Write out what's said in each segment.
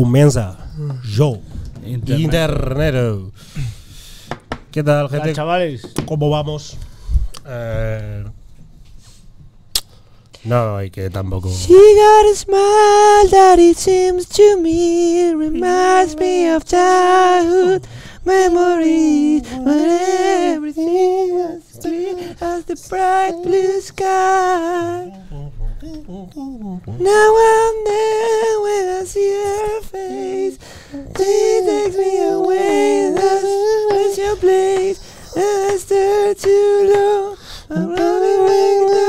comienza. Yo. Internet. Internet. ¿Qué tal, ¿Qué tal, gente? chavales? ¿Cómo vamos? Eh, no, hay que tampoco. She got a smile that it seems to me reminds me of childhood memories when everything was clear as the bright blue sky. Now I'm there when I see her face, she takes me away. That's where's your place? And I stare too long. I'm running away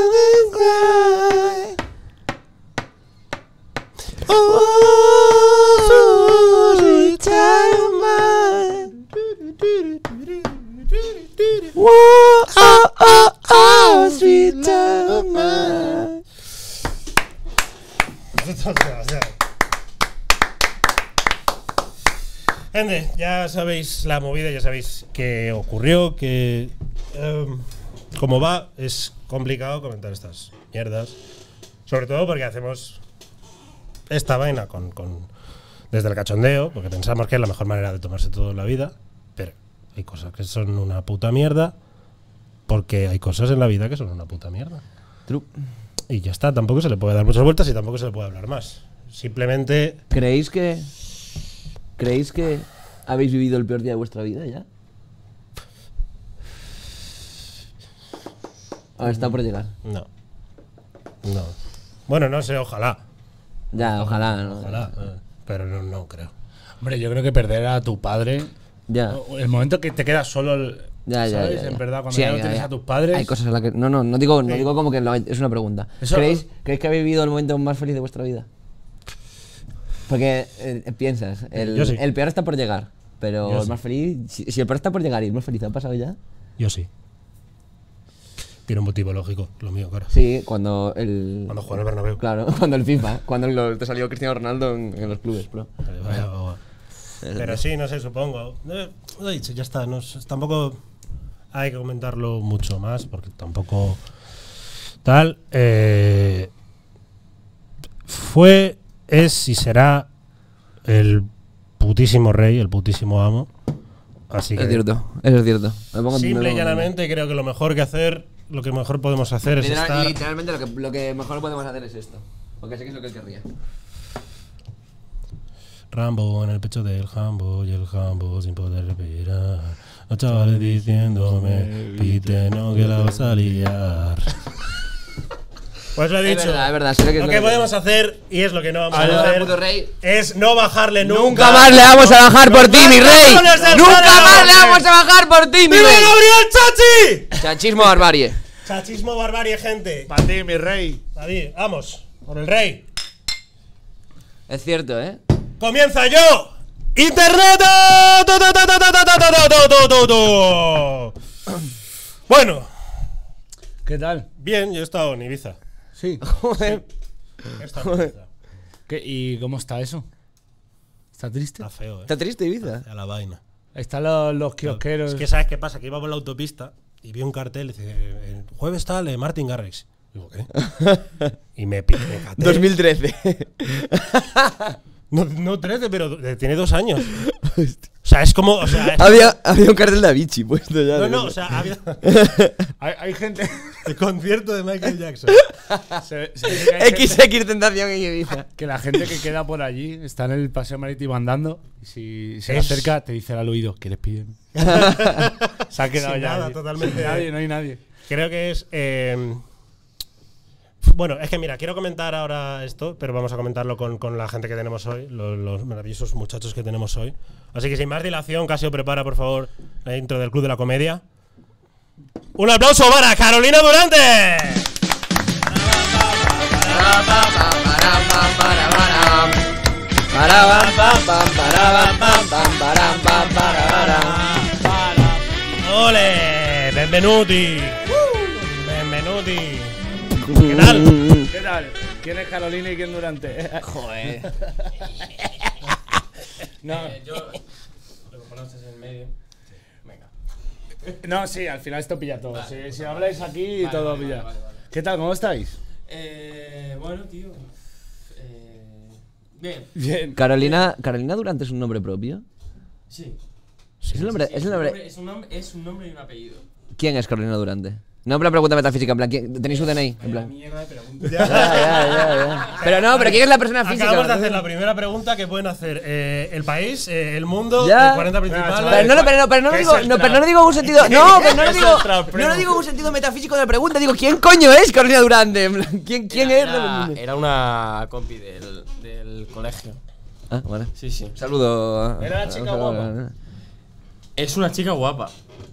Gente, ya sabéis la movida, ya sabéis qué ocurrió, que. em, como va, es complicado comentar estas mierdas. Sobre todo porque hacemos esta vaina con, con- desde el cachondeo, porque pensamos que es la mejor manera de tomarse todo en la vida, pero hay cosas que son una puta mierda, porque hay cosas en la vida que son una puta mierda. True. Y ya está, tampoco se le puede dar muchas vueltas y tampoco se le puede hablar más. Simplemente ¿Creéis que. ¿Creéis que habéis vivido el peor día de vuestra vida ya? Ahora está por llegar. No. No. Bueno, no sé, ojalá. Ya, ojalá, ¿no? Ojalá. eh, Pero no, no creo. Hombre, yo creo que perder a tu padre. Ya. El momento que te quedas solo. el- Ya, ya, ¿sabes? ya. En verdad, cuando Sí, ya no tienes a tus padres. Hay cosas en las que. No, no, no digo, no digo como que lo- es una pregunta. Eso- ¿Creéis, ¿Creéis que habéis vivido el momento más feliz de vuestra vida? Porque eh, piensas, el, Yo sí. el peor está por llegar. Pero Yo el sí. más feliz. Si, si el peor está por llegar y el más feliz ha pasado ya. Yo sí. Tiene un motivo lógico, lo mío, claro. Sí, cuando el. Cuando juega en el Bernabéu. Claro, cuando el FIFA. Cuando lo- te salió Cristiano Ronaldo en, en los clubes, bro. Vaya, vaya. Pero sí, no sé, supongo. Eh, Lo he dicho, ya está. No, tampoco hay que comentarlo mucho más, porque tampoco. Tal. eh, fue, es y será el putísimo rey, el putísimo amo. Así que. Es cierto, eso es cierto. Me pongo- me Simple y llanamente, creo que lo mejor que hacer, lo que mejor podemos hacer es estar. Literalmente lo que, lo que mejor podemos hacer es esto. Porque sé que es lo que él querría. Rambo en el pecho del jambo y el jambo sin poder respirar. Los chavales diciéndome, pite, no que la vas a liar. Pues lo he Es dicho. verdad, es verdad, sé que es lo lo que que- podemos hacer, y es lo que no vamos Ahora, a hacer, puto rey. es no bajarle nunca. Nunca más le vamos a bajar por ti, mi rey. Nunca más le vamos a bajar por ti, mi ¡Viva rey. Gabriel Chachi! Chachismo barbarie. Chachismo barbarie, gente. Para ti, mi rey. David, vamos, por el rey. Es cierto, ¿eh? comienza yo. Internet. Bueno. ¿Qué tal? Bien, yo he estado en Ibiza. Sí. Joder. He estado en Ibiza. ¿Y cómo está eso? ¿Está triste? Está feo, ¿eh? ¿Está triste Ibiza? A la vaina. Están los, los kiosqueros. Es que sabes qué pasa, que iba por la autopista y vi un cartel, dice, el jueves tal, de Martin Garrix. Digo, ¿qué? Y me piqué. 2013. No, no 13, pero de- tiene dos años. o sea, es como. O sea, es- había, había un cartel de Avicii puesto ya. no, no, o sea, había Hay, hay gente. el concierto de Michael Jackson. se- se XX Tentación en Ibiza. Que la gente que queda por allí está en el paseo marítimo andando y si se le acerca te dice al oído, ¿quieres pide? se ha quedado Sin ya. nada, allí. totalmente. Sin nadie, no hay nadie. Creo que es. eh, bueno, es que mira, quiero comentar ahora esto, pero vamos a comentarlo con, con la gente que tenemos hoy, lo- los, maravillosos muchachos que tenemos hoy. Así que sin más dilación, Casio prepara, por favor, la intro del Club de la Comedia. ¡Un aplauso para Carolina Durante! ¡Ole! ¡Benvenuti! ¿Qué tal? ¿Qué tal? ¿Quién es Carolina y quién Durante? Joder. no, no, sí, al final esto pilla todo. si, si habláis aquí, todo pilla. ¿Qué tal? ¿Cómo estáis? Eh, bueno, tío. Eh, Bien. Bien. Carolina, Carolina Durante es un nombre propio. Sí. Es el nombre, Sí, es el un nombre. Es un nombre, es un nombre y un apellido. ¿Quién es Carolina Durante? No en plan pregunta metafísica, en plan, ¿quién- ¿tenéis su DNI? En plan. Mierda de. Ya, ya, ya, ya. Pero no, pero ¿quién es la persona física? Acabamos de hacer la primera pregunta que pueden hacer eh, el país, eh, el mundo, Ya. el 40 principales. Pero no, lo- pero no, pero no lo ¿Qué digo, no, pero no lo digo en un sentido. No, pero no lo ¿Qué es digo. No lo en un sentido metafísico de la pregunta. Digo, ¿quién coño es Carolina Durante? En plan, ¿Quién, quién es? Era, era una compi del, del colegio. Ah, vale. Sí, sí. Saludo. Era la chica guapa. Es una chica guapa.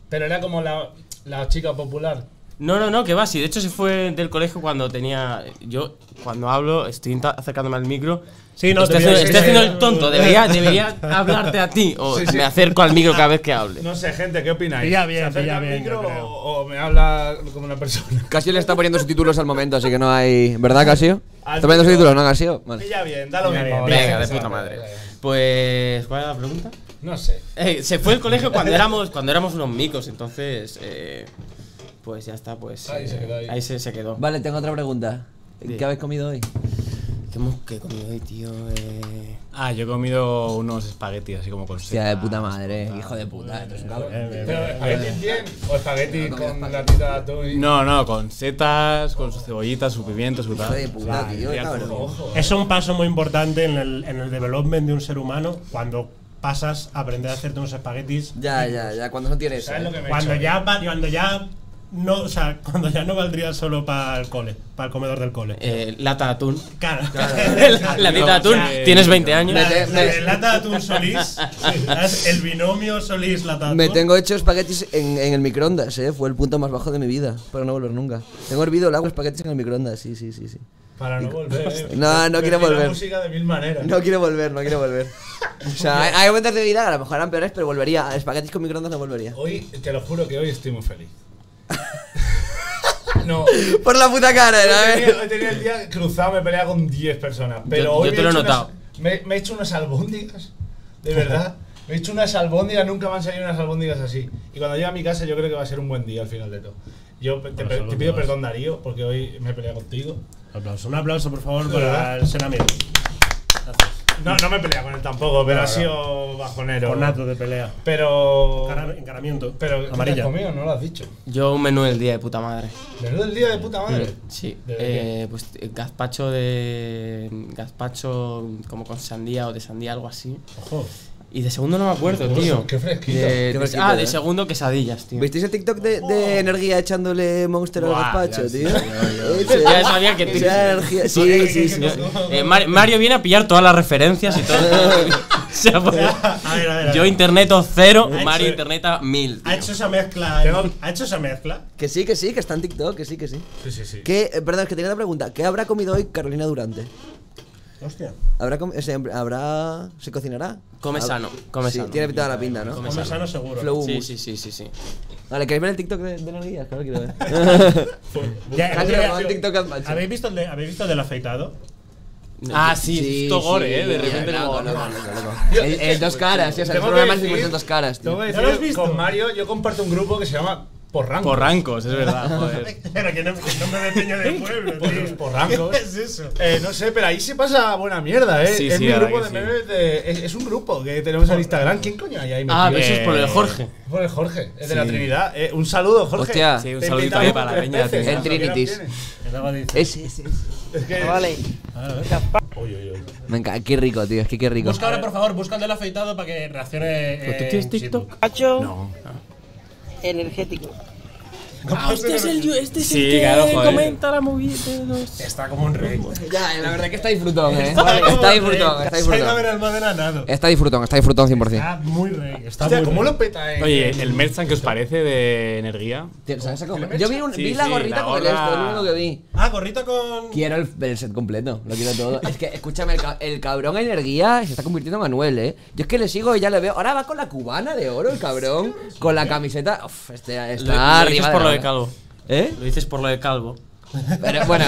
Pero era como la, la chica popular. No, no, no, que va, sí. De hecho, se fue del colegio cuando tenía. Yo, cuando hablo, estoy acercándome al micro. Sí, no, estoy haciendo, estoy haciendo el tonto. Debería, debería hablarte a ti. O Sí, sí. me acerco al micro cada vez que hable. No sé, gente, ¿qué opináis? Pilla bien, ¿Se acerca al bien, micro o, o me habla como una persona? Casio le está poniendo subtítulos al momento, así que no hay. ¿Verdad, Casio? ¿Está poniendo subtítulos, no, Casio? Vale. Pilla bien, da lo mismo. Venga, de puta madre. Pues, ¿cuál era la pregunta? No sé. Eh, se fue del colegio cuando éramos, cuando éramos unos micos, entonces. eh, pues ya está, pues. Ahí se quedó ahí. ahí se, se quedó. Vale, tengo otra pregunta. Sí. ¿Qué habéis comido hoy? ¿Qué hemos qué he comido hoy, tío? Eh, Ah, yo he comido unos espaguetis así como con Hostia, de setas, puta madre, con hijo de puta. esto es un cabrón. Bien, bien, ¿Pero bien. espaguetis bien o espaguetis con latita de atún? y- No, no, con setas, con sus cebollitas, su pimiento, su Hijo tal. de puta, tío, cabrón. Es un paso muy importante en el, en el development de un ser humano cuando pasas a aprender a hacerte unos espaguetis. Ya, ya, ya, cuando no tienes. ¿Sabes lo ¿eh? que me he Cuando hecho? ya, cuando ya no, o sea, cuando ya no valdría solo para el cole, para el comedor del cole. eh, lata de atún. Claro. la latita de atún. O sea, Tienes 20 años. La, la de lata de atún Solís, el binomio Solís lata de atún. Me tengo hecho espaguetis en, en el microondas, eh. Fue el punto más bajo de mi vida. Para no volver nunca. Tengo hervido el agua espaguetis en el microondas, sí, sí, sí, sí. Para no volver. eh. No, no quiero la volver. música de mil maneras. No quiero volver, no quiero volver. O sea, hay, hay momentos de vida que a lo mejor eran peores, pero volvería. A espaguetis con microondas no volvería. Hoy, te lo juro que hoy estoy muy feliz. No. Por la puta cara, Hoy ¿no? tenía, hoy tenía el día cruzado, me peleaba con 10 personas. Pero Yo- hoy yo te he lo he hecho unas- notado. me, me he hecho unas albóndigas. De verdad. Me he hecho unas albóndigas, nunca me han salido unas albóndigas así. Y cuando llegue a mi casa, yo creo que va a ser un buen día al final de todo. Yo te, Bueno, te salud, pido perdón, Darío, porque hoy me he peleado contigo. Aplauso, un aplauso, por favor, ¿De para el Senamir. No, no me he peleado con él tampoco, pero ha sido bajonero. Por nato de pelea. Pero. Cara- encaramiento. Pero, ¿qué te has amarilla. comido? No lo has dicho. Yo un menú del día de puta madre. Menudo el día de puta madre. Sí, ¿De eh, pues eh, gazpacho de. Gazpacho como con sandía o de sandía, algo así. Ojo. Y de segundo no me acuerdo, Qué tío. qué fresquito. De- Qué de- fresquito, ah, ¿eh? de segundo quesadillas, tío. ¿Visteis el TikTok de, de energía echándole monster al Buah, gazpacho, ya tío? Ese- Ya sabía que tú- esa energía- Sí, sí, sí. Eh, Mar- Mario viene a pillar todas las referencias y todo. O sea, pues, A ver, a ver. a yo ver. interneto cero, Ha Mario hecho- internet a mil. tío. ¿Ha hecho esa mezcla? Tengo- ¿Ha hecho esa mezcla? Que sí, que sí, que está en TikTok, que sí, que sí. Sí, sí, sí. ¿Qué, eh, perdón, es que tenía una pregunta. ¿Qué habrá comido hoy Carolina Durante? Hostia. ¿Habrá, com- ese- habrá ¿Se cocinará? Come Hab- sano, come sí, sano. tiene toda la pinta, ¿no? Come Come sano seguro. Flow Sí, hummus. sí, sí, sí, sí. Vale, ¿queréis ver el TikTok de, de? Claro, quiero ver. Ya. ¿Habéis visto el, de, ¿Habéis visto el del afeitado? Ah, sí, esto gore, eh. De repente loco, como- loco, loco, loco. El, el dos caras, sí, o sea, el Tengo programa es dos caras, tío. ¿No lo has visto? con Mario yo comparto un grupo que se llama Porranco. Porrancos, es verdad, joder. Pero que no, que no me de peña de pueblo, Por tío. los porrancos. ¿Qué es eso? Eh, no sé, pero ahí se pasa buena mierda, ¿eh? Sí, es sí, mi la grupo de verdad que memes de. Es, es un grupo que tenemos en Instagram. ¿Quién coño hay ahí metido? Ah, eso es por el Eh, Jorge. Por el Jorge, es de Sí. la Trinidad. Eh, un saludo, Jorge. Hostia. Sí, un Te saludito invitamos ahí para la tres peña. veces, tío. El cuando quieras Trinitis. vienes. Y luego dice. Ese, ese, ese. Es que. Vale. A ver, a ver. Uy, uy, uy. Me encanta, qué rico, tío, es que qué rico. Busca ahora, por favor, busca el del afeitado para que reaccione. ¿Pero tú eh, tienes in situ. TikTok? Cacho No. Energético. Ah, este es el, este es Sí, el que claro, comenta la movida los... Está como un rey. Ya, la verdad que está disfrutón, eh. Está disfrutón, está ver disfrutón. Está disfrutón, está disfrutón 100%. Está muy rey. Está Hostia, muy ¿cómo rey. lo peta, eh? Oye, el merchan que os parece de energía. Tío, ¿sabes cómo? Yo vi, un- Sí, vi la sí, gorrita la con el esto, es lo único que vi. Ah, gorrita con. Quiero el, el set completo, lo quiero todo. Es que, escúchame, el, el cabrón energía se está convirtiendo en Manuel, eh. Yo es que le sigo y ya le veo. Ahora va con la cubana de oro, el cabrón. Con la camiseta. Uf, este está arriba. Lo de calvo. ¿Eh? Lo dices por lo de calvo. Pero bueno.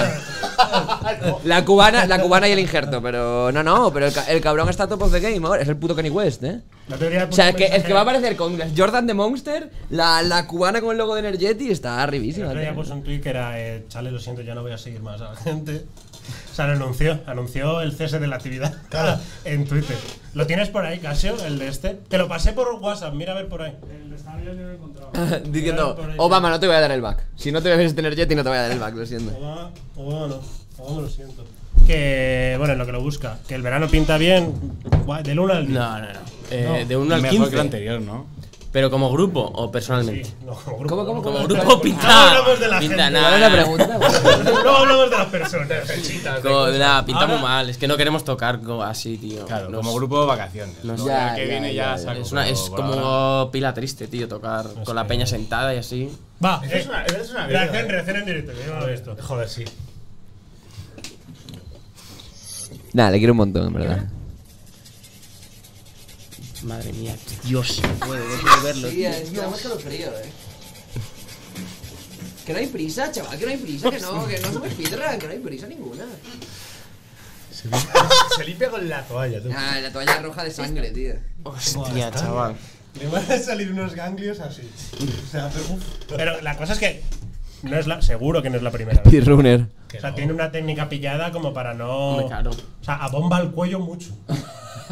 La cubana, la cubana y el injerto, pero no, no, pero el, ca- el cabrón está top of the game ahora, es el puto Kanye West, ¿eh? La teoría O sea, es que, es que va a aparecer con Jordan de Monster, la, la cubana con el logo de Energeti, está El arribísima. otro día puso un tweet que era: eh, Chale, lo siento, ya no voy a seguir más a la gente. O sea, lo anunció. Anunció el cese de la actividad en Twitter. ¿Lo tienes por ahí, Casio, el de este? Te lo pasé por WhatsApp, mira a ver por ahí. Diciendo, Por ahí, Obama, no te voy a dar el back. Si no te ves tener jet y no te voy a dar el back, lo siento. Obama, Obama no. Obama lo siento. Que, bueno, en lo que lo busca. Que el verano pinta bien. Del 1 al 10. No, no, no. Eh, de 1 al Mejor 15. que el anterior, ¿no? Pero como grupo o personalmente. Sí, no, como grupo. ¿Cómo, cómo, Como cómo? grupo pinta. Ahora hablamos de la pinta gente, nada. ¿Cuál es la pregunta? Luego hablamos de las personas. Nada, pinta Ahora- muy mal. Es que no queremos tocar así, tío. Claro, No como grupo de vacaciones. no ¿no? sé. Ya, que ya, viene ya, ya, ya. saco, Es, una, es como ahora- pila triste, tío, tocar con la peña sentada y así. Va, es eh, una, eso es una reacción, mierda. reacción en directo. que yo no lo he visto. Joder, sí. Nada, le quiero un montón, en verdad. Madre mía, Dios, no puedo, no puedo verlo. Sí, es que da eh. Que no hay prisa, chaval, que no hay prisa, que no, que no somos speedrun, que no hay prisa ninguna. Se limpia con la toalla, tú. Ah, la toalla roja de sangre, tío. Hostia, chaval. Le van a salir unos ganglios así. O sea, pero, uf. Pero la cosa es que no es la, seguro que no es la primera vez. Speedrunner. O sea, tiene una técnica pillada como para no. O sea, abomba el cuello mucho.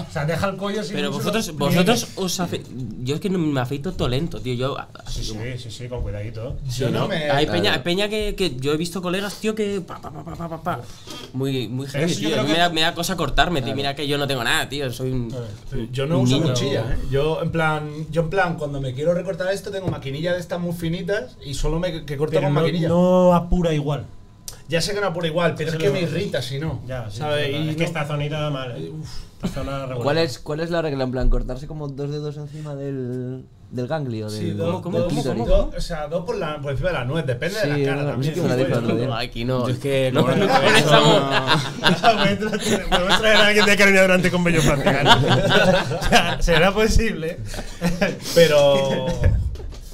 O sea, deja el cuello sin Pero vosotros, vosotros os afe... Yo es que no me afeito todo lento, tío. Yo. Sí, sí, sí, sí, con cuidadito. Yo no me. Hay peña, hay peña que, que yo he visto colegas, tío, que. Pa, pa, pa, pa, pa, pa, pa. Muy, muy heavy, tío. que- Me, da, me da cosa cortarme, tío. Mira que yo no tengo nada, tío. Soy un. Yo no un uso niño. cuchilla, ¿eh? Yo en plan, yo en plan cuando me quiero recortar esto tengo maquinilla de estas muy finitas y solo me que corto Pero con no, maquinilla. no apura igual. Ya sé que no apura igual, pero es que me irrita si no. Ya, sí, ¿sabes? Y es que no- esta zonita mal. eh. ¿Cuál es, ¿Cuál es la regla? En plan, cortarse como dos dedos encima del, del ganglio. Sí, del, dos, ¿Cómo, dos- cómo, cómo? o sea, dos por, la, por encima de la nuez, depende Sí, de la cara no, también. sí que me lo dijo el otro día. No, aquí no. Yo es que no, no, no esa mo- Podemos traer a alguien de Carolina Durante con vello facial. o sea, será posible. Pero.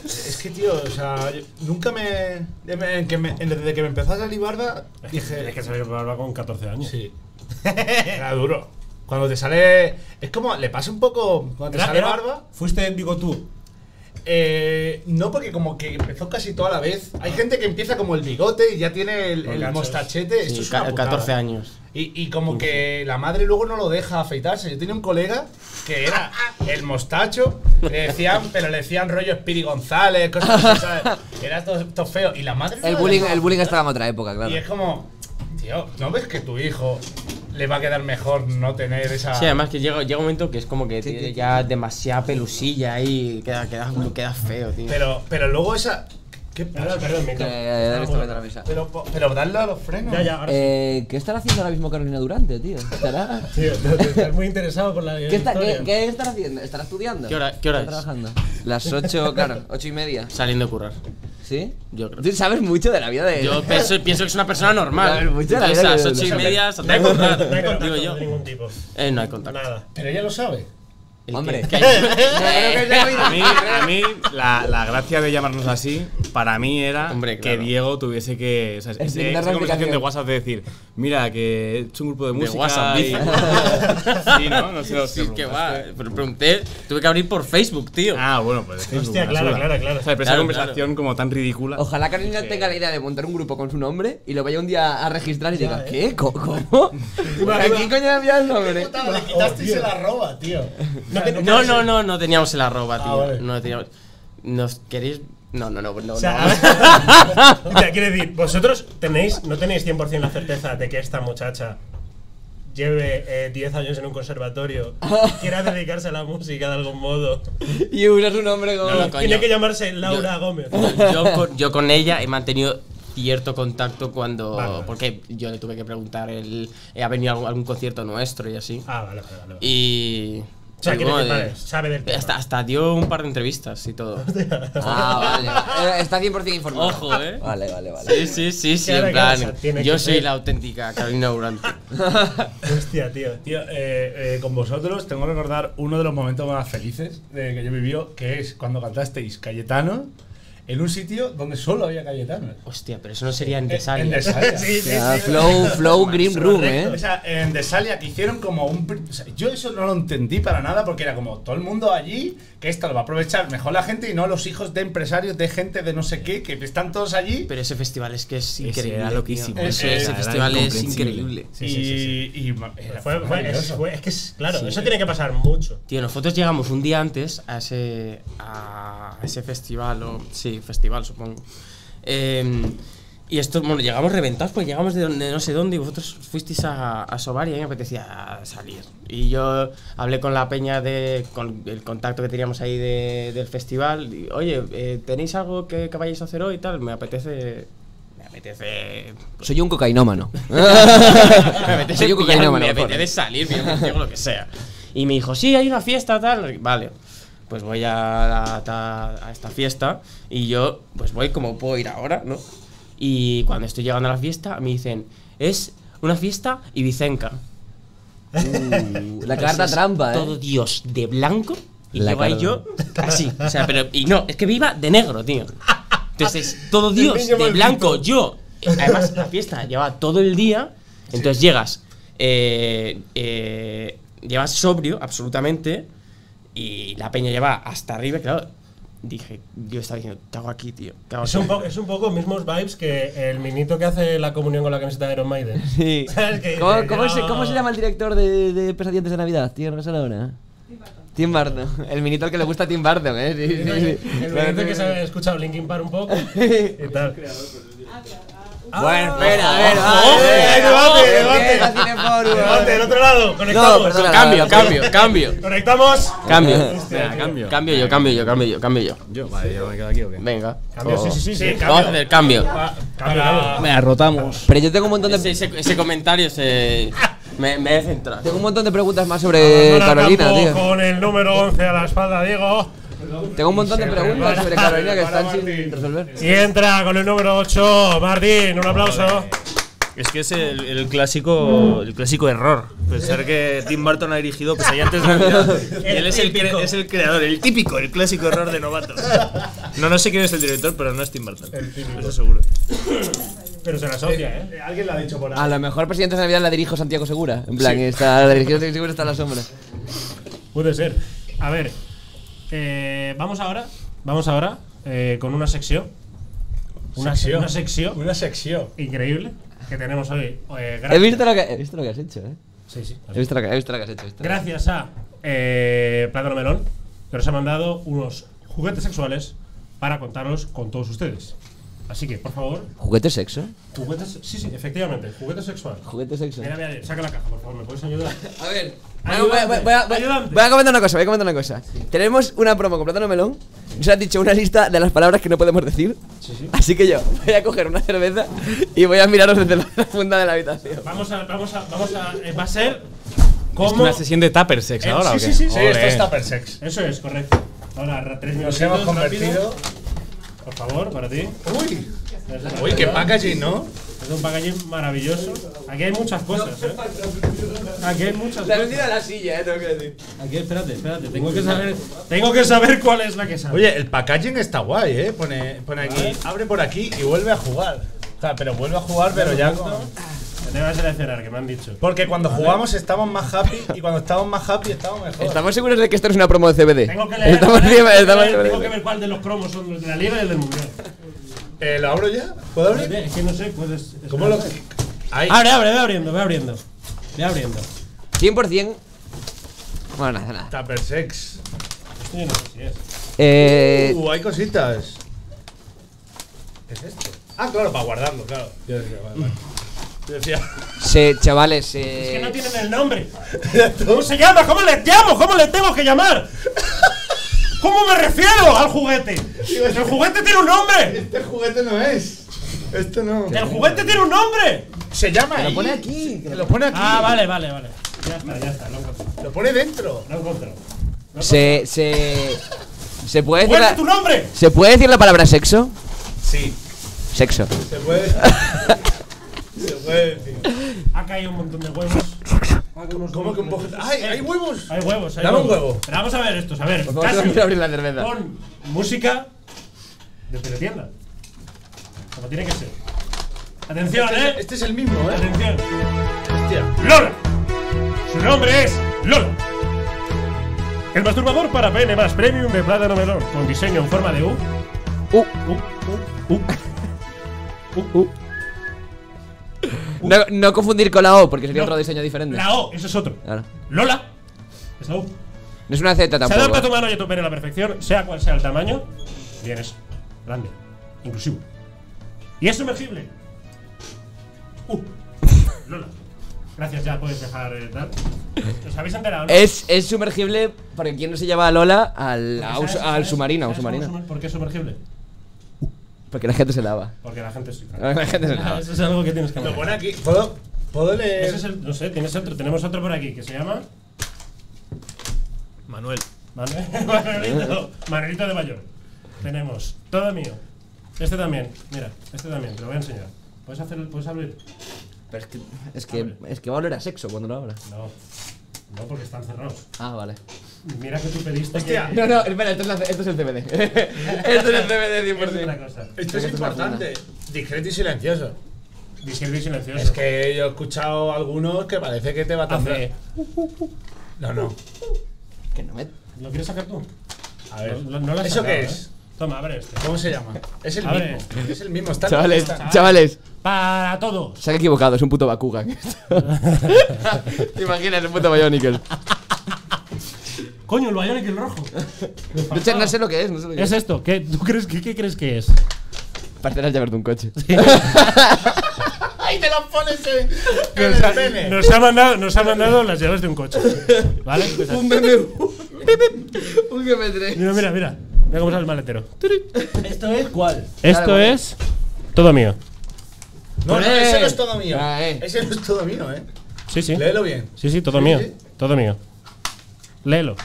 Es que, tío, o sea, yo- nunca me. en que me- Desde que me empezó a salir barba, dije. Tienes que salir barba con 14 años. Sí. Era duro. Cuando te sale. Es como. Le pasa un poco. Cuando te Era- sale era- barba. Fuiste, digo tú. Eh, no, porque como que empezó casi toda la vez. Hay gente que empieza como el bigote y ya tiene el, el mostachete. Esto Sí, es una ca- putada. 14 años. Y, y como que la madre luego no lo deja afeitarse. Yo tenía un colega que era el mostacho, le decían, pero le decían rollo Spiri González, cosas así, ¿sabes? Era todo, todo feo. Y la madre no El lo bullying, el bullying estaba en otra época, claro. Y es como, tío, ¿no ves que tu hijo le va a quedar mejor no tener esa. Sí, además que llega, llega un momento que es como que Sí, tiene sí, ya demasiada pelusilla ahí. Queda, queda, queda feo, tío. Pero, pero luego esa. ¿Qué Perdón, pasa? perdón, me Que, toca. eh, dale Ah, esto bueno. a la mesa. Pero, pero darle a los frenos. Ya, ya, ahora sí. Eh, ¿Qué estará haciendo ahora mismo Carolina Durante, tío? Estás muy interesado por la ¿Qué, está, qué, qué estará haciendo? ¿Estará estudiando? ¿Qué hora- qué hora ¿Está es? trabajando? Las 8, claro, 8 y media. Saliendo a currar. ¿Sí? Yo creo. Tú sabes mucho de la vida de. Yo pienso, pienso que es una persona normal. Claro, mucha la vida a las que- ocho y o sea, media No hay contacto, currar. no hay contacto Digo yo. de ningún tipo. Eh, no hay contacto. Nada. Pero ella lo sabe. El Hombre. que- que- que. A mí, a mí la, la gracia de llamarnos así, para mí era Hombre, que claro. Diego tuviese que. O sea, la esa conversación de. WhatsApp de decir, mira, que he hecho un grupo de música. WhatsApp, y- sí, ¿no? No sé, Sí, que va. Pero pregunté, tuve que abrir por Facebook, tío. Ah, bueno, pues. de Facebook, Hostia, claro, suda. claro, claro. O sea, pero esa Claro, conversación como tan ridícula. Ojalá Carolina tenga la idea de montar un grupo con su nombre y lo vaya un día a registrar y diga, ¿eh? ¿qué? ¿Cómo? ¿Cómo? ¿A quién coño envía el nombre? le quitasteis el arroba, tío. No, no, no, no teníamos el arroba, tío. vale. No teníamos. ¿Nos queréis.? No, no, no, no. O sea, no. o sea, quiero decir, vosotros tenéis, no tenéis 100% la certeza de que esta muchacha lleve eh, 10 años en un conservatorio, quiera dedicarse a la música de algún modo. Y usa su nombre como. No. Tiene que llamarse Laura Yo- Gómez. yo, con, yo con ella he mantenido cierto contacto cuando. Vale, vale. Porque yo le tuve que preguntar, el, eh, ha venido a algún, algún concierto nuestro y así. Ah, vale, vale, vale. Y. O sea, quiere decir, vale, sabe del tema. hasta, hasta dio un par de entrevistas y todo. Ah, vale. Eh, Está 100% informado. Ojo, eh. Vale, vale, vale. Sí, sí, sí, sí, en plan. yo soy ser. la auténtica Carolina Durante. Hostia, tío. Tío, eh, eh, con vosotros tengo que recordar uno de los momentos más felices de que yo vivió, que es cuando cantasteis Cayetano en un sitio donde solo había Cayetanos. Hostia, pero eso no sería en En Desalia. Desalia. Sí, sí, sí. flow, flow Green Room, O ¿eh? sea, en Desalia que hicieron como un. o sea, yo eso no lo entendí para nada porque era como todo el mundo allí, que esto lo va a aprovechar mejor la gente y no los hijos de empresarios, de gente de no sé qué, que están todos allí. Pero ese festival es que es increíble. era loquísimo. Ese, Eh, ese era festival es increíble. y, y ma- era Fue- fue- es, maravilloso. fue- es que es, claro, eso tiene que pasar mucho. Tío, nosotros llegamos un día antes a ese, a ese festival, o sí, festival supongo. Eh, y esto, bueno, llegamos reventados porque llegamos de, donde, no sé dónde y vosotros fuisteis a, a Sobar y a mí me apetecía salir. Y yo hablé con la peña de, con el contacto que teníamos ahí de- del festival. Y, Oye, eh, ¿tenéis algo que, que vayáis a hacer hoy y tal? Me apetece... Me apetece... Soy un cocainómano. me apetece, Soy un cocainómano. me apetece salir, ciego, lo que sea. Y me dijo, sí, hay una fiesta, tal. Vale, pues voy a, la- ta- a esta fiesta y yo, pues voy como puedo ir ahora, ¿no? Y cuando estoy llegando a la fiesta, me dicen, es una fiesta ibicenca. Uh, la carta Entonces, trampa, Todo ¿eh? Dios de blanco y La llevo ahí yo así. O sea, pero. Y no, es que iba de negro, tío. Entonces, todo Dios de blanco, yo. Además, la fiesta lleva todo el día. Entonces llegas. eh, eh, llevas sobrio, absolutamente. Y la peña lleva hasta arriba, claro. Dije, yo estaba diciendo, ¿qué hago aquí, tío? ¿Qué hago Es aquí?". un, poco, es un poco mismos vibes que el minito que hace la comunión con la camiseta de Iron Maiden. Sí. ¿Sabes? Que ¿Cómo, dice, cómo se, cómo se llama el director de, de Pesadillas de Navidad? Tío, no sale ahora. Tim Burton. El minito al que le gusta a Tim Burton, ¿eh? Sí, sí, sí. El minito que se ha escuchado Linkin Park un poco y tal. Bueno, espera, a ver. ¡Eh, debate, Cineforum. Debate, del otro lado, No, conectamos. perdona. Cambio, cambio, cambio. Conectamos. Cambio. Venga, cambio. Cambio yo, cambio yo, cambio yo, cambio yo. Yo, vale, yo me quedo aquí o qué. Venga. Cambio, sí, sí, sí, sí, Vamos a cambio. hacer cambio. Cambio, cambio. Venga, rotamos. Pero yo tengo un montón de, ese- comentario se. Me, me hace entrar. tengo un montón de preguntas más sobre Carolina, tío. Con el número 11 a la espalda, Diego. Tengo un montón de preguntas sobre Carolina que están sin resolver. Y entra con el número 8, Martín. Un aplauso. Es que es el, el clásico el clásico error. Pensar que Tim Burton ha dirigido Pesadilla antes de Navidad. Y él es el, es el creador, el típico, el clásico error de novatos. No, no sé quién es el director, pero no es Tim Burton. Eso seguro. Pero se la asocia, ¿eh? Alguien lo ha dicho por ahí. A lo mejor Presidente de Navidad la dirijo Santiago Segura. En plan, está, la dirigió Santiago Segura está en la sombra. Puede ser. A ver, eh, vamos ahora, vamos ahora eh, con una sección. Una Sección. Una sección Una sección. increíble que tenemos hoy. eh, He visto, lo que, he visto lo que has hecho, eh. Sí, sí. He visto lo que, he visto lo que has hecho. Gracias a eh, Plátano Melón, que nos ha mandado unos juguetes sexuales para contarlos con todos ustedes. Así que, por favor, ¿Juguete sexo? juguetes. Sí, sí, efectivamente, juguete sexual. ¿Juguete sexo? Mira, mira, saca la caja, por favor, ¿me puedes ayudar? A ver, Voy, a- voy a- voy a- ayudante. voy a comentar una cosa, voy a comentar una cosa. Tenemos una promo con plátano melón. Nos han dicho una lista de las palabras que no podemos decir. Así que yo voy a coger una cerveza y voy a miraros desde la la funda de la habitación. Vamos a, vamos a, vamos a. eh, va a ser ¿Es como. una sesión de Tupper Sex Eh, ahora sí, o qué? sí, sí, sí, Sí, esto es Tupper Sex. Eso es, correcto. Ahora, ra- tres Nos minutos. hemos convertido. Por favor, para ti. Uy, uy, qué packaging, ¿no? Es un packaging maravilloso. Aquí hay muchas cosas, ¿eh? Aquí hay muchas cosas. de la silla, eh, tengo que decir. Aquí, espérate, espérate. Tengo que saber, tengo que saber cuál es la que sale. Oye, el packaging está guay, ¿eh? Pone, pone aquí, abre por aquí y vuelve a jugar. O sea, pero vuelve a jugar, pero ya con... Te voy a seleccionar, que me han dicho. Porque cuando jugamos estamos más happy y cuando estamos más happy estamos mejor. ¿Estamos seguros de que esto es una promo de CBD? Tengo que leer. Estamos, tengo, que estamos leer, tengo que ver cuál de los cromos son los de la Liga y el del Mundial. Eh, ¿Lo abro ya? ¿Puedo abrir? Es que no sé, puedes. ¿Cómo lo.? Ahí. Abre, abre, ve abriendo, ve abriendo. Ve abriendo. 100%. Bueno, nada, nada. Tupper Sex. Esto yo no sé si es. Eh, Uh, hay cositas. ¿Qué es esto? Ah, claro, para guardarlo, claro. Yo decía, vale, vale. Yo decía. se, chavales, Es que no eh, tienen el nombre. ¿Cómo se llama? ¿Cómo les llamo? ¿Cómo les tengo que llamar? ¿Cómo me refiero al juguete? El juguete tiene un nombre. Este juguete no es. Esto no. El juguete tiene un nombre. Se llama ahí. lo pone aquí. Se lo pone aquí. Ah, vale, vale, vale. Ya está, ya está, lo. Lo pone dentro. Lo he encontrado. Se, se, se puede decir ¿Cuál es la, tu nombre? ¿Se puede decir la palabra sexo? Sí. Sexo. Se puede. se puede decir. Ha caído un montón de huevos. ¿Cómo que un poco.? ¡Ay, hay huevos! Hay huevos, hay Dame un huevo. Pero vamos a ver estos, a ver. Vamos a abrir la cerveza. Con música de teletienda. Como tiene que ser. Atención, Este, ¿eh? es- este es el mismo, ¿eh? Atención. Hostia. Lola. Su nombre es Lola. El masturbador para pene más premium de plátano melón, con diseño en forma de U. Uh, U, U, U. U, U. no, no confundir con la O, porque sería No. otro diseño diferente. La O, eso es otro. Claro. Lola. Es la U. No es una Z Se adapta a tampoco. tu mano y a tu pene a la perfección, sea cual sea el tamaño. Bien, es grande, inclusivo. Y es sumergible. Uh, Lola. Gracias, ya puedes dejar eh, tal. ¿Os habéis enterado? no? Es, es sumergible porque ¿quién no se lleva a Lola al, a un- ¿sabes- al submarino? ¿Por qué es sumergible? Porque la gente se lava. Porque la gente sí. La gente se lava. Eso es algo que tienes que Lo pone aquí. ¿Puedo, ¿puedo leer? Ese es el, no sé, tienes otro, tenemos otro por aquí que se llama Manuel. Manuel- Manuelito, Manuelito de Mayor. Tenemos todo mío. Este también, mira, este también, te lo voy a enseñar. ¿Puedes hacer, puedes abrir? Pero es que, es que, es que va a oler a sexo cuando lo abra. No, no porque están cerrados. Ah, vale. Mira que tú pediste. Hostia. que- No, no, espera, esto es, la- esto es el CBD. esto es el CBD Es otra 100%. cosa. Esto es importante. Discreto y silencioso. Discreto y silencioso. Es que yo he escuchado algunos que parece que te va a atender. No, no. Que no me. ¿Lo quieres sacar tú? A ver. No, no lo has ¿Eso sacado, qué ¿eh? es? Toma, abre este. ¿Cómo se llama? Es el Abre. mismo. Es el mismo. Está Chavales, está- chavales, Para todos. se han equivocado, es un puto Bakugan. ¿Te imaginas un puto Bionicle? Coño, el Bionic y el rojo. No sé, no sé lo que es, no sé lo que Es es. esto. ¿Qué, ¿Tú crees que, qué crees que es? Parece las llaves de un coche. ¡Ahí te lo pones en, en Nos el ha, pene! nos ha mandado, nos ha mandado las llaves de un coche. ¿Vale? Pues un BMW. un MP3. Mira, mira, mira. Mira cómo sale el maletero. ¿Esto es cuál? Esto es todo mío. No, no, ese no es todo mío. Ah, eh. Ese no es todo mío, eh. Sí, sí. Léelo bien. Sí, sí, todo Sí, mío. sí. Todo mío. Léelo.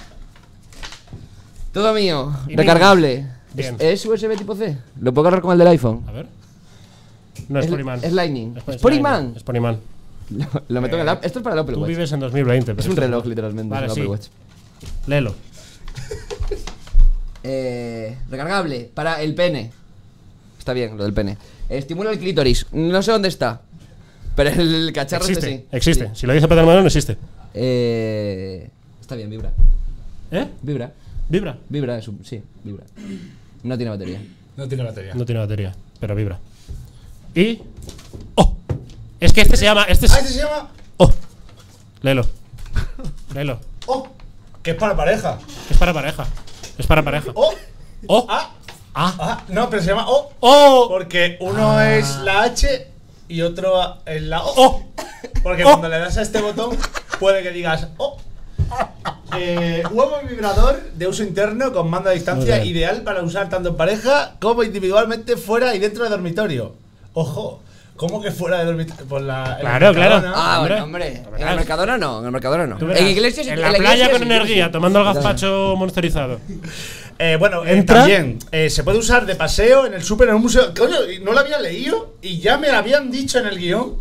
Todo mío. Recargable. Bien. ¿Es, ¿Es USB tipo C? ¿Lo puedo cargar con el del iPhone? A ver. No es, Es- Polyman. es Lightning. Es, ¿Es Polyman? Es Polyman. Lo, lo meto en el app. Esto es para el Apple Tú Watch. vives en 2020. Es pero un esto- reloj, literalmente. Vale, es el sí. Apple Watch. Léelo. Eh, recargable para el pene. Está bien, lo del pene. Estimula el clítoris. No sé dónde está. Pero el cacharro Existe. este sí. Existe. Sí. Si lo dice Pedro Melón, existe. Eh, está bien, vibra. ¿Eh? Vibra. Vibra. Vibra, es un- sí, vibra. No tiene batería. No tiene batería. No tiene batería, pero vibra. Y. ¡Oh! Es que este se llama. Este es. Ah, este se llama. ¡Oh! Léelo. Léelo. ¡Oh! Que es para pareja. Es para pareja. Es para pareja. ¡Oh! ¡Oh! ¡Ah! ¡Ah! ¡Ah! No, pero se llama ¡Oh! ¡Oh! Porque uno es la H y otro es la O. ¡Oh! Porque Oh. cuando le das a este botón, puede que digas ¡Oh! Eh, huevo vibrador de uso interno con mando a distancia, bien. ideal para usar tanto en pareja como individualmente fuera y dentro del dormitorio. Ojo, ¿cómo que fuera del dormitorio? Por la, la Claro, claro. Ah, Hombre. bueno, hombre. En el Mercadona no, en el Mercadona no. En iglesias sí- En la iglesia playa con sí, energía, sí. tomando el gazpacho monsterizado. Eh, bueno, eh, Entra. también eh, se puede usar de paseo en el súper, en un museo. Coño, no lo había leído y ya me lo habían dicho en el guion.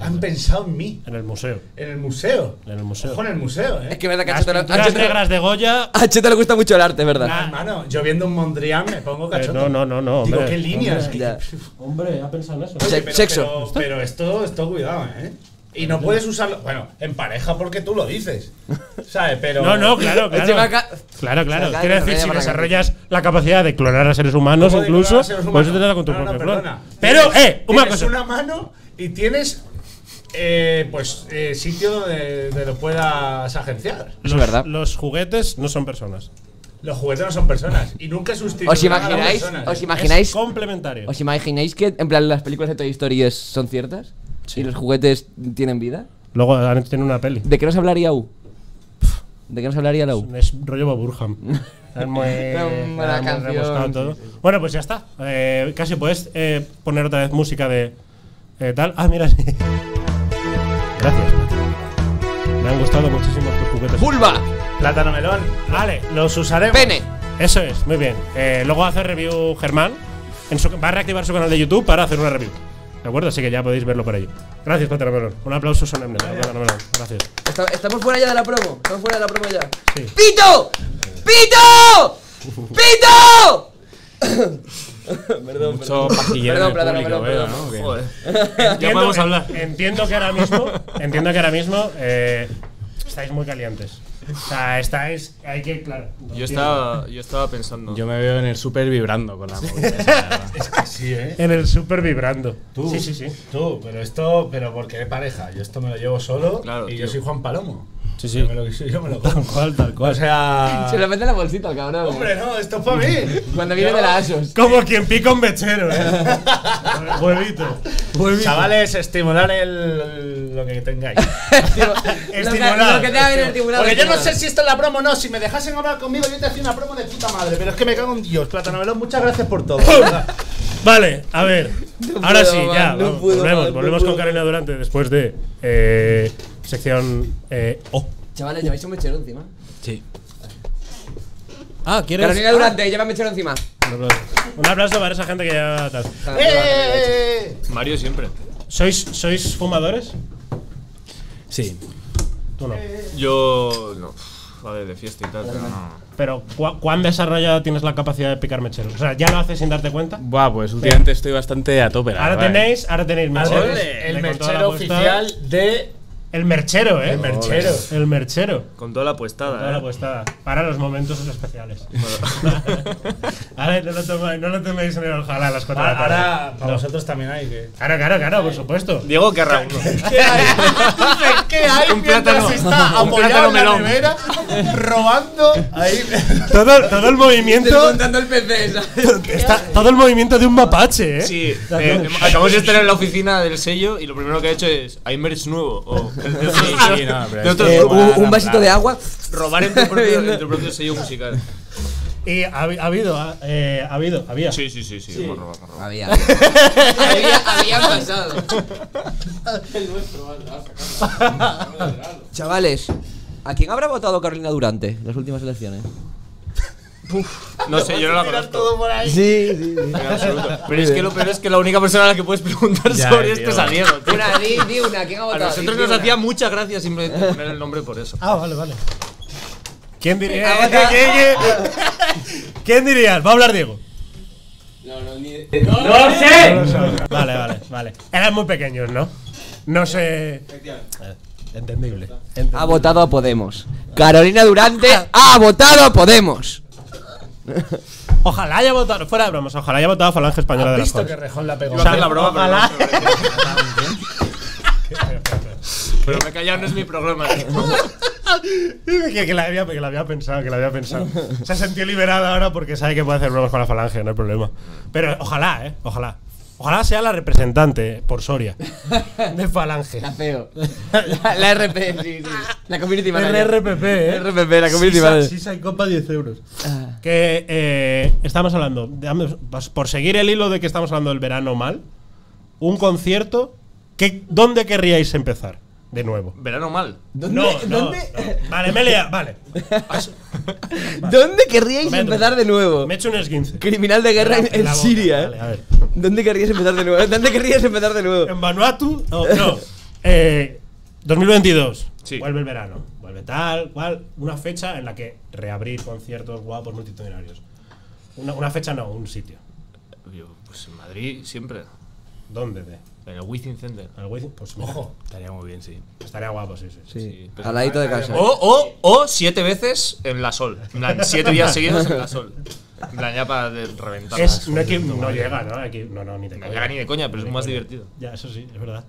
Han pensado en mí, En el museo. en el museo. En el museo. Ojo en el museo, eh. Es que es verdad que a Las a le- negras de Goya. a Cheto le gusta mucho el arte, ¿verdad? Ah, hermano, yo viendo un Mondrian me pongo Eh, cachondo. no, no, no, no. Digo, hombre, qué líneas. hombre. Ya. Hombre, ha pensado en eso. Oye, pero, sexo. Pero, pero esto, esto cuidado, ¿eh? Y no puedes usarlo. Bueno, en pareja porque tú lo dices. ¿Sabes? Pero. No, no, claro, claro. Claro, claro. Quiero que decir, si desarrollas la capacidad de clonar a seres humanos, ¿Cómo de incluso, pues da con tu propio clon. Pero, eh, una tienes cosa. una mano y tienes. Eh, pues eh, sitio donde, donde lo puedas agenciar. Eso es verdad. Los juguetes no son personas. Los juguetes no son personas y nunca sustituyen ¿Os imagináis? a las personas. ¿Os imagináis? Es complementario. ¿Os imagináis que en plan las películas de Toy Story es- son ciertas? ¿Y los juguetes tienen vida? Luego tienen una peli. ¿De qué nos hablaría U? ¿De qué nos hablaría la U? Es rollo Burham. Es muy, buena muy canción, rebuscado sí, todo. Bueno, pues ya está. Eh, casi puedes eh, poner otra vez música de eh, tal. Ah, mira, sí. Gracias. Me han gustado muchísimo tus juguetes. ¡Vulva! Plátano melón. Vale, Los usaremos. ¡Pene! eso es, muy bien. Eh, luego hace review Germán. En su- va a reactivar su canal de YouTube para hacer una review. ¿De acuerdo? Así que ya podéis verlo por ahí. Gracias, Plátano Melón. Un aplauso solemne Plátano Melón. Gracias. Está- estamos fuera ya de la promo. Estamos fuera de la promo ya. Sí. ¡Pito! ¡Pito! ¡Pito! perdón, Mucho perdón. pajillero Perdón, público, perdón, perdón. ¿no? Que- Joder. Entiendo- ya podemos hablar. Entiendo que ahora mismo, entiendo que ahora mismo eh, estáis muy calientes. O sea, estáis, hay que, claro. Yo estaba, yo estaba pensando. Yo me veo en el súper vibrando con la movida. esa, la verdad. Sí, ¿eh? en el super vibrando. Tú, Sí, sí, sí. Tú, pero esto, pero porque de pareja. Yo esto me lo llevo solo Claro, y tío. yo soy Juan Palomo. Sí, Yo me lo, yo me lo como. Tal cual, tal O cual. sea. Se lo mete en la bolsita el cabrón. Hombre, no, esto es para mí. Cuando viene de la ASOS. Como quien pica un mechero, eh. Huevito. Huevito. Chavales, estimular el, lo que tengáis. Estimular. Lo que te haga bien estimulado. Porque yo no sé si esto es la promo o no. Si me dejasen hablar conmigo, yo te hacía una promo de puta madre. Pero es que me cago en Dios. Plátano Melón, muchas gracias por todo. Vale, a ver. Ahora puedo sí, ya. no vamos, puedo volvemos no volvemos puedo con Carolina Durante después de eh, sección. Eh, oh. Chavales, lleváis un mechero encima. Sí. Ah, ¿quieres? Carolina Durante, lleva mechero encima. Un aplauso para esa gente que ya tal. ¡Eh! Mario siempre. ¿Sois, ¿Sois fumadores? Sí. Tú no. Yo. No. A ver, de fiesta y tal, pero no. Pero, ¿cu ¿cuán desarrollada tienes la capacidad de picar mecheros? O sea, ¿ya lo haces sin darte cuenta? Buah, pues últimamente estoy bastante a tope. la Ahora ¿eh? tenéis, ahora tenéis mecheros. El puesta. oficial de. El merchero, ¿eh? El merchero. El merchero. Con toda la puestada, Toda la ¿eh? puestada. Para los momentos especiales. ahora no lo, tomáis, no lo toméis en el ojalá a las 4 de la tarde. Ahora, para No. vosotros también hay que. Claro, claro, claro, por supuesto. Diego querrá uno. ¿Qué hay? ¿Qué hay? Un plátano- está un apoyado plátano en la nevera, robando. Ahí. Todo, todo el movimiento. Desmontando el PC. Está, todo el movimiento de un mapache, ¿eh? Sí, eh, acabamos de estar en la oficina del sello y lo primero que ha hecho es hay merch nuevo un, vasito de agua. robar en tu, propio, en tu propio sello musical. Y ha, ha habido, ha, eh, ha habido, había. Sí, sí, sí, sí. hemos robado, hemos robado. Había. había, había pasado. Chavales, ¿a quién habrá votado Carolina Durante en las últimas elecciones? No sé, yo no la conozco. Sí, sí, En absoluto. Pero es que lo peor es que la única persona a la que puedes preguntar Ya, sobre tío. esto es a Diego. tío. Una, di, di una, ¿quién ha A votado? nosotros Di nos una. hacía mucha gracia simplemente poner el nombre por eso. Ah, vale, vale. ¿Quién diría? ¿Quién, quién- quién diría? Va a hablar Diego. No, no, ni. No sé. Vale, vale, vale. Eran muy pequeños, ¿no? No sé. Eh, Entendible. entendible. Ha votado a Podemos. Carolina Durante ha votado a Podemos. Ojalá haya votado, fuera de bromas, ojalá haya votado a Falange Española de ¿Has las visto que Rejón la pegó? Iba a hacer la broma, pero ojalá. Pero me he callado, no es mi programa. que, que la había, que la había pensado, que la había pensado. Se sintió liberada ahora porque sabe que puede hacer bromas con la falange, no hay problema. Pero ojalá, eh, ojalá. Ojalá sea la representante por Soria de falange. La feo. La, la RP, sí, sí. La community manager. RRPP, eh. RPP, la community Sisa- manager. Sisa y copa 10 euros. Ah. Que eh, estamos hablando, por seguir el hilo de que estamos hablando del verano mal, un concierto, que, ¿dónde querríais empezar? De nuevo. Verano mal. ¿Dónde, No, no, ¿dónde, no. Vale, me liado, vale. ¿Dónde querríais empezar de nuevo? Me he hecho un esguince. Criminal de guerra en, En en la boca, Siria, vale, a ver. ¿eh? ¿Dónde querrías empezar de nuevo? ¿Dónde querrías empezar de nuevo? En Vanuatu, no, no. Eh, 2022. Sí. Vuelve el verano. Vuelve tal, cual. Una fecha en la que reabrir conciertos guapos multitudinarios. Una, una fecha no, un sitio. Pues en Madrid siempre. ¿Dónde? De? En el Within Center. ¿Al Wizzing? Pues mira, Ojo. Estaría muy bien, sí. Estaría guapo, sí, sí. Sí, pero- al ladito de casa. O, o, o siete veces en la Sol. En plan, siete días seguidos en la Sol. En plan, ya para reventar. Es, no, no llega, ¿no? Aquí- no, no, ni de No coña. llega ni de coña, pero Ni es más coña. divertido. Ya, eso sí, es verdad.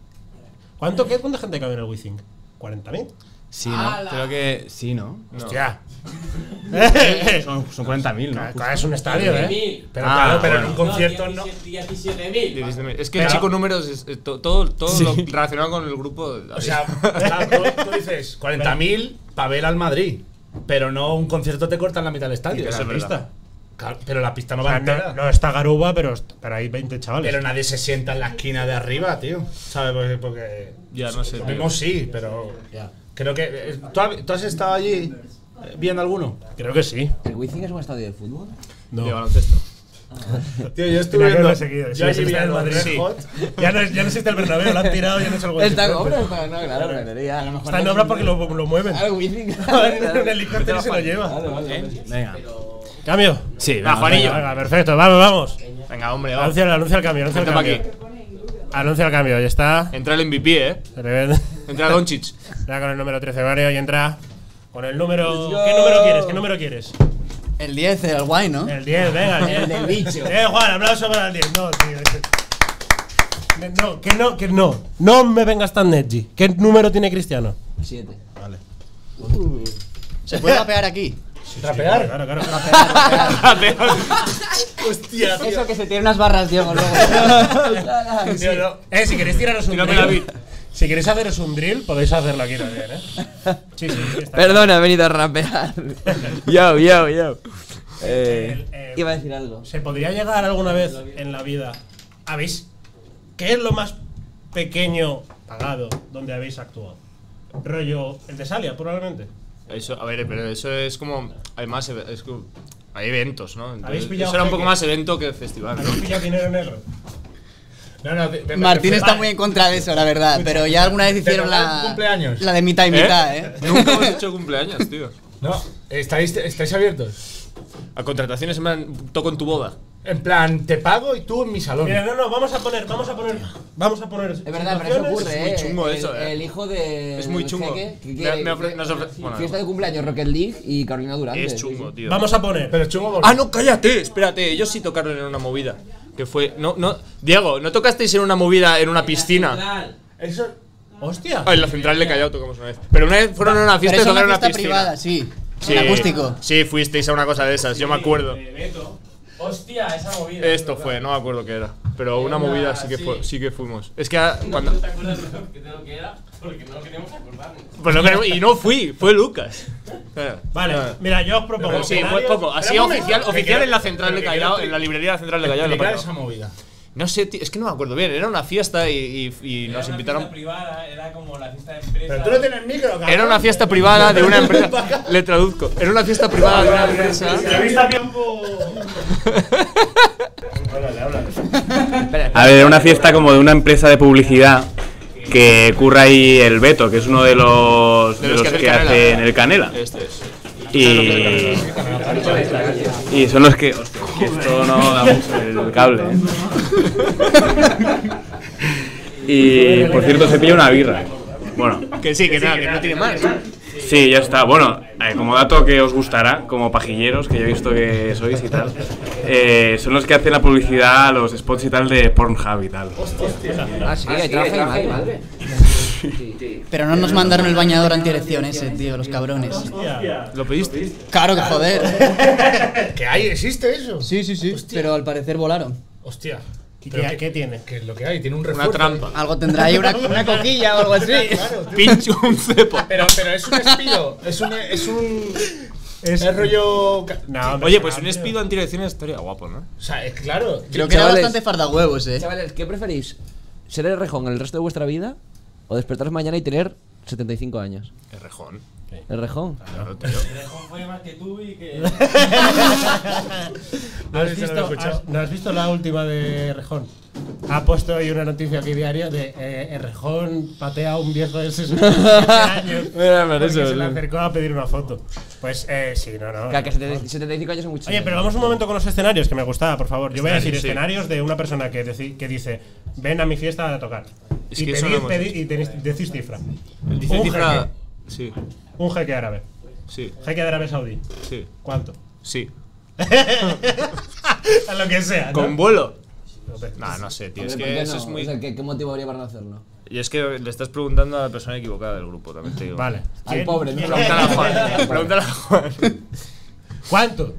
¿Cuánto, qué, ¿Cuánta gente cabe en el Wizzing? ¿40.000? Sí, ¿no? Creo que sí, ¿no? No. Hostia. Son, son 40.000, ¿no? Claro, es un estadio, ¿eh? Pero Ah, claro, pero en un concierto no. 17.000. Es que Pero- el chico números es eh, to- todo, todo lo relacionado con el grupo. O sea, claro, tú, tú dices 40.000 para ver al Madrid. Pero no un concierto te corta en la mitad del estadio. ¿De Eso la es verdad. pista? Claro, pero la pista no O va sea, no, entera. no está Garuba, pero, pero hay 20 chavales. Pero nadie se sienta en la esquina de arriba, tío. ¿Sabes? Porque. porque Ya, no sé, Lo tío. mismo sí, pero. Creo que. eh, ¿Tú, has- tú has estado allí eh, viendo alguno? Creo que sí. ¿El Wizzing es un estadio de fútbol? No. De baloncesto. Tío, yo estuve viendo. seguido, yo allí está en Madrid, sí. Hot. Ya no, ya no existe el Bernabéu, lo han tirado, ya no es algo Está en obra, no, claro, refinería. A lo mejor. Está en obra porque lo, lo mueven. Ah, el Wizzing. un helicóptero se lo lleva. Venga. ¿Cambio? Sí, Va, Juanillo. Venga, perfecto, vamos, vamos. Venga, hombre, va. Anuncia, anuncia el cambio, anuncia el cambio. Anuncia el cambio, ya está. Entra el MVP, eh. Entra Entra Doncic. con el número 13 Mario y entra con el número. ¿Qué número quieres? ¿Qué número quieres? El 10 era el guay, ¿no? El 10, venga, el 10. El del bicho. Eh, Juan, aplauso para el 10. No, tío. No, que no, que no. No me vengas tan Nedgy. ¿Qué número tiene Cristiano? 7. Vale. ¿Se puede rapear aquí? ¿Trapear? Claro, claro. Hostia, tío. Eso que se tiene unas barras, Diego, luego. Tío, no. Eh, si queréis tiraros un drill. Si queréis haceros un drill, podéis hacerlo aquí también, ¿eh? Sí, sí, sí. está Perdona, he venido a rapear. yo, yo, yo. El, eh, Iba a decir algo. ¿Se podría llegar alguna vez en la vida? ¿Habéis? ¿Qué es lo más pequeño pagado donde habéis actuado? Rollo, el de Salia, probablemente. Eso, a ver, pero eso es como. Además, es que hay eventos, ¿no? Entonces, ¿Habéis pillado eso era un poco más evento que festival, ¿no? ¿Habéis pillado dinero negro? No, no, Martín está muy en contra de eso, la verdad. Pero ya alguna vez hicieron la. cumpleaños. La de mitad y mitad, ¿eh? Nunca hemos hecho cumpleaños, tío. No, ¿estáis, ¿estáis abiertos? A contrataciones en plan, toco en tu boda. En plan, te pago y tú en mi salón. Mira, no, no, vamos a poner, vamos a poner, vamos a poner. Es verdad, pero eso ocurre, muy ¿eh? chungo el, eso, ¿eh? El hijo de. Es muy chungo. jeque, que Me- quiere- me ofre- que- nos ofre- bueno, Fiesta de cumpleaños Rocket League y Carolina Durante. Es chungo, tío. Vamos a poner. Pero chungo porque Ah, no, cállate, espérate. Ellos sí tocaron en una movida. Que fue. No, no. Diego, ¿no tocasteis en una movida en una piscina? Eso. Hostia. Ah, en la central de Callao tocamos una vez. Pero una vez fueron a una fiesta y es tocaron en una piscina. privada, sí. Sí, En acústico. Sí, fuisteis a una cosa de esas, yo me acuerdo. Hostia, esa movida. Esto fue, no me acuerdo qué era. Pero una movida sí que, fue, sí que fuimos. Es que ah, cuando. ¿Te acuerdas de lo que era? Porque no queríamos acordarnos. Pues no queremos- y no fui, fue Lucas. Vale, mira, yo os propongo. Pero sí, fue poco. Así oficial, oficial en la central de Callao, en la librería de la central de Callao. en la esa movida. No sé, tío, es que no me acuerdo bien. Era una fiesta y, y- y nos invitaron. privada, era como la fiesta de empresa. Pero tú no tienes micro, cabrón. Era una fiesta privada de una empresa. Le traduzco. Era una fiesta privada de una empresa. Entrevista a tiempo. A ver, era una fiesta como de una empresa de publicidad que curra ahí el Beto, que es uno de los, de los que hace en el Canela. Este es. Y, y son los que. Hostia, que esto no da mucho el cable. ¿eh? Y por cierto, se pilla una birra. Bueno, Que sí, que, nada, que no tiene más. sí, ya está. Bueno, eh, como dato que os gustará, como pajilleros, que yo he visto que sois y tal, eh, son los que hacen la publicidad a los spots y tal de Pornhub y tal. Ah, sí, hay traje y madre. Pero no nos mandaron el bañador antierección ese, tío, los cabrones. ¿Lo pediste? Claro que joder. ¿Que hay? ¿Existe eso? Sí, sí, sí. Pero al parecer volaron. Hostia. ¿Qué, ¿Pero qué- qué tiene? ¿Qué es lo que hay? Tiene un Una refuerzo. trampa. Algo tendrá ahí una, una coquilla o algo así. Claro. Pincho un cepo. Pero, pero es un espido. Es un. Es un. Es rollo. No, hombre, Oye, pues un espido antidirección estaría guapo, ¿no? O sea, es claro. Creo que era bastante fardahuevos, eh. Chavales, ¿qué preferís? ¿Ser el rejón el resto de vuestra vida? ¿O despertaros mañana y tener 75 años? El rejón. ¿El rejón? Claro, tío. fue más que tú y que. ¿No has, visto, has- ¿No has visto la última de Rejón? Ha puesto ahí una noticia aquí diaria de eh, Rejón patea a un viejo de 67 años Mira, eso, se le acercó a pedir una foto. Pues eh, sí, no, no. Claro, que 70 75 años son muchos. Oye, pero vamos un momento con los escenarios, que me gustaba, por favor. Yo voy a decir Escenarios, sí. escenarios de una persona que, deci- que dice, ven a mi fiesta a tocar. Es y que eso pedid- y tenéis- decís cifra. El dice cifra. jeque. Sí, Un jeque árabe. sí, Jeque árabe saudí. sí, ¿Cuánto? sí. a lo que sea. ¿no? ¿Con vuelo? Nah, no sé, tío. Es Hombre, ¿por que qué eso no? es muy. O sea, ¿qué, qué motivo habría para no hacerlo? Y es que le estás preguntando a la persona equivocada del grupo, también te digo. Vale. Al ¿Quién- pobre, ¿no? Pregúntale a Juan. Pregúntale a Juan. ¿Cuánto?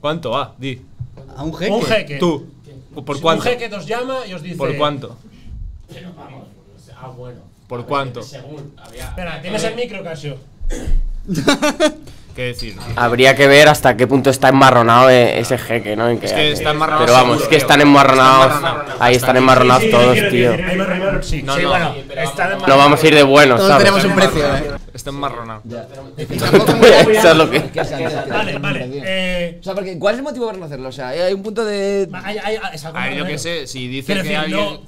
¿Cuánto? Ah, di. A un jeque. Un jeque. Tú. ¿Por Un cuánto? jeque os llama y os dice. ¿Por cuánto? Ah, bueno. ¿Por cuánto? Según había. Espera, tienes el micro, Casio. ¿Qué decir? Habría que ver hasta qué punto está enmarronado eh, ese jeque, ¿no? En Es que está enmarronado Pero vamos, seguro, es que están enmarronados. Está enmarronado. Ahí están enmarronados todos, tío. No, no. No vamos a ir de buenos, Todos ¿sabes? tenemos un precio, eh. Está enmarronado. Eso es lo que. Vale, vale. Eh, O sea, porque, ¿cuál es el motivo para no hacerlo? O sea, hay un punto de. hay, hay, hay- esa A ver, yo qué sé, si dice que alguien.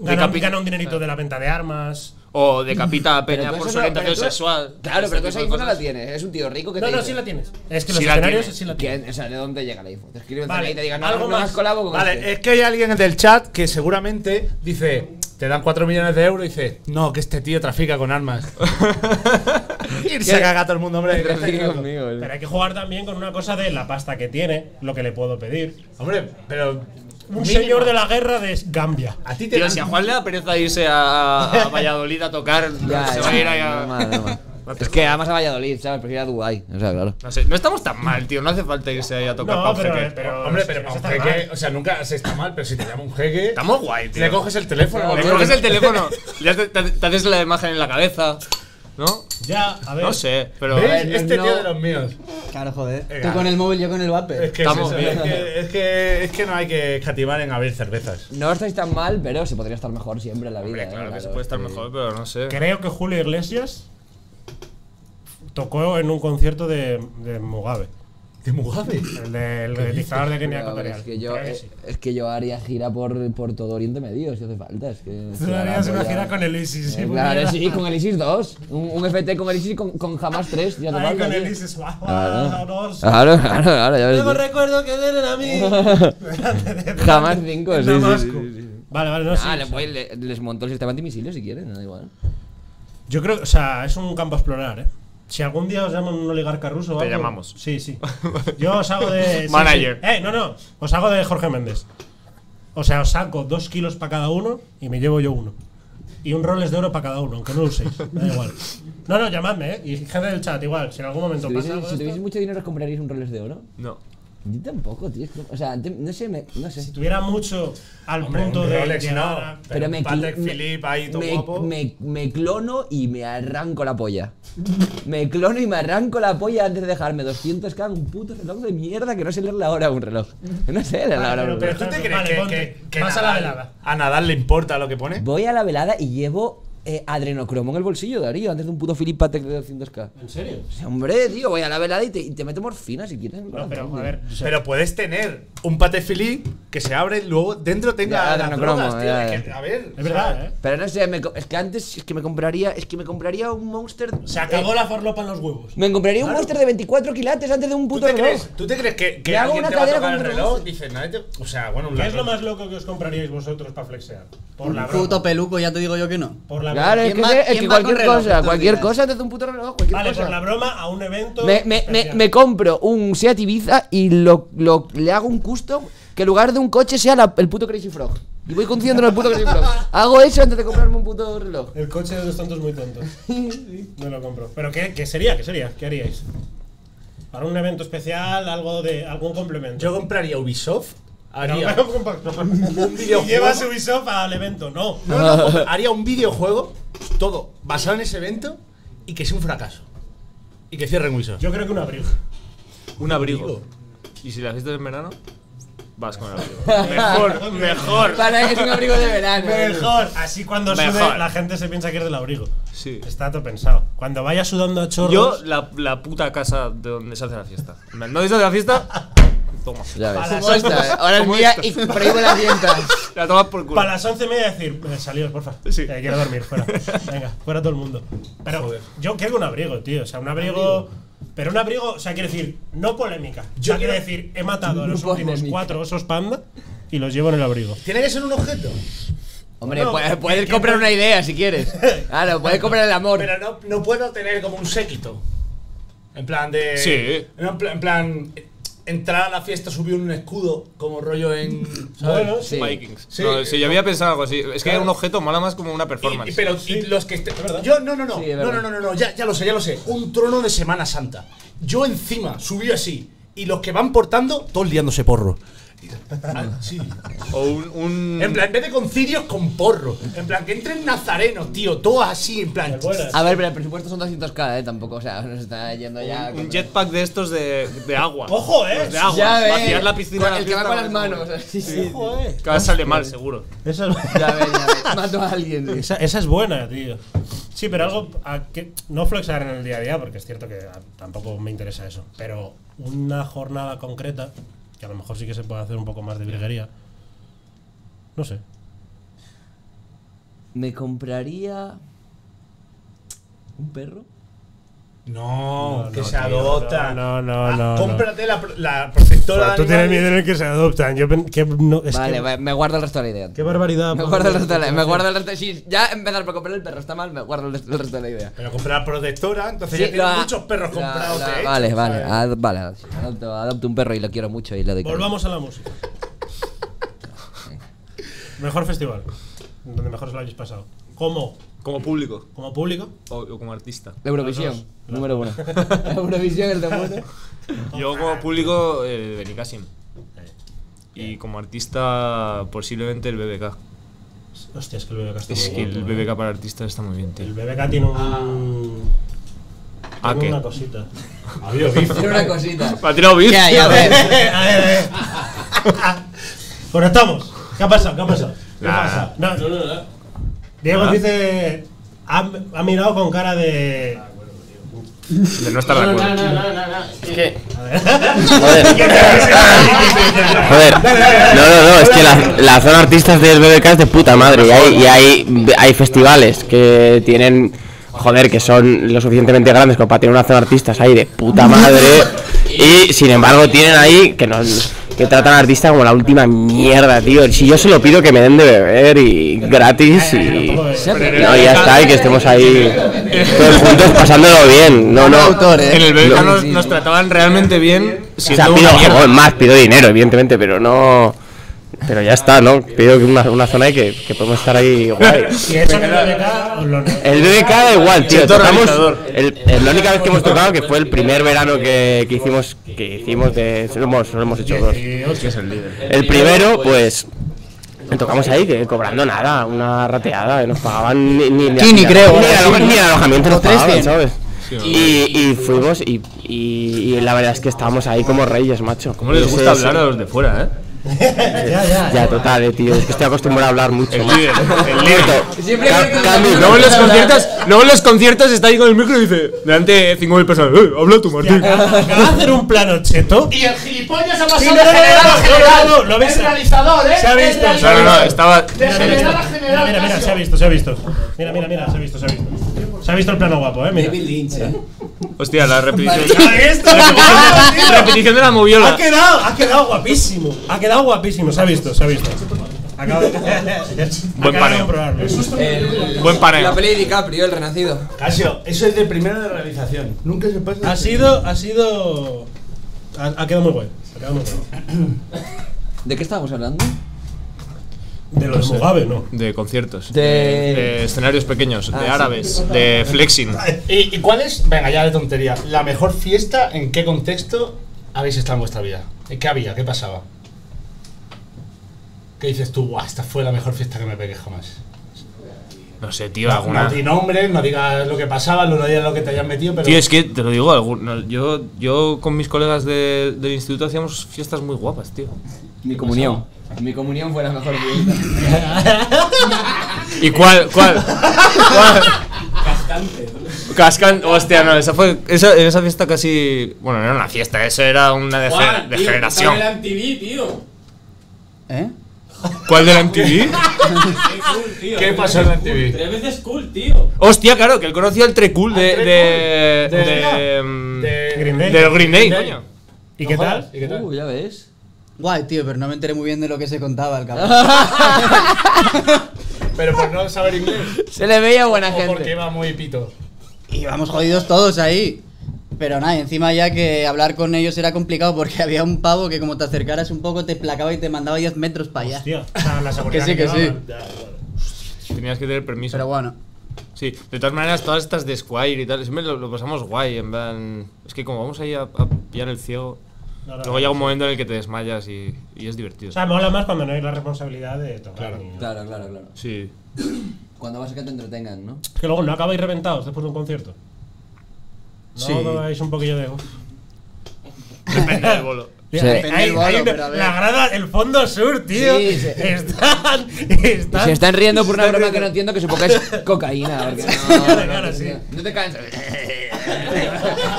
No. Gana, gana un dinerito de la venta de armas. O decapita a peña por su no- orientación sexual. Claro, pero tú tipo esa info no la tienes. Es un tío rico que No, te no, dice, sí la tienes. Es que Sí los escenarios sí la tienes. O sea, ¿de dónde llega la info? Te escribe Vale, y te digan, no, algo no, no más. has colado con Vale, este. es que hay alguien del chat que seguramente dice, te dan 4 millones de euros y dice, no, que este tío trafica con armas. y se caga todo el mundo, hombre. eh. Pero hay que jugar también con una cosa de la pasta que tiene, lo que le puedo pedir. Hombre, pero. Un mínimo. señor de la guerra de Gambia. A ti te Tío, si a Juan le da pereza irse a, a Valladolid a tocar, Ya, se ya, va a ir ahí a. normal, normal. Es que además a Valladolid, ¿sabes? Prefiero a Dubái. O sea, claro. No sé, no estamos tan mal, tío. No hace falta irse ahí a tocar No, pero, jeque. pero- Hombre, pero para un jeque, mal. o sea, nunca se está mal, pero si te llama un jeque, Estamos guay, tío. le coges el teléfono. Le le coges el teléfono, ya te, te- te haces la imagen en la cabeza. ¿No? Ya, a ver. No sé, pero. Este no- tío de los míos. Claro, joder. Venga. Tú con el móvil, yo con el vape. Es que, Estamos es, eso, bien. es, que, es, que, es que no hay que escatimar en abrir cervezas. No estáis tan mal, pero se podría estar mejor siempre en la vida. Hombre, ¿eh? claro que se puede estar sí. mejor, pero no sé. Creo que Julio Iglesias tocó en un concierto de, de Mugabe. ¿De Mugabe? El del dictador de Kenia Pero Ecuatorial. es, que yo, Creo que sí. es que yo haría gira por, por todo Oriente Medio si hace falta. Es que, Tú harías una gira con el ISIS. Eh, Claro, sí, con el ISIS 2. Un, un FT con el ISIS y con, con Hamas 3. Si hace Ahí falta, con el. ISIS. Claro. Vámonos. Claro, claro, claro, ya ves. Luego tú. recuerdo que eran a mí. Hamas 5, sí, sí. Vale, vale, no sé. Ah, le- le- les monto el sistema antimisiles si quieren, da igual. Yo creo, o sea, es un campo a explorar, ¿eh? Si algún día os llaman un oligarca ruso o Te algo- llamamos. Sí, sí. Yo os hago de. sí, Manager. sí. Eh, no, no. Os hago de Jorge Méndez. O sea, os saco dos kilos para cada uno y me llevo yo uno. Y un roles de oro para cada uno, aunque no lo uséis. Da igual. No, no, llamadme, ¿eh? Y gente del chat, igual. Si en algún momento Si pasa si tuvieseis esto- mucho dinero, ¿os compraríais un Rolex de oro? No. Yo tampoco, tío. O sea, no sé, me, no sé. Si tuviera mucho al Hombre, punto un de. Rolex llegar no. a- Pero me, Patek me- Philippe ahí todo me- guapo. me- me clono y me arranco la polla. me clono y me arranco la polla antes de dejarme 200k en un puto reloj de mierda que no sé leer la hora a un reloj. No sé leer la hora a un Pero reloj. tú te crees Vale, que, que, que Vas a la Nadal- velada. a Nadal le importa lo que pone? Voy a la velada y llevo eh, adrenocromo en el bolsillo, Darío, antes de un puto Philip Patek de 200k. ¿En serio? Sea, hombre, tío, voy a la velada y te, y te meto morfina si quieres. No, pero a ver. o sea, Pero puedes tener un Patek Philippe que se abre y luego dentro tenga Ya, las adrenocromo, drogas, tío. ya, Es ya. que, a ver, es verdad, ¿eh? Pero no sé, me co- es que antes es que me compraría, es que me compraría un monster. Se acabó la farlopa en los huevos. Me compraría un monster de 24 quilates antes de un ¿Tú puto te, reloj. crees, ¿Tú te crees que, que alguien una te va a tocar el con un reloj? reloj. Dice, nadie te- O sea, bueno, un ¿Qué es lo más loco que os compraríais vosotros para flexear? Por la Un broma. puto peluco, ya te digo yo que no. Por la Claro, broma. es que, ¿Quién va- es que quién va con cualquier reloj cosa, cualquier días? cosa antes de un puto reloj, cualquier Vale, cosa. por la broma a un evento. Me, me, me, especial. me compro un Seat Ibiza y lo, lo- le hago un custom que en lugar de un coche sea la- el puto Crazy Frog. Y voy conduciendo en el puto Crazy Frog. Hago eso antes de comprarme un puto reloj. El coche de los tontos muy tontos. No lo compro. ¿Pero qué, qué sería? ¿Qué sería? ¿Qué haríais? ¿Para un evento especial? ¿Algo de algún complemento? Yo compraría Ubisoft. No, Haría, un videojuego. Llevas Ubisoft al evento, no. No, no, haría un videojuego, todo basado en ese evento y que sea un fracaso. Y que cierren Ubisoft. Yo creo que un abrigo. Un abrigo. ¿Y si la fiesta es en verano? Vas con el abrigo. mejor, mejor. Para es un abrigo de verano. Mejor. Así cuando Mejor. la gente se piensa que es del abrigo. Sí. Está todo pensado. Cuando vaya sudando a chorros. Yo, la, la puta casa de donde se hace la fiesta. ¿No habéis de la fiesta? Toma. Ya ves. Para Como esta, eh. Ahora es Como mía esta. y prohíbo las. La tomas por culo. Para las once y media decir, "Eh, salíos, porfa. Sí. Eh, quiero dormir, fuera. Venga, fuera todo el mundo. Pero yo quiero un abrigo, tío. O sea, un abrigo. Pero un abrigo, o sea, quiere decir, no polémica. Yo quiero quiero- decir, he matado a No los últimos polémica. cuatro osos panda y los llevo en el abrigo. ¿Tiene que ser un objeto? Hombre, No, puedes, que- puedes que- comprar una idea si quieres. Claro, puedes comprar el amor. Pero no, no puedo tener como un séquito. En plan de. Sí. No, en plan, en plan, entrar a la fiesta, subir un escudo, como rollo en. ¿sabes? Bueno, Sí. Vikings. Sí. no, sí, yo había pensado algo así. Es que Claro. un objeto mola más como una performance. y- pero y los que estén. verdad. Yo, no, no, no. No, no, no, no, no, ya, ya lo sé, ya lo sé. Un trono de Semana Santa. Yo encima, subí así. Y los que van portando, todos liándose porro. Ah, sí. o un. un- En plan, en vez de con cirios, con porro. En plan, que entren nazarenos, tío. Todos así, en plan. A ver, pero el presupuesto son 200k, eh, tampoco, o sea, nos está yendo ya. un jetpack de estos de, de agua. Ojo, eh. Los de agua. Ya ves. Vaciar la piscina. de la El que va fiesta con las manos. Sí, sí. Ojo, eh. Que va sale mal, seguro. Esa es, Ya ves, ya ves. Mato a alguien. sí. esa, esa es buena, tío. Sí, pero algo a que no flexar en el día a día, porque es cierto que a- tampoco me interesa eso. Pero una jornada concreta, que a lo mejor sí que se puede hacer un poco más de virguería. No sé. Me compraría un perro. No, No, que no, se tío, adoptan. no, no, Ah, no, no. Cómprate la, la protectora. Tú tienes miedo en el que se adoptan. Yo que no, es vale, que- me guardo el resto de la idea. Qué barbaridad. Me guardo el resto de la Me guardo el resto. Si ya empezar por comprar el perro está mal, me guardo el resto, de la idea. Pero comprar protectora, entonces Sí, ya tienes muchos perros comprados. la- de hecho, vale, vale, vale. Adopto, adopto un perro y lo quiero mucho y le doy cariño. Volvamos a la música. Mejor festival. Donde mejor os lo habéis pasado. ¿Cómo? Como público ¿Como público? o, o como artista. Eurovisión, número uno. Eurovisión el de. Yo como público, eh, Benicassim. Y como artista, posiblemente el BBK. Hostia, es que el BBK está Es muy que el eh. BBK para artistas está muy bien, tío. El BBK tiene un. ¿Ah, tiene qué? una cosita. Ha habido beef. Tiene una cosita. Me ha tirado beef. ¿Qué hay? A ver. A ver, a ver. Conectamos. ¿Qué ha pasado? ¿Qué ha pasado? ¿Qué Nah. pasa? No, no, no. no. Diego Ah. dice. Ha, ha mirado con cara de. De no estar de acuerdo. Es que. Joder. Joder. No, no, no, es que la, la zona artistas del BBK es de puta madre. Y hay, y hay, hay festivales que tienen. Joder, que son lo suficientemente grandes como para tener una zona artistas ahí de puta madre. Y sin embargo tienen ahí que nos. Que tratan al artista como la última mierda, tío. Si yo se lo pido que me den de beber y gratis y. No, y ya está, y que estemos ahí todos juntos pasándolo bien. No, no. ¿eh? En el BBK nos, nos trataban realmente bien. O sea, pido joder, más, pido dinero, evidentemente, pero no. Pero ya está, ¿no? Pido que una, una zona y que, que podemos estar ahí guay. Si eso en el BBK, os lo El BBK da igual, tío. Tocamos. El, el- la única vez que hemos tocado, que fue el primer verano que, que hicimos, que hicimos de. Solo hemos, solo hemos hecho dos. El primero, pues. Tocamos ahí, que cobrando nada, una rateada, que nos pagaban ni, ni, Sí, ni creo, ni, el ni alojamiento nos O tres pagaban. ¿sabes? Y, y fuimos y, y, y la verdad es que estábamos ahí como reyes, macho. ¿Cómo les gusta ese- hablar a los de fuera, eh? Ya, ya. Ya, total, eh, tío. Es que estoy acostumbrado a hablar mucho. El líder, el líder. Siempre Luego en los conciertos, luego en los conciertos está ahí con el micro y dice, delante de 5.000 personas, eh, habla tú, Martín. Acaba de hacer un plano cheto. Y el gilipollas ha pasado de general a general. lo ves. Realizador, ¿eh? Se ha visto, No, no, no, estaba... De general a Mira, general. mira, se ha visto, se ha visto. Mira, mira, mira, se ha visto, se ha visto. Se ha visto el plano guapo, eh. Mira. Hostia, la repetición... Esto, repetición de la Ha moviola. quedado, ha quedado guapísimo. Ha quedado guapísimo, se ha visto, se ha visto. Acabo de, Buen acabo de paneo. comprobarlo. Buen paneo. La peli de DiCaprio, el renacido. Casio, eso es de primero de realización. Nunca se pasa. Ha sido, ha sido. Ha, ha quedado muy bueno. Ha quedado muy bueno. ¿De qué estábamos hablando? De lo de Mugabe, ¿no? De conciertos. De- de escenarios pequeños, de árabes, de flexing. ¿Y, y cuál es, venga ya de tontería, la mejor fiesta, en qué contexto habéis estado en vuestra vida? ¿Qué había? ¿Qué pasaba? ¿Qué dices tú? Buah, esta fue la mejor fiesta que me pegué jamás. No sé, tío, No, alguna... no di nombres, no digas lo que pasaba, no digas lo que te hayan metido, pero. Tío, es que te lo digo, algún- yo, yo con mis colegas de- del instituto hacíamos fiestas muy guapas, tío. Mi comunión. Mi comunión fue la mejor fiesta. ¿Y cuál? ¿Cuál? ¿Cuál? Cascante. Cascante. Hostia, no, esa fue. Esa, en esa fiesta casi. Bueno, no era una fiesta, eso era una dege- degeneración. ¿Eh? ¿Cuál de la MTV? ¿Qué pasó en la TV? Tres veces cool, tío. Hostia, claro, que él conoció al Trecool de. De. De. De- de Green Day. del Green Day, Green Day. coño. ¿Y qué tal? ¿Y qué tal? Uh, ya ves. Guay, tío, pero no me enteré muy bien de lo que se contaba el cabrón. Pero por no saber inglés. Se le veía buena O porque gente. iba muy pito. Y vamos jodidos todos ahí. Pero nada, encima ya que hablar con ellos era complicado porque había un pavo que como te acercaras un poco te placaba y te mandaba 10 metros para allá. Hostia, o sea, la seguridad Que sí, que sí. Tenías que tener permiso. Pero bueno. Sí, de todas maneras, todas estas de Squire y tal, siempre lo, lo pasamos guay, en plan. Es que como vamos ahí a, a pillar el ciego, No, no, luego llega un momento en el que te desmayas y, y es divertido. O sea, mola más cuando no hay la responsabilidad de tocar. ni- Claro, claro, claro. Sí. Cuando vas a que te entretengan, ¿no? Es que luego no acabáis reventados después de un concierto. ¿No Sí. tomáis un poquillo de. uf. Depende del bolo. Sí. hay- bolo, hay una- la grada, el fondo sur, tío. Sí, sí. Están, están. Se están riendo por una broma que no entiendo que supongo que es cocaína. Porque no, Claro, no, no, sí. no te cansas.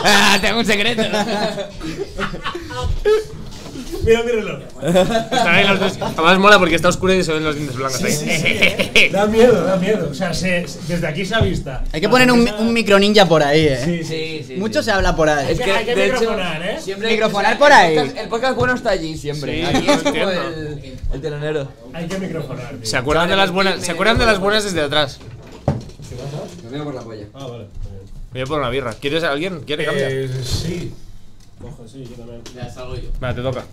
Ah, tengo un secreto. Mira mi reloj. Están ahí los dos. Además mola porque está oscuro y se ven los dientes blancos ahí. Da miedo, da miedo. O sea, se- desde aquí se ha vista. Hay que poner un, un micro ninja por ahí, eh. Sí, sí. Sí, sí. Mucho sí. se habla por ahí. Es que, hay que de hecho, microfonar, ¿eh? Siempre Microfonar por el ahí. podcast- el podcast bueno está allí siempre. Sí, Aquí es como entiendo. el, el telonero. Hay que microfonar, tío. Se acuerdan de las buenas, se acuerdan de las buenas desde atrás. Vemos por la polla. Ah, vale. Voy a por una birra. ¿Quieres alguien? ¿Quiere cambiar? Eh, sí. Cojo, sí, yo también. Ya salgo yo. Venga, te toca.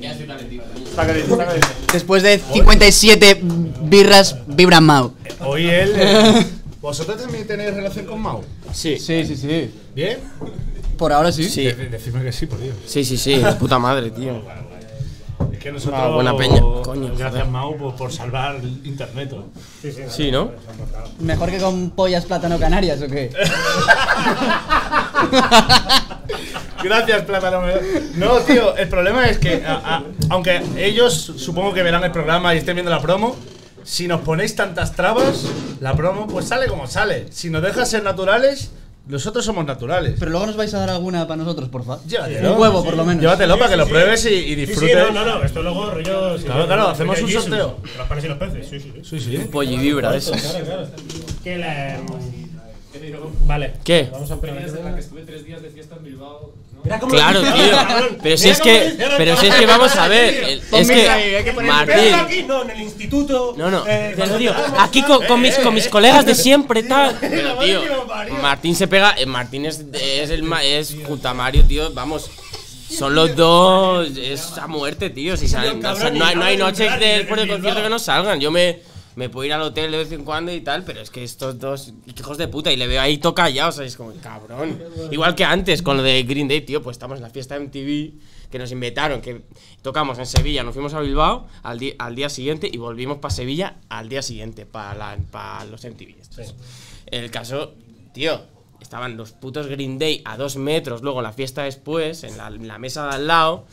Ya estoy calentito. Está caliente, está caliente. Después de 57 birras, vibran Mau. Hoy él. eh, ¿Vosotros también tenéis relación con Mau? Sí. Sí, sí, sí. ¿Bien? Por ahora sí. Sí. De- Decidme que sí, por Dios. Sí, sí, sí. Puta madre, tío. Que nosotros. Ah, buena peña, coño, Gracias. Mau, por, por salvar internet. ¿no? Sí, sí. Sí, ¿no? Mejor que con pollas plátano canarias o qué. Gracias, Plátano. No, tío, el problema es que, a- a- aunque ellos supongo que verán el programa y estén viendo la promo, si nos ponéis tantas trabas, la promo pues sale como sale. Si nos dejas ser naturales, nosotros somos naturales. Pero luego nos vais a dar alguna para nosotros, porfa. Llévatelo. Un huevo, por lo menos. Llévatelo para que lo pruebes y, y Sí, sí, disfrutes. no, no, no. Esto luego rollo. Claro, claro, hacemos un sorteo. Los panes y los peces. Sí, sí, sí. Sí, sí. Pollo y vibra, eso. Claro, claro. Que la. Vale. ¿Qué? Vamos a esperar. Claro, tío. Pero si es que, pero si es que vamos a ver, el- es que Martín. aquí no, en el instituto. No, no, eh, te lo cuando digo, estábamos- aquí con, con mis, con mis colegas de siempre, tal. Pero, tío. Martín se pega. eh, Martín es, es el ma- es junto a Mario, tío, vamos. Son los dos, es a muerte, tío. Si salen, no, hay, no hay noches hablan del concierto que no salgan. Yo me, me puedo ir al hotel de vez en cuando y tal, pero es que estos dos, hijos de puta, y le veo ahí toca ya, o sea, es como, cabrón. Igual que antes con lo de Green Day, tío, pues estamos en la fiesta de MTV que nos invitaron, que tocamos en Sevilla, nos fuimos a Bilbao al, al día siguiente y volvimos para Sevilla al día siguiente, para los MTV. estos. El caso, tío, estaban los putos Green Day a dos metros, luego la fiesta después, en la, en la mesa de al lado.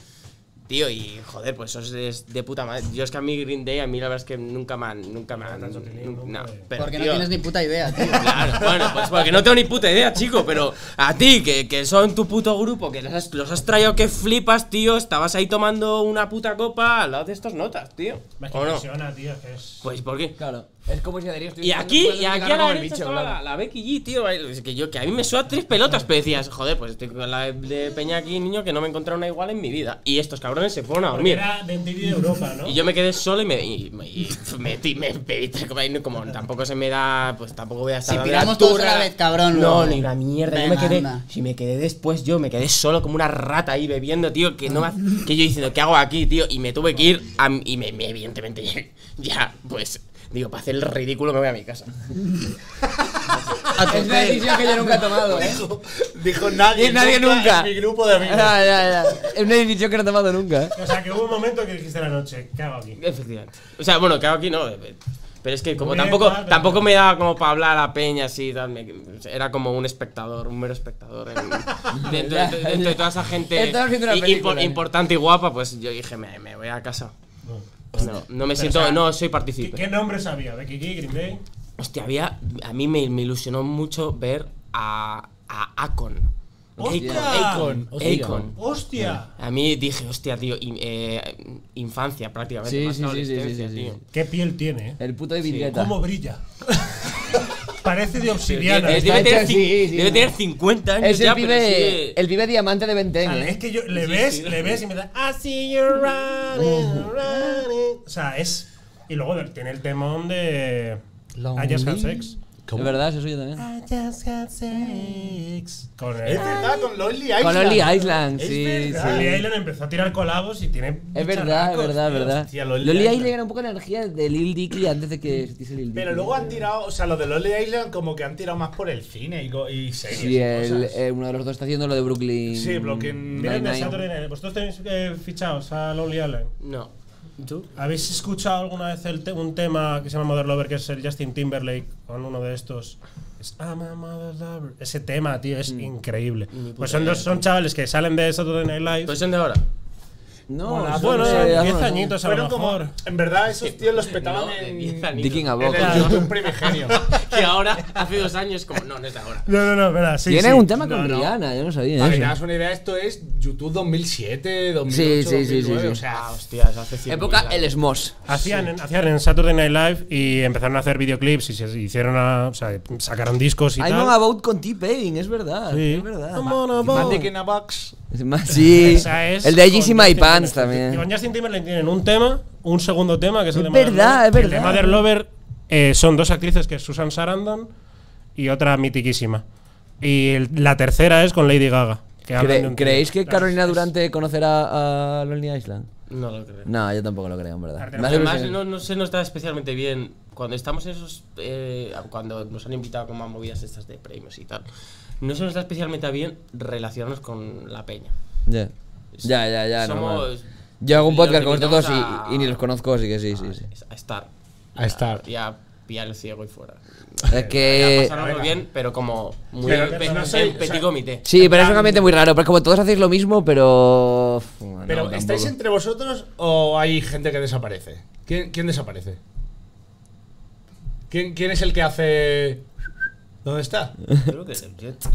Tío, y joder, pues eso es de, puta madre. Yo es que a mí Green Day, a mí la verdad es que nunca me han. Nunca me han. No, pero, Porque no tienes ni puta idea, tío. Claro, bueno, pues porque no tengo ni puta idea, chico, pero a ti, que, que son tu puto grupo, que los has, los has traído que flipas, tío, estabas ahí tomando una puta copa al lado de estas notas, tío. Me ¿O no? impresiona, tío. que es- Pues, ¿por qué? Claro. Es como si Adrián Y aquí, y aquí a la derecha bicho, estaba claro. la, la Becky G, tío. Es que, yo, que a mí me suena tres pelotas, pero decías, joder, pues estoy con la de Peña aquí, niño, que no me he encontrado una igual en mi vida. Y estos cabrones se fueron a Porque dormir. era de MTV de Europa, ¿no? Y yo me quedé solo y me y, me- y me, pedí como, como tampoco se me da, pues tampoco voy a estar Si piramos todos a la vez, cabrón, No, ni una mierda. yo me quedé, anda. si me quedé después yo, me quedé solo como una rata ahí bebiendo, tío, que no me, ha- que yo diciendo, ¿qué hago aquí, tío? Y me tuve que ir a, y me, me- evidentemente ya, pues digo, para hacer el ridículo me voy a mi casa. Es una decisión que yo nunca he tomado, ¿eh? Dijo nadie. Nadie nunca. En mi grupo de amigos. Ya, ya, ya. Es una decisión que no he tomado nunca, ¿eh? O sea, que hubo un momento que dijiste la noche, ¿qué hago aquí? Efectivamente. O sea, bueno, que hago aquí no. Pero es que como Muy bien, tampoco, tampoco me daba como para hablar a peña así, tal, me- era como un espectador, un mero espectador. en- dentro, de- dentro de toda esa gente importante y guapa, pues yo dije, me, me voy a casa. No, no me siento, o sea, no soy ¿Qué, partícipe. qué nombres había? ¿Becky G, Green Day? Hostia, había, a mí me, me ilusionó mucho ver a, a Akon. ¡Hostia! Akon. Akon. ¡Hostia! A mí dije, hostia, tío, in- eh, infancia prácticamente. Sí, más sí, sí, sí, sí, adolescencia, sí, tío. sí. ¿Qué piel tiene, eh? El puto de Vidrieta. ¿Cómo brilla? Parece de obsidiana. Debe, tener, hecho cin- así, sí, debe no. tener 50 años Es el ya, pero pibe, sigue- el pibe diamante de Benten, O sea, es que yo le Sí, ves, sí. le ves y me da I see you running, running. O sea, es. Y luego tiene el temón de. I just had sex. Es verdad, eso es suyo también. I just had sex. Con. Es verdad, con Lonely Island. Con Lonely Island, Es sí, verdad. Sí. Island empezó a tirar colabos y tiene. Es verdad, es verdad, es verdad. hostia, Lonely Lonely Island. Island era un poco la energía de Lil Dicky antes de que existiese Lil Dicky. Pero luego han tirado, o sea, los de Lonely Island como que han tirado más por el cine y, y series. Sí, y el, cosas. eh, uno de los dos está haciendo lo de Brooklyn. Sí, Brooklyn Vienen de. Saturday Night. ¿Vosotros tenéis eh, fichados a Lonely Island? No. ¿Tú? ¿Habéis escuchado alguna vez el te- un tema que se llama Mother Lover, que es el Justin Timberlake, con uno de estos? Es I'm a Mother Lover. Ese tema, tío, es increíble. Pues son dos son chavales que salen de Saturday Night Live. Pues son de ahora. No, bueno, bueno, de- 10 no, añitos a lo Fueron como, mejor. en verdad, esos tíos los petaban No, en, 10 en Boca. YouTube primigenio. Que ahora, hace dos años, como, no, no es de ahora. No, no, no, espera, sí. Tiene sí. un tema con no. Rihanna, yo no sabía Para que te hagas una idea, esto es YouTube 2007, 2008, Sí, sí, sí, 2009, sí, o sea, Ah, hostias, hace cinco Época mil el. Smos. Hacían, en, hacían en Saturday Night Live y empezaron a hacer videoclips y se hicieron a, o sea, sacaron discos y I'm tal. on about con T-Pain, es verdad. Sí. Es verdad. I'm on about. In a Box. Es más, sí. Es el de Yeezy My Justin Pants también. Con Justin Timberlake tienen un tema, un segundo tema que es el Es de Mother verdad, Lover. es El de verdad. Mother Lover eh, son dos actrices que es Susan Sarandon y otra mitiquísima. Y el- la tercera es con Lady Gaga. que Cre- ¿Creéis que Carolina Durante conocerá a Lonely Island? No lo creo. No, yo tampoco lo creo, en verdad. Además, no, no se nos da especialmente bien cuando estamos en esos. eh, cuando nos han invitado como a movidas estas de premios y tal. No se nos da especialmente bien relacionarnos con la peña. Ya, ya, ya. ya normal. Somos. Yo hago un podcast con vosotros a- y, y ni los conozco, así que sí, sí, sí. A estar. A estar. Y a pillar el ciego y fuera. Es Ya que. muy bien, pero como muy Pero pe- no en petit comité. Sí, pero es un ambiente muy raro, porque como todos hacéis lo mismo, pero. Pero, tampoco. ¿estáis entre vosotros o hay gente que desaparece? ¿Quién, quién desaparece? ¿Quién, ¿Quién es el que hace.? ¿Dónde está? Creo que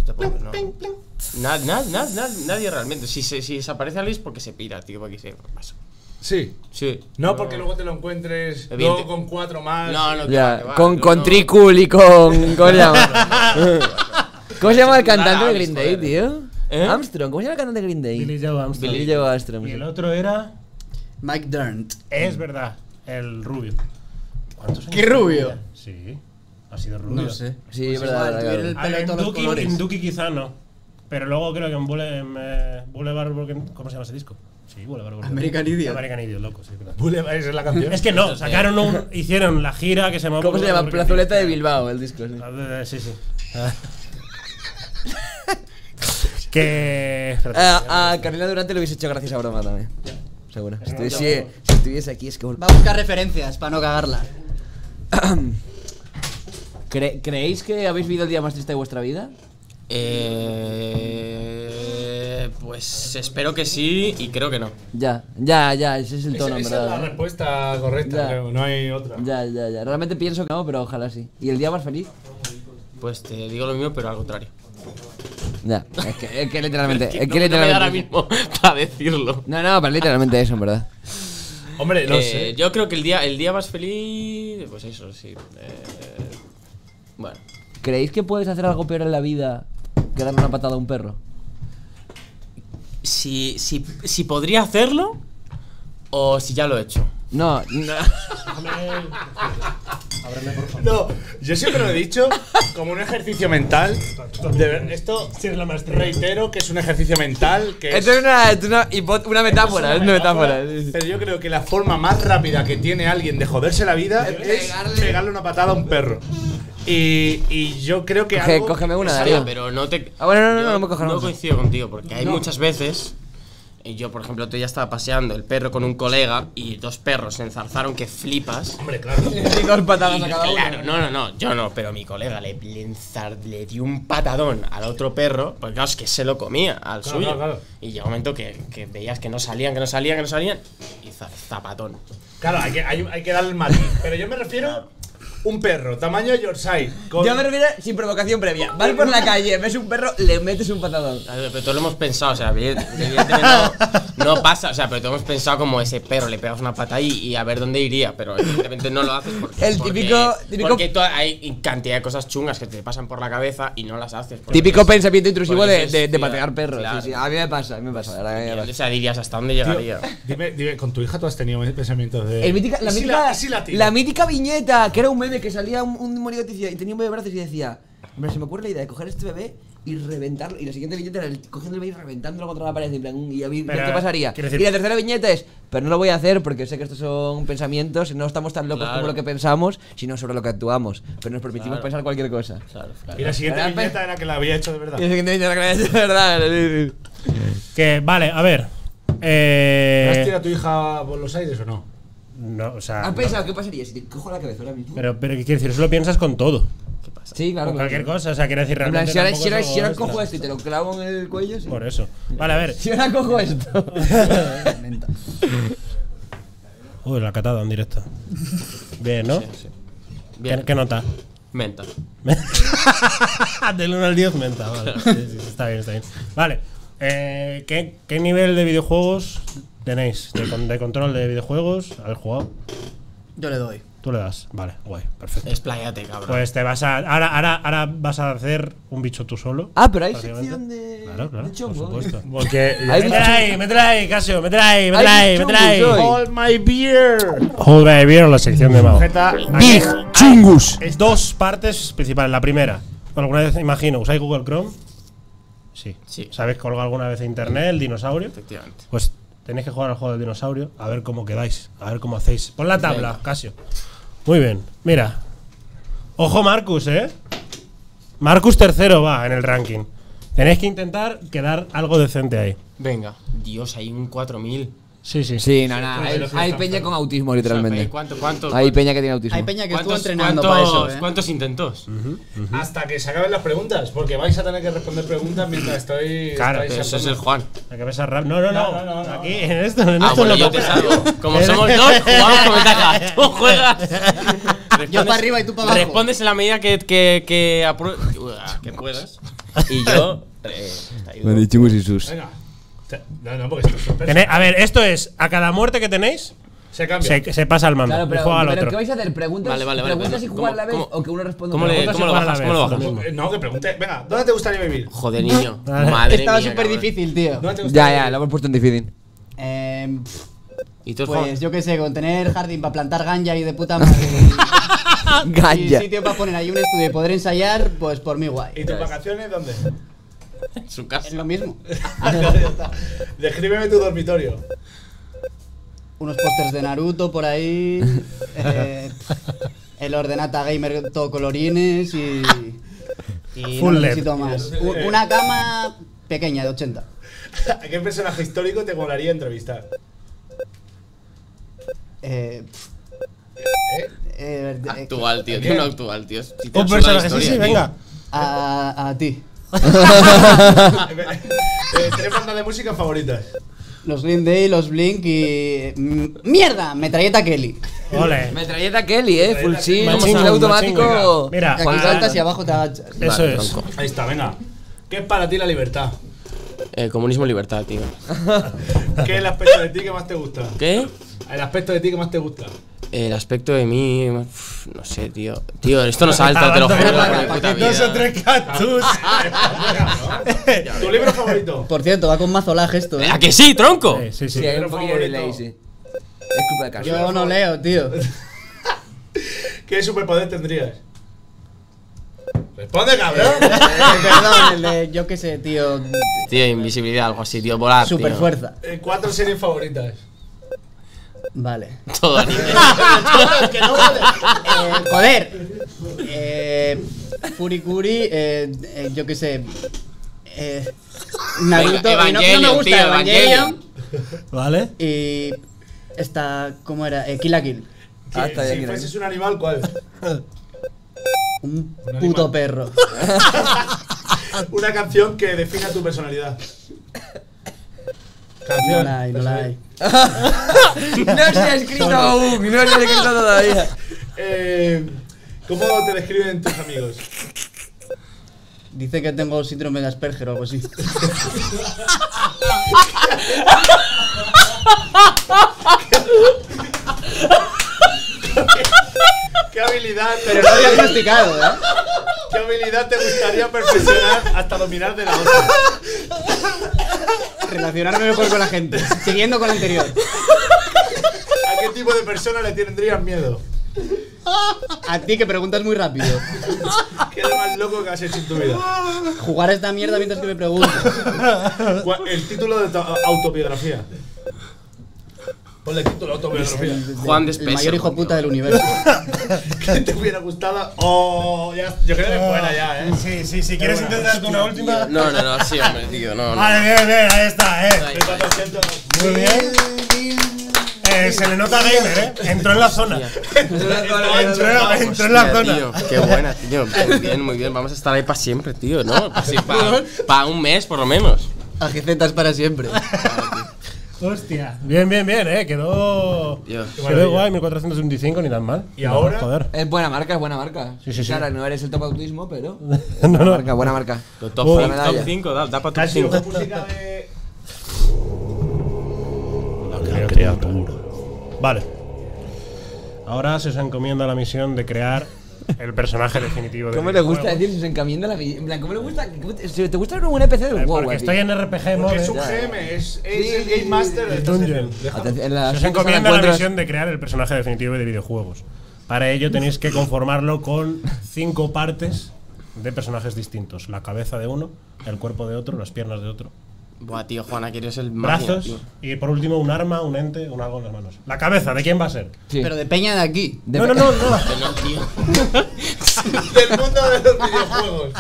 tampoco, no. Na- nadie realmente. Si, se, si desaparece alguien es porque se pira, tío. Porque se pasa. Sí. Sí. No, porque luego te lo encuentres Evidente. luego con cuatro más. No, no, que Ya, va, que va, con, no, con no. Tricul y con. ¿Cómo se llama? ¿Cómo se llama el cantante de Green Day, tío? ¿Eh? Armstrong, ¿cómo se llama el cantante de Green Day? Billy Joe Armstrong. Billy Joe Armstrong. Y el otro era. Mike Durnt. Es verdad, el rubio. ¿Cuántos años ¿Qué rubio? ya? Sí, ha sido rubio. No sé. Sí, Pues es verdad, claro. el Ah, pelo de en, todos los Duki, colores. en Duki quizá no. Pero luego creo que en, eh, Boulevard ¿Cómo se llama ese disco? Sí, Boulevard Broken. American Idiot. American Idiot, loco, sí, verdad. Boulevard, esa es la canción. Es que no, sacaron un. Hicieron la gira que se llamaba. ¿Cómo se llama? Plazoleta de. Bilbao, el disco. sí. Ah, Sí, sí. Ah. que. espérate. Ah, a Carolina Durante le hubiese hecho gracias a broma también. Seguro. Si estuviese, si estuviese aquí, es que. Va a buscar referencias para no cagarla. ¿Cre- ¿Creéis que habéis vivido el día más triste de vuestra vida? Eh, pues espero que sí y creo que no. Ya, ya, ya, ese es el Esa, tono, en esa es la respuesta correcta, Ya. creo. No hay otra. Ya, ya, ya. Realmente pienso que no, pero ojalá sí. ¿Y el día más feliz? Pues te digo lo mismo, pero al contrario. Ya, es que, es que literalmente. Es que, no, no me da ahora literalmente. mismo para decirlo. No, no, pero literalmente eso, en verdad. Hombre, no Eh, sé. Yo creo que el día, el día más feliz. Pues eso, sí. Eh, bueno. ¿Creéis que puedes hacer algo peor en la vida que darle una patada a un perro? Si, si, si podría hacerlo o si ya lo he hecho. No, no. No, yo siempre lo he dicho como un ejercicio mental. De ver- esto reitero que es un ejercicio mental. Que es- Esto es una, es una, metáfora, es una metáfora. sí, sí. Pero yo creo que la forma más rápida que tiene alguien de joderse la vida es pegarle, una patada a un perro. Y, y yo creo que Coge- algo cógeme una, Darío. Pero no te. Ah, bueno, no, no, no, no me cojas No coincido contigo, porque hay muchas veces. Y yo, por ejemplo, te ya estaba paseando el perro con un colega y dos perros se enzarzaron que flipas. Hombre, claro. Y dos patadas Y, a cada uno. claro, no, no, no, yo no, pero mi colega le, le, enzar- le dio un patadón al otro perro, porque claro, es que se lo comía al Claro, suyo. claro, claro. Y llegó un momento que, que veías que no salían, que no salían, que no salían, y za- zapatón. Claro, hay que, hay, hay que darle el matiz. Pero yo me refiero un perro, tamaño Yorkshire. con- Yo me refiero sin provocación previa. Vas por la calle, ves un perro, le metes un patadón. Ver, Pero todo lo hemos pensado, o sea, evident- evidentemente no, no pasa, o sea, pero todo hemos pensado como ese perro, le pegas una pata y, y a ver dónde iría, pero evidentemente no lo haces porque. El porque- típico- típico- Porque hay cantidad de cosas chungas que te pasan por la cabeza y no las haces. Típico es- pensamiento intrusivo de, es- de, de patear perros. claro. Sí, sí, a mí me pasa, a mí me pasa. la verdad. O sea, dirías hasta dónde Tío, llegaría. dime, dime, con tu hija tú has tenido pensamientos de. El mítica- la, ¿Y si mítica, si la la mítica viñeta, que era un meme que salía un, un monigote y tenía un bebé de brazos y decía, hombre, se me ocurre la idea de coger este bebé y reventarlo. Y la siguiente viñeta era el, cogiendo el bebé y reventándolo contra la pared. En plan, y a Pero, qué pasaría. quiero decir- y la tercera viñeta es, pero no lo voy a hacer porque sé que estos son pensamientos, no estamos tan locos Claro. como lo que pensamos, sino sobre lo que actuamos. Pero nos permitimos Claro. pensar cualquier cosa. Claro, claro. Y la siguiente viñeta era que la había hecho de verdad. Y la siguiente viñeta era que de verdad. sí, sí. Que, vale, a ver. ¿Has Eh, tirado a tu hija por los aires o no? No, o sea. ¿Has no. pensado qué pasaría si te cojo la cabeza ahora mismo? Pero, pero ¿qué quiere decir? Eso lo piensas con todo. ¿Qué pasa? sí, claro. con claro. cualquier cosa. O sea, quiere decir En plan, realmente. si ahora, si ahora- si ahora cojo esto y te lo clavo en el cuello, sí. Por eso. Vale, a ver. Si ahora cojo esto. Uy, la catada en directo. Bien, ¿no? Bien. ¿Qué, qué nota? Menta. Del 1 al 10 menta, vale. Sí, sí, está bien, está bien. Vale. Eh, ¿qué, qué nivel de videojuegos tenéis? De, con- de control de videojuegos? ¿Habéis jugado? Yo le doy. Tú le das. Vale, guay, perfecto. Expláyate, cabrón. Pues te vas a. Ahora, ahora, ahora vas a hacer un bicho tú solo. Ah, pero hay sección de. Claro, claro, de por supuesto. Porque. Métela ahí, métela ahí, Casio, métela ahí, métela ahí, métela ahí. Hold my beer. Hold my beer, la sección de Mao. Big Chungus. Es dos partes principales. La primera, alguna vez imagino, ¿usáis Google Chrome? Sí. Sí. ¿Sabéis colgar alguna vez a internet el dinosaurio? Efectivamente. Pues tenéis que jugar al juego del dinosaurio, a ver cómo quedáis, a ver cómo hacéis. Pon la tabla, Casio. Muy bien, mira. Ojo Marcus, ¿eh? Marcus tercero va en el ranking. Tenéis que intentar quedar algo decente ahí. Venga. Dios, hay un 4000. Sí, sí. Sí, no, no. Hay, hay peña con autismo, literalmente. ¿Cuánto, cuánto, Hay peña que tiene autismo. Hay peña que estuvo ¿Cuántos, entrenando cuántos- para eso, ¿eh? ¿Cuántos intentos? Hasta que se acaben las preguntas, porque vais a tener que responder preguntas mientras estoy. Claro, Eso es el Juan. Que besar rap. No, no, no. No, no, no, Aquí, en esto, en Ah, esto bueno, no yo te salvo. Como somos dos, jugamos con ventaja. Tú juegas. Yo para arriba y tú para abajo. Respondes en la medida que, que, que, que puedas. Y yo. Eh, está ahí. Me y sus. Venga. No, no, porque esto es a ver, esto es, a cada muerte que tenéis, Se cambia. se, se pasa al mando Claro, y pero, juega al pero otro. ¿qué vais a hacer? ¿Preguntas, Vale, vale, vale, preguntas vale. y jugar a la vez? ¿Cómo- ¿O que uno responda? ¿Cómo, le? ¿cómo lo jugar a la bajas? vez, ¿Cómo lo bajas? Eh, No, que pregunte. Venga, ¿dónde te gustaría vivir? Joder, niño. Madre Estaba mía, súper cabrón. difícil, tío. ¿Dónde te Ya, gustaría ya, vivir? lo hemos puesto en difícil. Eh, pff, ¿Y tú, pues yo qué sé, con tener jardín para plantar ganja y de puta madre. y- Y Ganja. sitio para poner ahí un estudio y poder ensayar, pues por mí guay. ¿Y tus vacaciones dónde? Su Es casa. lo mismo. Descríbeme tu dormitorio. Unos pósters de Naruto por ahí. eh, el ordenata gamer todo colorines y. Y Full no LED. más. U- Una cama pequeña de 80. ¿A qué personaje histórico te molaría entrevistar? Eh, eh, eh, Actual, tío. Tiene un actual, tío. Si Un personaje, sí, historia, sí, tío. venga. a, a ti. ¿Tres bandas de música favoritas? Los Green Day, los Blink y. mm, ¡Mierda! Metralleta Kelly. Ole. Metralleta Kelly, eh. Full Machingo, full automático. Mira, Aquí saltas y abajo te agachas. Eso Vale, es. tronco. Ahí está, venga. ¿Qué es para ti la libertad? Eh, comunismo y libertad, tío. ¿Qué es el aspecto de ti que más te gusta? ¿Qué? El aspecto de ti que más te gusta. El aspecto de mí. uf, no sé, tío. Tío, esto no salta, te lo juro. Dos o tres cactus. ¿Tu libro favorito? Por cierto, va con mazolaje esto, ¿eh? ¿A que sí, tronco? Sí, sí, sí. Sí, hay un Libro poquillo de favorito. delay, sí. Es culpa de. Yo no leo, tío. ¿Qué superpoder tendrías? Responde, cabrón. Eh, perdón, el de. Yo qué sé, tío. Tío, invisibilidad, algo así, tío. Volar. tío. Super fuerza. Eh, Cuatro series favoritas. Vale. Todo anime. que no vale. Eh, joder. Eh, Furikuri, eh, eh, yo qué sé. Eh, Naruto. Venga, y no, no me gusta tío, Evangelion. ¿Vale? Y. Esta. ¿Cómo era? Eh, Kill la Kill. Ah, está bien, si fueses un animal, ¿cuál? Un Un puto animal. perro. Una canción que defina tu personalidad. No Canción. la hay, no la hay. No se ha escrito aún, no se ha escrito todavía. Eh, ¿Cómo te describen tus amigos? Dice que tengo síndrome de Asperger o algo así. ¿Qué habilidad, Pero no diagnosticado, ¿eh? ¿Qué habilidad te gustaría perfeccionar hasta dominar de la otra? Relacionarme mejor con la gente. Siguiendo con la anterior. ¿A qué tipo de persona le tendrías miedo? A ti que preguntas muy rápido. ¿Qué es lo más loco que has hecho en tu vida? Jugar a esta mierda mientras que me preguntas. ¿Cuál- El título de tu autobiografía. Ponle título autobiografía. Juan de El mayor hijo puta del universo. ¿Qué te hubiera gustado? Oh, ya, yo creo que es buena ya, ¿eh? Sí, sí, si quieres intentar una última. No, no, no, sí, hombre, tío, no, no. Vale, bien, bien, ahí está, eh. Ahí. 400. Muy bien. Eh, se le nota gamer, eh. Entró en la zona. Entró, entró en la Hostia, zona. tío, qué buena, tío. Muy bien, muy bien. Vamos a estar ahí para siempre, tío, ¿no? Para un mes, por lo menos. Agicetas para siempre. Hostia. Bien, bien, bien, eh. Quedó. Dios. Quedó guay, 1425, ni tan mal. ¿Y ahora? Joder. Es buena marca, es buena marca. Sí, sí, sí. Claro, no eres el top autismo, pero. No, Buena no. marca, buena marca. Top 5, medalla. top 5, da, da para top Casi 5. música de. Vale. Ahora se os encomienda la misión de crear el personaje definitivo de ¿Cómo le gusta videojuegos. decir si se encomienda la En plan, ¿cómo le gusta? Si te gusta un NPC del WoW, Porque estoy en RPG mode. Es un GM, es, es el Game Master del Dungeon. Se os encomienda la misión de crear el personaje definitivo de videojuegos. Para ello tenéis que conformarlo con cinco partes de personajes distintos. La cabeza de uno, el cuerpo de otro, las piernas de otro, Buah, tío, Juana, que eres el brazos y por último un arma, un ente, un algo en las manos. La cabeza, ¿de quién va a ser? Sí. Pero de peña de aquí. De- No, no, no, no. No, tío. del mundo de los videojuegos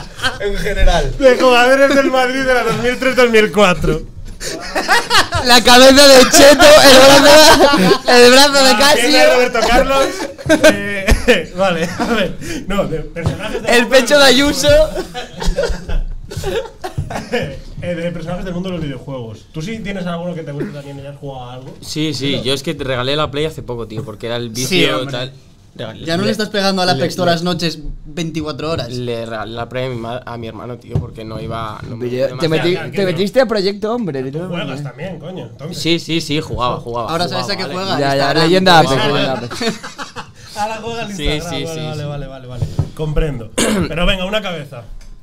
en general. De jugadores del Madrid de la 2003-2004. La cabeza de Cheto, el brazo, el brazo de de Casio, Roberto Carlos. eh, vale, a ver. No, de personajes del el pecho de Ayuso. Eh, de personajes del mundo de los videojuegos. ¿Tú sí tienes alguno que te guste también y has jugado a algo? Sí, sí, yo es que te regalé la Play hace poco, tío, porque era el vicio Sí, tal. Regalé- Ya no le estás pegando al le- Apex todas las noches 24 horas. Le regalé la Play a mi, ma- a mi hermano, tío, porque no iba. no me- Te, hacía- metí- ya, te metiste a Proyecto Hombre. Tú literalmente. juegas también, coño. Entonces. Sí, sí, sí, jugaba, jugaba. Ahora jugaba, sabes a qué vale. juega. Ya, ya, Instagram, leyenda Apex. Ahora juega el Sí, Instagram. sí, vale, sí, vale, sí. vale, vale, vale. Comprendo. Pero venga, una cabeza.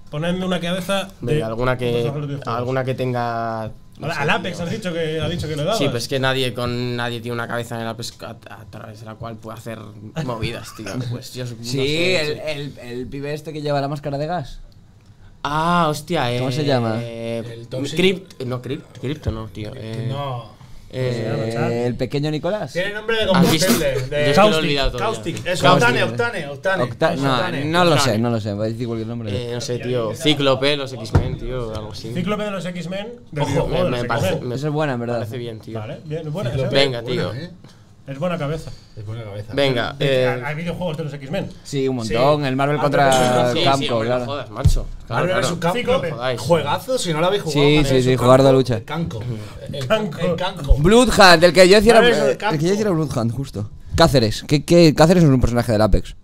Ponedme una cabeza. de alguna que, alguna que tenga. no Al Apex has dicho que ha dicho que le dabas. Sí, pues es que nadie con nadie tiene una cabeza en el Apex a, a través de la cual puede hacer movidas, tío. Pues yo no Sí, sé, el, sí. el, el pibe este que lleva la máscara de gas. Ah, hostia, eh. ¿Cómo se llama? Eh, Toxic. Crypt, no, Crypt, Crypto no, tío. Eh, No. Eh, el pequeño Nicolás. Tiene nombre de combustible. Yo De que lo he Caustic, olvidado todavía, Caustic. tío. Es Caustic. Octane, Octane, Octane. Octa- no, Octane. no lo sé, no lo sé. Voy a decir cualquier nombre. Eh, no sé, tío. Cíclope, los X-Men, tío, algo así. Cíclope de los X-Men. Ojo, Me, de me los parece, X-Men. me Esa es buena, en verdad. parece bien, tío. Vale, bien, buena. Cíclope, Venga, buena, tío. ¿eh? Es buena cabeza. Es buena cabeza. Venga, eh. Hay videojuegos de los X-Men. Sí, un montón. El Marvel Ah, contra Sí, sí, Campo, hombre, no claro. jodas, macho. Claro, Marvel claro. Cíclope. Jodáis. Juegazo, si no lo habéis jugado. Sí, sí, sí, jugar de lucha. El Canco. El Canco. El Canco. Bloodhunt, el que yo decía era, Marvel vs. el que yo decía era Capcom. Bloodhunt, justo. Cáceres. ¿Qué, qué? Cáceres es un personaje del Apex.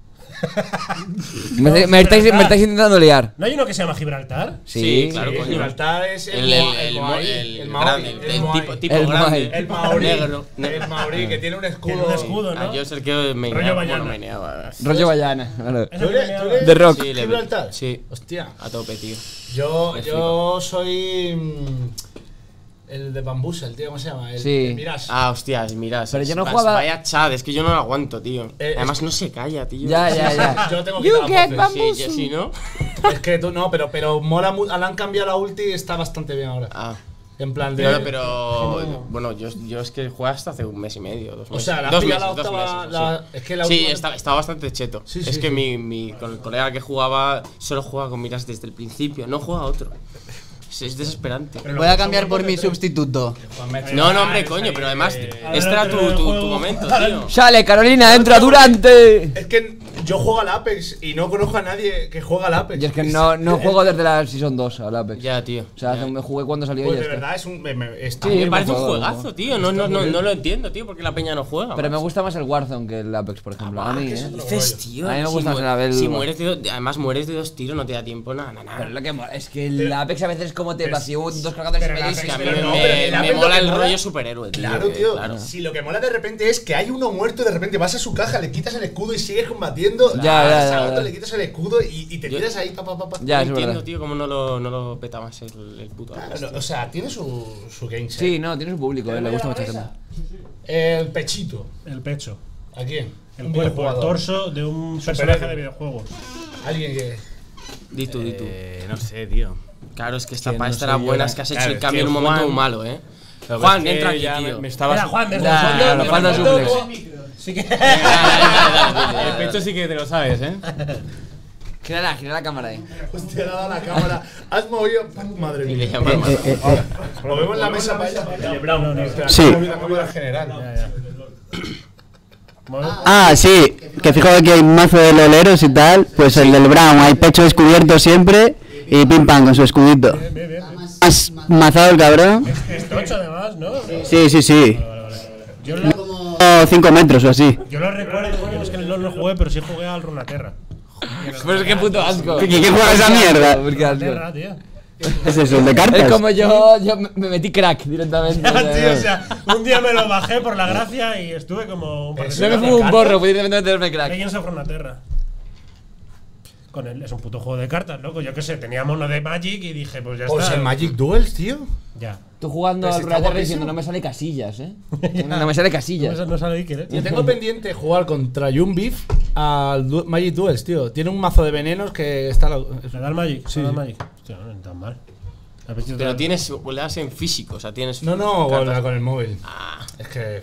me, me estáis, me estáis intentando liar. ¿No hay uno que se llama Gibraltar? Sí, claro, Sí, coño. Gibraltar es El, el, tipo, grande. El Maori. Negro. El Maori, que tiene un escudo. Un escudo, Ah, ¿no? yo es el que me Rollo bueno, Bayana. Rollo Bayana. claro. Ese ¿Tú que eres, tenía- tú eres The Rock. Sí, Gibraltar? sí. Hostia. A tope, tío. Yo, soy. El de Bambusa, el tío, ¿cómo se llama? El, Sí. el Mirage. Ah, hostias, mira. Pero yo no vas- jugaba- Vaya Chad, es que yo no lo aguanto, tío. Eh, Además, es- no se calla, tío. Ya, ya, ya. Yo tengo You quitado get voces. Sí, sí, ¿no? Es que tú no, pero, pero mola Le han cambiado la ulti y está bastante bien ahora. Ah. En plan de. Pero, pero bueno, yo, yo es que jugué hasta hace un mes y medio, dos O meses. sea, la dos meses, la dos octava- meses, la- sí. es que la Sí, última- estaba, estaba bastante cheto. Sí, es sí, que sí. Mi, mi, con el colega que jugaba solo juega con miras desde el principio, no juega otro. Es, es desesperante. Voy a cambiar por mi sustituto. No, no, hombre, coño, pero además, este era tu, tu, tu momento, tío. Sale, Carolina, entra Durante. Es que yo juego al Apex y no conozco a nadie que juega al Apex. Y es que no, no juego desde la Season 2 al Apex. Ya, tío. O sea, me jugué cuando salió Pues y de ya está. verdad es un. me- me- está Sí, Me parece un juego, juegazo, tío. No, no, no, no lo entiendo, tío, porque la peña no juega. Pero me gusta más el Warzone que el Apex, por ejemplo. a mí, es ¿eh? dices, tío? A mí me si gusta más el- Si mueres de dos, además mueres de dos tiros, no te da tiempo, nada, nada. Pero lo que es que el Apex a veces es como te vacío dos cargadores y. Apex que a mí Pero me, me mola el rollo superhéroe, tío. Claro, tío. Si lo que mola de repente es que hay uno muerto y de repente vas a su caja, le quitas el escudo y sigues combatiendo. Ya, ya, ya, le quitas el escudo y, y te Yo- tiras ahí, pa, pa, pa, pa. Ya, no es entiendo, verdad. tío, cómo no lo, no lo peta más el, el puto Claro, Apex, no, tío. o sea, tiene su, su game set. Sí, no, tiene su público, eh, le gusta mucha gente. El pechito. El pecho. ¿A quién? El Un cuerpo, el videojugador. torso de un personaje de videojuegos. Alguien que. Di tú, di tú. Eh, no sé, tío. Claro, es que esta que para no esta sé era yo, buena, es que has hecho claro, el es cambio que en un momento Juan- muy malo, eh. Juan, entra aquí, ya me- tío. Me estaba Mira, Juan, desde Ya, el fondo, falta fondo, suplex. con- Sí que. El pecho sí que te lo sabes, ¿eh? Gira gira la cámara ahí. Hostia, le ha dado la cámara. Has movido. Madre Y le mía. llaman Lo vemos en la mesa para allá. Sí. General. Ah, sí, que fijo que hay mazo de loleros y tal, pues el del Brown, hay pecho descubierto siempre y pim pam con su escudito. Más mazado el cabrón. Es tocho además, ¿no? Sí, sí, sí. Vale, vale. Yo 5 metros o así. yo lo recuerdo, yo es que no lo jugué, pero sí jugué al Runaterra. Pero es que puto asco. ¿Qué, qué juega esa mierda? Runaterra, tío. Es eso, el de cartas. Es como yo, yo me me metí crack directamente. Ya, tío, o sea, un día me lo bajé por la gracia y estuve como un par de No me fumo un borro, pude directamente meterme crack. Legends of Runeterra. Con él, es un puto juego de cartas, loco. Yo qué sé, teníamos uno de Magic y dije, pues ya O está. sea, el Magic Duels, tío. Ya. Tú jugando Pero al está guapísimo. diciendo no me sale casillas, eh. No, no me sale casillas. no sale Iker, ¿eh? Yo tengo pendiente jugar contra Jun Beef al Du- Magic Duels, tío. Tiene un mazo de venenos que está. la- ¿Le da el Magic? Sí. ¿Le da el Magic? Hostia, no es tan mal. Pero tienes, le das en físico, o sea, tienes. No, no, con, cartas. con el móvil. Ah, Es que.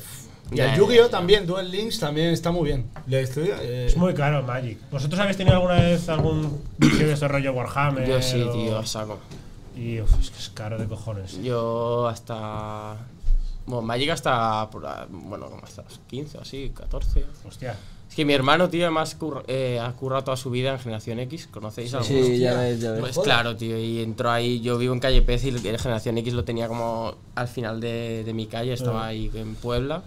Y el Yu-Gi-Oh! también, Duel Links también está muy bien. Le estoy, eh, Es muy caro Magic. ¿Vosotros habéis tenido alguna vez algún vicio de ese rollo Warhammer? yo sí, o- tío, a saco. Y uf, es que es caro de cojones. Yo hasta. Bueno, Magic hasta. Bueno, como hasta los 15 o así, 14. Hostia. Es que mi hermano, tío, además curra- eh, ha currado toda su vida en Generación X. ¿Conocéis algo? Sí, ya ves, ya ves. Pues claro, tío, y entró ahí, yo vivo en calle Pez y el Generación X lo tenía como al final de, de mi calle, estaba ahí en Puebla.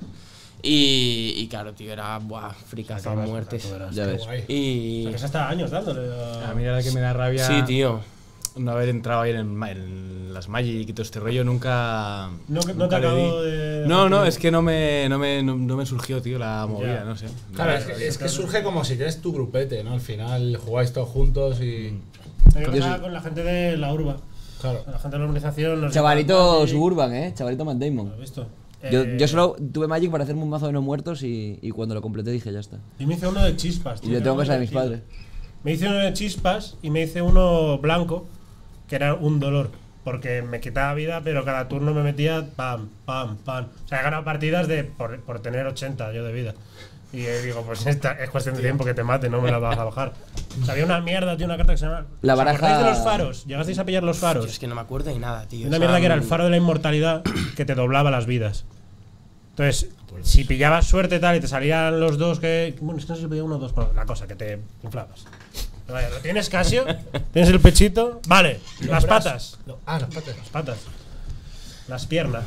Y, y claro, tío, era, buah, fricazo a muertes. Ya ves. guay. O Y... sea, que se hasta años dándole. a- A mí la que me da rabia. Sí, tío. No haber entrado ahí en, el en las Magic y todo este rollo, nunca. No, que- no nunca te acabo de- No, no, es que no me, no me, no, no me surgió, tío, la movida, Ya. no sé. Claro, es que, es que surge como si tienes tu grupete, ¿no? Al final jugáis todos juntos y. Que pasar con la gente de la urba. Claro. La gente de la urbanización. Chavalito. Suburban, eh. Chavalito Matt Damon. ¿Lo has visto? Yo, Eh, yo solo tuve Magic para hacerme un mazo de no muertos y, y cuando lo completé dije ya está. Yo me hice uno de chispas. Y tío, le tengo era casa de mis padres. Me hice uno de chispas y me hice uno blanco, que era un dolor. Porque me quitaba vida, pero cada turno me metía pam, pam, pam. O sea, he ganado partidas de, por, por tener 80 yo de vida. Y eh, digo, pues esta es cuestión de tiempo que te mate, no me la vas a bajar. O sea, había una mierda, tío, una carta que se llama. La ¿Os baraja- acordáis de los faros? ¿Llegasteis a pillar los faros? Tío, es que no me acuerdo de nada, tío. Una mierda que era el faro de la inmortalidad que te doblaba las vidas. Entonces, si pillabas suerte tal y te salían los dos que. Bueno, es que no sé si pillaba uno o dos, pero la cosa, que te inflabas. Vaya, ¿Lo tienes, Casio? ¿Tienes el pechito? Vale, las patas. Ah, las patas. Las patas. Las piernas.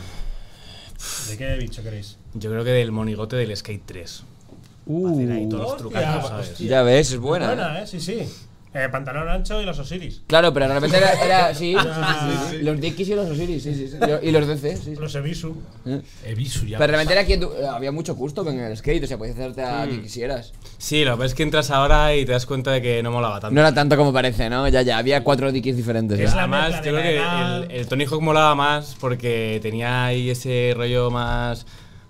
¿De qué bicho queréis? Yo creo que del monigote del Skate 3. Uh, Hacer ahí todos los Hostia, ¿sabes? hostia. ya ves, es buena. ¿eh? Buena, ¿eh? Sí, sí. Eh, pantalón ancho y los Osiris. Claro, pero realmente era, era sí, sí, Ah. sí, sí. Los Dickies y los Osiris, sí, sí, sí. Y los DC, sí. sí. Los Ebisu. Eh. Evisu ya. Pero realmente era quien tu- había mucho custom en el skate, o sea, podías hacerte a quien quisieras. Sí, lo ves que entras ahora y te das cuenta de que no molaba tanto. No era tanto como parece, ¿no? Ya, ya, había cuatro Dickies diferentes. Es la Además, yo creo que el, el Tony Hawk molaba más porque tenía ahí ese rollo más,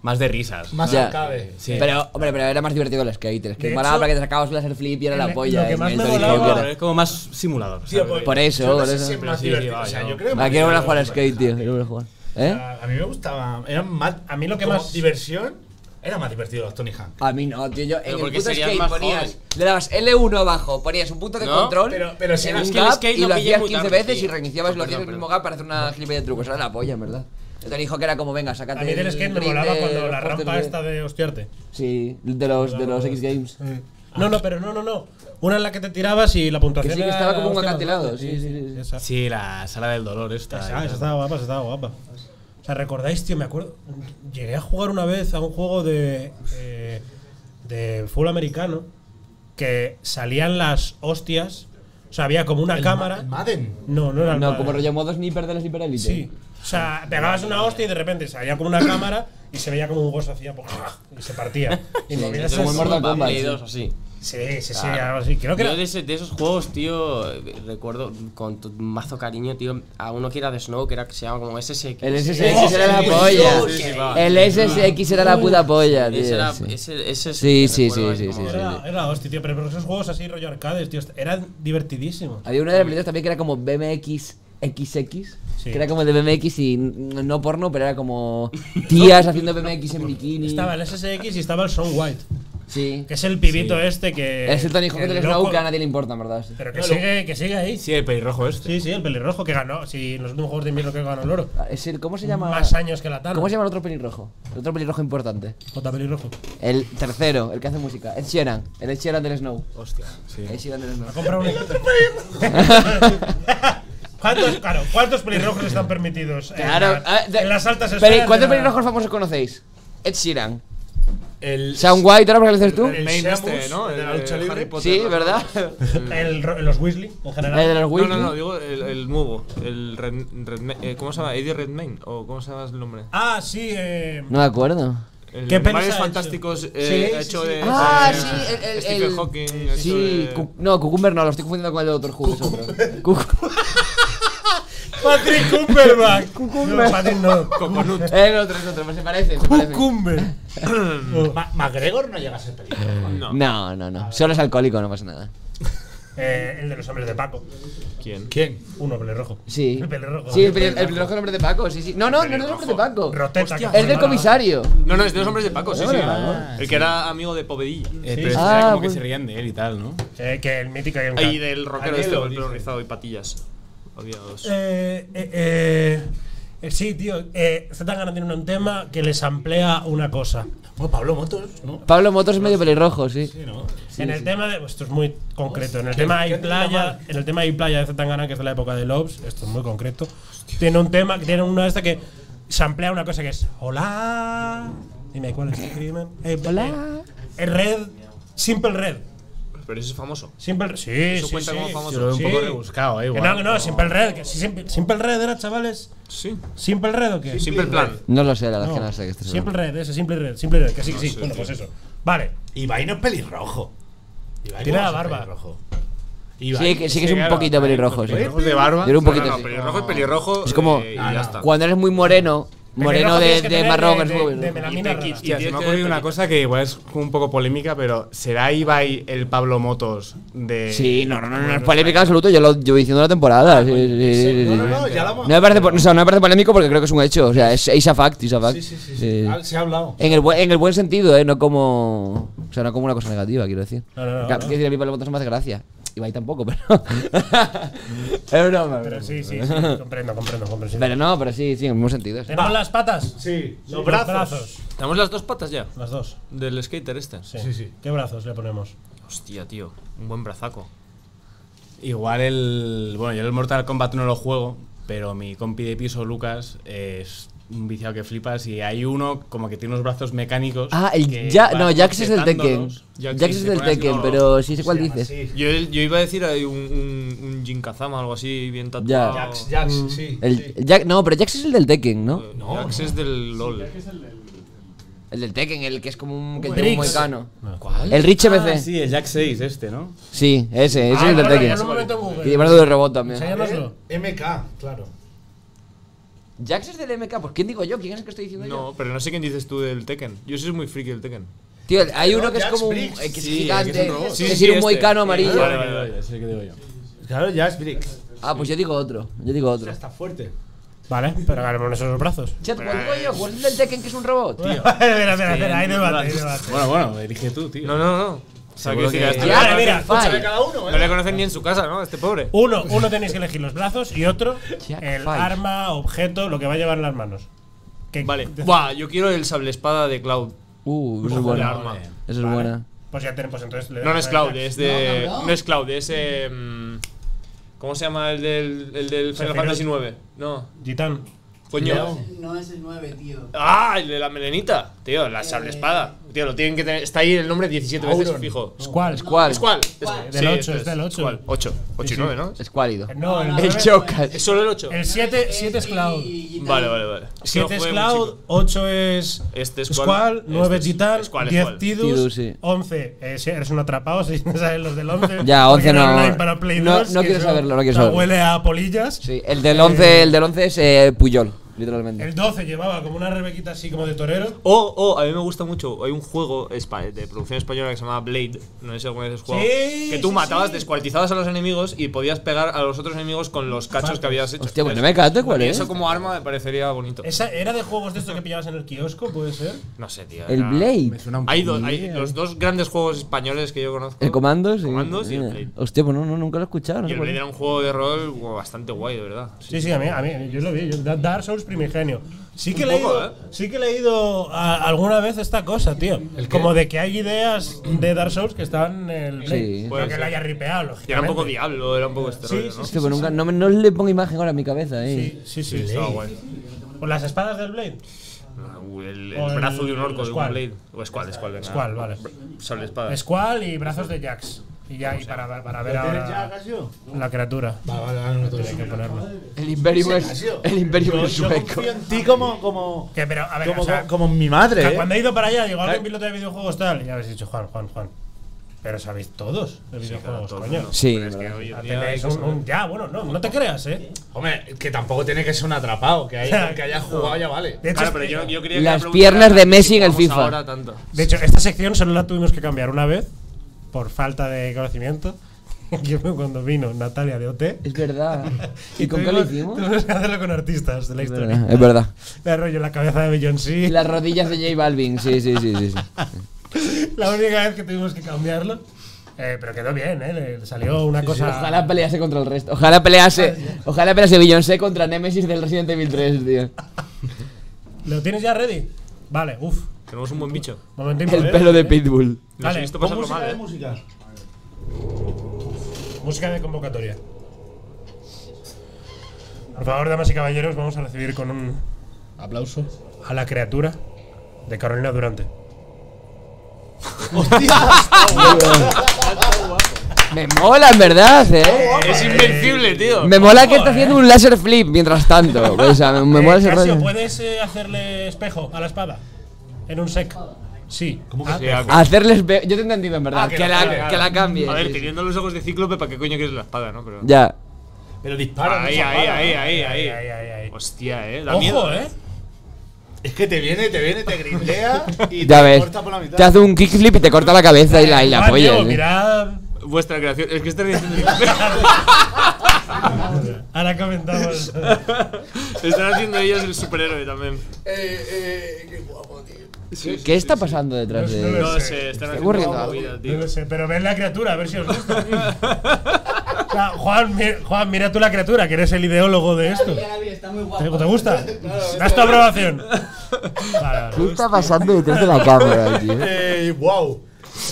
más de risas. Más Ya. arcade. Sí. Pero, hombre, pero era más divertido el skate. El skate De molaba hecho, porque te sacabas un laser flip y era lo la que polla. más el me molaba- es como más simulador. Tío, pues, Por eso, yo no por eso. es más sí, sí, divertido. va, o sea, yo- yo creo ¿A que quién van a jugar al skate, tío? ¿Quién van a jugar? ¿Eh? A mí me gustaba. Era más. A mí lo que más- Diversión. Era más divertido los Tony Hawk. A mí no, tío. Yo en Pero el puto skate ponías. Le dabas L1 abajo, ponías un punto de No, control. pero- pero si en era- un es que el gap skate y lo lo hacías muy 15 tarde, veces y reiniciabas y lo hacías el mismo gap para hacer una gilipollas de trucos. Era la polla, en verdad. El Tony Hawk era como, venga, sácate. A mí del el skate me molaba cuando la rampa de- esta de hostiarte. Sí, de los, de los X Games. No, no, pero no, no, no. Una en la que te tirabas y la Que puntuación sí, que estaba como un acantilado. Sí, sí, sí. Sí, la sala del dolor esta. Esa, esa estaba guapa, esa estaba guapa. O sea, ¿recordáis, tío? Me acuerdo. Llegué a jugar una vez a un juego de. eh, de full americano. Que salían las hostias. O sea, había como una El cámara. Ma- el Madden. No, no era el No, Madden. como rollo modo sniper de la Sniper Elite. Sí. O sea, pegabas una hostia y de repente salía como una cámara y se veía como un hueso hacía y se partía. Y como en Mortal Para Kombat, Play sí. 2 o así. Sí, sí, sí, algo así. Creo que Yo era. de, ese- de esos juegos, tío, recuerdo con tu mazo cariño, tío, a uno que era de Snow, que era que se llama como SSX. El SSX era la polla. Sí, sí. El SSX era la puta polla, tío. Ese era, sí. ese, ese Sí, sí, recuerdo sí, sí, como- sí, Era, era hostia, tío, pero, pero esos juegos así, rollo arcades, tío, eran divertidísimos. Había una de las películas también que era como BMX XX, Sí. que era como de BMX y no porno, pero era como tías haciendo BMX en bikini. Estaba el SSX y estaba el Son White, Sí. que es el pibito este que. Es el Tony Hawk que del loco- Snow que a nadie le importa, en verdad. sí. Pero que sigue, que sigue ahí. Sí, el pelirrojo este. Sí, sí, el pelirrojo que ganó. Sí, en los últimos juegos de invierno que ganó el oro. Ah, Es el, ¿Cómo se llama? Más años que la Tana. ¿Cómo se llama el otro pelirrojo? El otro pelirrojo importante. J pelirrojo. El tercero, el que hace música. Ed Sheeran. El Ed Sheeran del Snow. Hostia, sí. Ed Sheeran del Snow. Ha comprado un. ¿Cuántos, claro, ¿cuántos pelirrojos están permitidos? en Claro, la- ah, de- en las altas Pero, esferas. ¿Cuántos de la- pelirrojos famosos conocéis? Ed Sheeran. El. Sean White, ¿ahora dices tú? El Main Seamus, este, ¿no? el de la El lucha de libre. Harry Potter. Sí, ¿verdad? El, los Weasley, en general. El de los No, Weasley. no, no, digo el, el nuevo. El Red, Redma- eh, ¿Cómo se llama? ¿Eddie Redmayne? ¿O cómo se llama el nombre? Ah, sí. Eh, No me acuerdo. El ¿Qué pelis Animales? Fantásticos eh, Sí, ha sí, hecho sí. de. Ah, de- sí, el- el- Stephen el- Hawking. Sí, de- no, Cucumber no, lo estoy confundiendo con el de Doctor Who, Patrick Cumberbatch. No, Patrick no. Coconut. El otro es otro, se parece, se parece. Cucumber. Ma- McGregor no llega a ser pelirrojo. No. No, no, no. Solo es alcohólico, no pasa nada. Eh, el de los hombres de Paco. ¿Quién? ¿Quién? Uno pelirrojo. Sí. El pelirrojo. Sí, el, pel- el pelirrojo es el nombre de Paco, sí, sí. No, no, no es el nombre de Paco. Roteta. Es del comisario. No, no, es de los hombres de Paco, sí, ¿De sí. verdad? Ah, El que era amigo de Povedilla. Eh, pero Ah, era como pues- que se rían de él y tal, ¿no? Eh, que el mítico Ahí del rockero este el pelo rizado y patillas. Había dos. Eh, eh, eh, eh, sí, tío. Eh, Zetangana tiene un tema que les amplía una cosa. Bueno, Pablo Motos, ¿no? Pablo Motos es medio pelirrojo, sí. Sí, ¿no? en el tema de. pues Esto es muy concreto. En el tema hay playa. En el tema hay playa de Zetangana, que es de la época de Lobs. Esto es muy concreto. Tiene un tema. Tiene una de estas que se amplía una cosa que es. Hola. Dime, ¿cuál es el crimen? Eh, Hola. eh, el red. Simple red. Pero ese es famoso. Simple. Sí, Eso sí, cuenta sí. como famoso. Yo lo veo un Sí. poco rebuscado, eh, Que igual. no, que no, Simple Red. Que sí, Simple, Simple Red era, chavales. Sí. ¿Simple Red o qué? Simple plan. No lo sé, la verdad No, que no sé qué estás Simple. Red, ese, Simple Red, Simple Red, que sí, que sí. Bueno, pues eso. Vale. Ibai no es pelirrojo. Ibai Tiene la barba. pelirrojo. Sí, que, sí que es un poquito pelirrojo, sí. Pelirrojos de barba. Era un No, poquito pelirrojo es pelirrojo. Es como- y ya no. está. Cuando eres muy moreno, moreno de, de tener marrón, de- de- de melamina rara. Hostia, se me ha ocurrido una cosa que igual es un poco polémica, pero ¿será Ibai el Pablo Motos de. Sí, no, no, no, no es polémica en absoluto, yo lo llevo diciendo la temporada. sí, sí, sí, sí, No, no, no, ya lo hemos. No me, parece, o sea, no me parece polémico porque creo que es un hecho. O sea, es, es a fact, es a fact. Sí, sí, sí. sí. Sí. Ah, Se ha hablado. En el, buen, en el buen sentido, ¿eh? No como. O sea, no como una cosa negativa, quiero decir. No, no. Quiero decir, a mí Pablo Motos me hace gracia. Ibai tampoco, pero. es broma. Pero sí, sí, sí. comprendo, comprendo, comprendo. Pero no, pero sí, sí, en el mismo sentido. sí. ¿Tenemos las patas? Sí. Sí, Los brazos. ¿Tenemos las dos patas ya? Las dos. Del skater este. Sí. Sí, sí. ¿Qué brazos le ponemos? Hostia, tío. Un buen brazaco. Igual el. Bueno, yo el Mortal Kombat no lo juego, pero mi compi de piso, Lucas, es un viciado que flipas y hay uno como que tiene unos brazos mecánicos. Ah, el va no, Jax es del Tekken. Jax Jax sí, es del Tekken, pero sí sé cuál dices. así. Yo, yo iba a decir hay un, un, un Jinkazama o algo así, bien tatuado. Jax, Jax, sí. El, sí. Jack- no, pero Jax es el del Tekken, ¿no? No, Jax es del LOL. El del Tekken, el que es como un, que El tiene un moicano. ¿Cuál? El Rich Ah, MC. sí, el Jack 6 este, ¿no? Sí, ese, ese Ah, es el del bueno, Tekken. pon un momento en Google. Y de robot también. MK, claro. Jax es del MK, pues ¿quién digo yo? ¿Quién es el que estoy diciendo yo? No, pero no sé quién dices tú del Tekken. Yo soy muy friki del Tekken. Tío, hay No, uno que es Jax como un. Briggs. es Sí, gigante. que es un robot. que Sí, sí, un este. moicano amarillo. Vale, vale, vale. Es el que digo yo. Claro, Jax Briggs. Ah, pues yo digo otro. Yo digo otro. Está fuerte. Vale, pero agarremos esos brazos. Chat, ¿cuál digo yo? ¿Cuál es el del Tekken que es un robot? Tío. espera, espera, espera, hay debate, hay debate. Bueno, bueno, elige tú, tío. No, no, no. O sea, que- este Ya, no- mira, cada uno, No le conocen ni en su casa, ¿no? Este pobre. Uno, uno tenéis que elegir los brazos y otro Jack el arma, objeto, lo que va a llevar en las manos. Que- Vale. Buah, yo quiero el sable espada de Cloud. Uh, eso es buena. arma. Eso es Vale. buena. Pues ya tenemos, pues entonces. le No, es Cloud, es de. No, es Cloud, es. eh, ¿Cómo se llama el del, el del Final. Fantasy IX? No. Gitán. Coño. No es el 9, tío. Ah, el de la melenita. Tío, la sable espada. Tío, lo tienen que tener. Está ahí el nombre 17 veces Auron. fijo. ¿Cuál? ¿Cuál? ¿Es cuál? ¿Cuál? Del ocho, es del ocho. ¿Cuál? 8. 8 Sí, y sí. 9, ¿no? Es cuálido. No, el, El Chocas. ¿Es solo el 8? El 7 siete es Cloud. Vale, vale, vale. Es que no 7 es Cloud, chico. 8 es Este es Squall, Squall, 9 este es- Squall, 10 Squall. Tidus, Tidus, sí. 11 eh, eres un atrapado, si no sabes los del 11. Ya, porque 11 era no- para Play no- 2, no que quiero saberlo, no quiero saberlo. Huele a polillas. Sí, el del 11, el del 11 es eh, Puyol, literalmente. El 12 llevaba como una rebequita así como de torero. Oh, oh, a mí me gusta mucho. Hay un juego de producción española que se llama Blade. No sé si alguna vez has jugado. Sí, que tú sí, matabas, sí. descuartizabas a los enemigos y podías pegar a los otros enemigos con los cachos que habías hecho. Hostia, pues no me cate cuál Y es. eso como arma me parecería bonito. Esa era de juegos de estos que pillabas en el kiosco, puede ser. No sé, tío. El era- Blade. Me suena un Hay, poco. dos- hay los dos grandes juegos españoles que yo conozco. El Comandos. sí. Comandos y el Mira. Blade. Hostia, pues no, no, nunca lo he escuchado. no Y el Blade era un juego de rol bastante guay, de verdad. Sí, sí, a mí, a mí yo lo vi. Yo, Da- Dark Souls primigenio. Sí que, he leído, ¿eh? sí que he leído a- alguna vez esta cosa, tío. Como de que hay ideas de Dark Souls que están en el Play. Sí. Pero que lo haya ripeado, lógicamente. era un poco diablo, era un poco este Sí, rollo, ¿no? sí. Nunca, no, no le pongo imagen ahora en mi cabeza, eh. Sí, sí, sí. Estaba guay. ¿Con las espadas del Blade? Uh, El, el O el- brazo de un orco de un blade. O Squall, Squall. Squall, vale. Sable espada. Squall y brazos de Jax. Y ya, y para, para ver ahora la criatura. Vale, vale, no te Hay que ponerlo. El Imperium es, el Imperium Yo, es yo sueco. confío en ti como, como, Que, pero, a ver, como, o sea, como mi madre, que ¿eh? cuando he ido para allá, digo, alguien piloto de videojuegos tal. Y habéis dicho, Juan, Juan, Juan. Pero sabéis todos de videojuegos, coño. Sí, Pero es que verdad. hoy en Ya día un- un- ya, bueno, no, no te creas, eh. Hombre, que tampoco tiene que ser un atrapado, que, hay, que haya jugado ya vale. De hecho, Claro, pero yo, yo quería que Las piernas de si Messi en el FIFA. Ahora tanto. de hecho, esta sección solo la tuvimos que cambiar una vez por falta de conocimiento. Fue cuando vino Natalia de OT. Es verdad. ¿Y con qué lo hicimos? Tuvimos que hacerlo con artistas de la Es historia. verdad, es verdad. Me rollo la cabeza de Beyoncé. Las rodillas de J Balvin, sí, sí, sí, sí. sí. La única vez que tuvimos que cambiarlo. Eh, pero quedó bien, ¿eh? Le salió una cosa. Ojalá pelease contra el resto. Ojalá pelease. Ojalá pelease Beyoncé contra Nemesis del Resident Evil 3, tío. ¿Lo tienes ya ready? Vale, uff. Tenemos un buen bicho. Momentín. El pelo de Pitbull. Vale, visto pasarlo música mal, de eh. música. Música de convocatoria. Por favor, damas y caballeros, vamos a recibir con un aplauso a la criatura de Carolina Durante. Me mola, en verdad, eh. Es invencible, tío. Me mola que está haciendo un laser flip mientras tanto. O sea, me, me mola ese Eh, Casio, rollo. ¿puedes eh, hacerle espejo a la espada? En un sec. Sí. ¿Cómo Sí, a- Hacerles. Yo te he entendido, en verdad. Ah, que que, la la, cambie, que la cambie. A ver, sí, sí. teniendo los ojos de cíclope, ¿para qué coño quieres la espada, no? Pero. Ya. Pero dispara. Ahí, no ahí, ahí, ¿no? ahí, Ahí, ahí. ahí, ahí, ahí. Hostia, eh. Da Ojo, miedo. eh. Es que te viene, te viene, te grindea y Ya te ves. corta por la mitad. Te hace un kickflip y te corta la cabeza y la, y la polla. Eh. mirad. Vuestra creación. Es que estoy diciendo. Ahora comentamos. Están haciendo ellos el superhéroe también. Eh, eh, qué guapo, tío. ¿Qué está pasando detrás No de.? No sé, están haciendo movida, No tío. lo sé, pero ven la criatura, a ver si os gusta. tío. O sea, Juan, mi- Juan, mira tú la criatura, que eres el ideólogo de esto. ¿Te, te gusta? ¿Das tu aprobación? Vale. ¿Qué está pasando detrás de la cámara, tío? Eh, wow.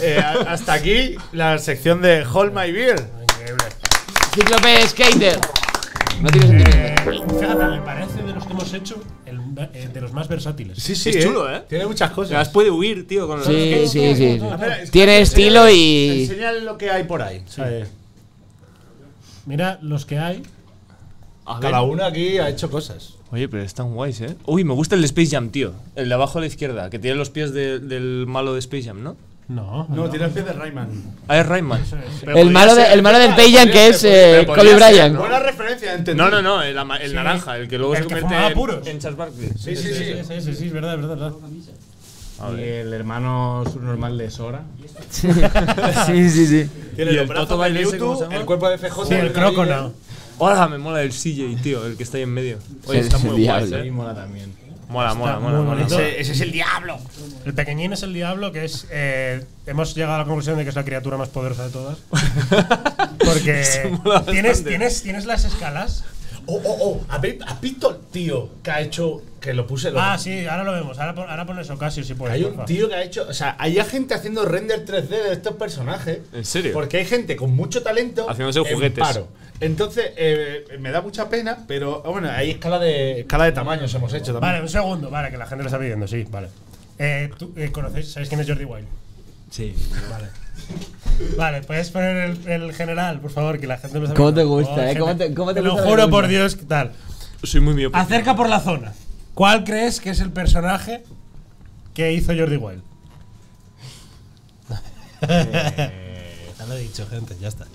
Eh, hasta aquí la sección de Hold My Beer. Cíclope Skater. No tiene sentido. Eh, fíjate, me parece de los que hemos hecho el, eh, de los más versátiles. Sí, sí. Es chulo, ¿eh? Tiene muchas Además cosas. puede huir, tío, con los Sí, sí, sí. Tiene enseñale- estilo y. Enseñale lo que hay por ahí. ¿sabes? Mira los que hay. A ver. Cada uno aquí ha hecho cosas. Oye, pero están guays, ¿eh? Uy, me gusta el de Space Jam, tío. El de abajo a la izquierda, que tiene los pies de- del malo de Space Jam, ¿no? No, No, tiene el pie de Rayman. Ah, es Rayman. El malo, de, el malo del Payan que es eh, Kobe Bryant. Buena referencia, entendí. No, no, no, el, ama- el naranja, el que luego El se que convierte fumaba en, puros. en Charles Barkley. Sí, sí, sí. Sí, sí, sí, sí, es verdad, es verdad, es verdad. Y el hermano subnormal de Sora. Sí, sí, sí. Tiene ¿Y los el brazos de Bailese, cómo Mewtwo, se llama? el cuerpo de FJ. Sí, el Croconaut. Hola, me mola el CJ, tío, el que está ahí en medio. Oye, está muy guay, diablo. Y ¿eh? mola también. Mola, mola, Está mola. Ese, ese es el diablo. El pequeñín es el diablo, que es. eh, hemos llegado a la conclusión de que es la criatura más poderosa de todas. Porque tienes, tienes, tienes las escalas. Oh, oh, oh. ¿Habéis- ¿Has visto el tío que ha hecho. Que lo puse. lo- Ah, sí, ahora lo vemos. Ahora, pon- ahora pones Ocasio si puedes. Hay un porfa. tío que ha hecho. O sea, hay gente haciendo render 3D de estos personajes. ¿En serio? Porque hay gente con mucho talento. Haciéndose en juguetes. paro. Entonces, eh, me da mucha pena, pero bueno, hay escala de, escala de tamaños hemos hecho también. Vale, un segundo, vale, que la gente lo está pidiendo, sí, vale. Eh, ¿tú, eh, ¿Conocéis? ¿Sabéis quién es Jordi Wild? Sí. Vale. Vale, puedes poner el, el general, por favor, que la gente lo está ¿Cómo te gusta, eh? gente, ¿Cómo te- cómo te lo gusta la juro por? Dios, ¿qué tal? Soy muy miope. Acerca por la zona. ¿Cuál crees que es el personaje que hizo Jordi Wild? Ya lo he dicho, gente, ya está.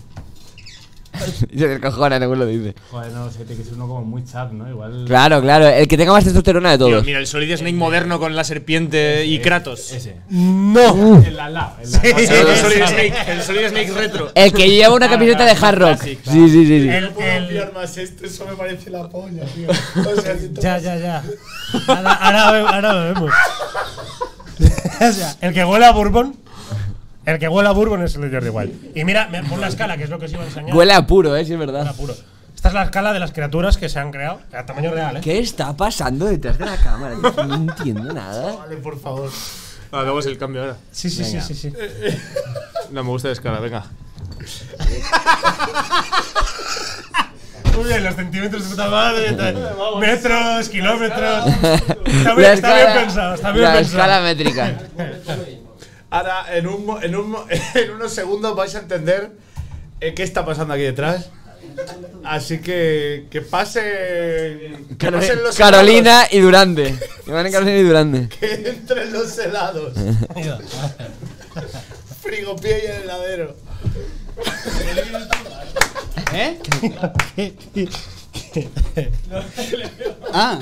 Y se descojona según lo dice. Joder, no sé, tiene que ser uno como muy chap, ¿no? Igual. Claro, claro. El que tenga más testosterona de Tío, todos. mira, el Solid Snake moderno con la serpiente y Kratos. Ese. ¡No! El Lala. El Sí. El Solid Snake, el Solid Snake retro. El que lleva una camiseta de hard rock. Classic, Sí, sí, sí. sí. El, el- más esto, eso me parece la polla, tío. O sea, ya, ya, ya. Ahora, ahora, ahora lo vemos. O sea, el que huele a bourbon. El que huele a bourbon es el de Jordi Wild. Y mira, me pon la escala, que es lo que os iba a enseñar. Huele a puro, eh, sí es Huele verdad. a puro. Esta es la escala de las criaturas que se han creado a tamaño real, ¿eh? ¿Qué está pasando detrás de la cámara? Yo no entiendo nada. Vale, por favor. Hagamos el cambio ahora. Sí, sí, sí, sí, sí. No me gusta la escala, venga. Muy bien, los centímetros de puta madre, metros, kilómetros. Está bien, está bien pensado, está bien La pensado. escala métrica. Ahora, en, un, mo- en, un, mo- en unos segundos vais a entender eh, qué está pasando aquí detrás. Así que que pase. Que pasen los Carolina y Durande. Que van en Carolina y Durande. Que entren los helados. Frigopié y el heladero. ¿Eh? ah.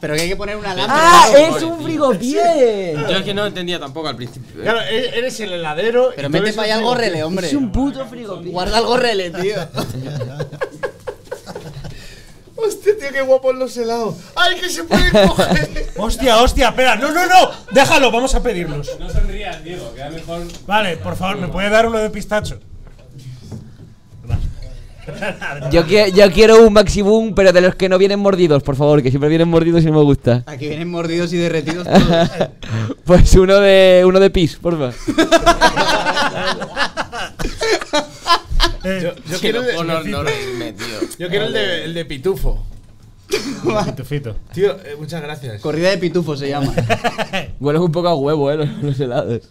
Pero que hay que poner una lámpara. ¡Ah! ¡Es un frigopié! Yo es que no entendía tampoco al principio. ¿eh? Claro, e- eres el heladero. Pero mete para allá un gorrele, hombre. Es un puto frigopié. Guarda el gorrele, tío. Hostia, tío, qué guapos los helados. ¡Ay, que se pueden coger! Hostia, hostia, espera, no, no, no, déjalo, vamos a pedirlos. No sonrías, Diego, queda mejor. Vale, por favor, ¿me puede dar uno de pistacho? Yo, qui- yo quiero un Maxi Boom, pero de los que no vienen mordidos, por favor, que siempre vienen mordidos y no me gusta. Aquí vienen mordidos y derretidos todos. Pues uno de uno de pis, porfa. Yo, yo quiero, no el no, de, no reírme, tío. yo quiero el, de, el de pitufo. fito, fito. Tío, eh, muchas gracias. Corrida de pitufo se llama. Huelen un poco a huevo, eh, los, los helados.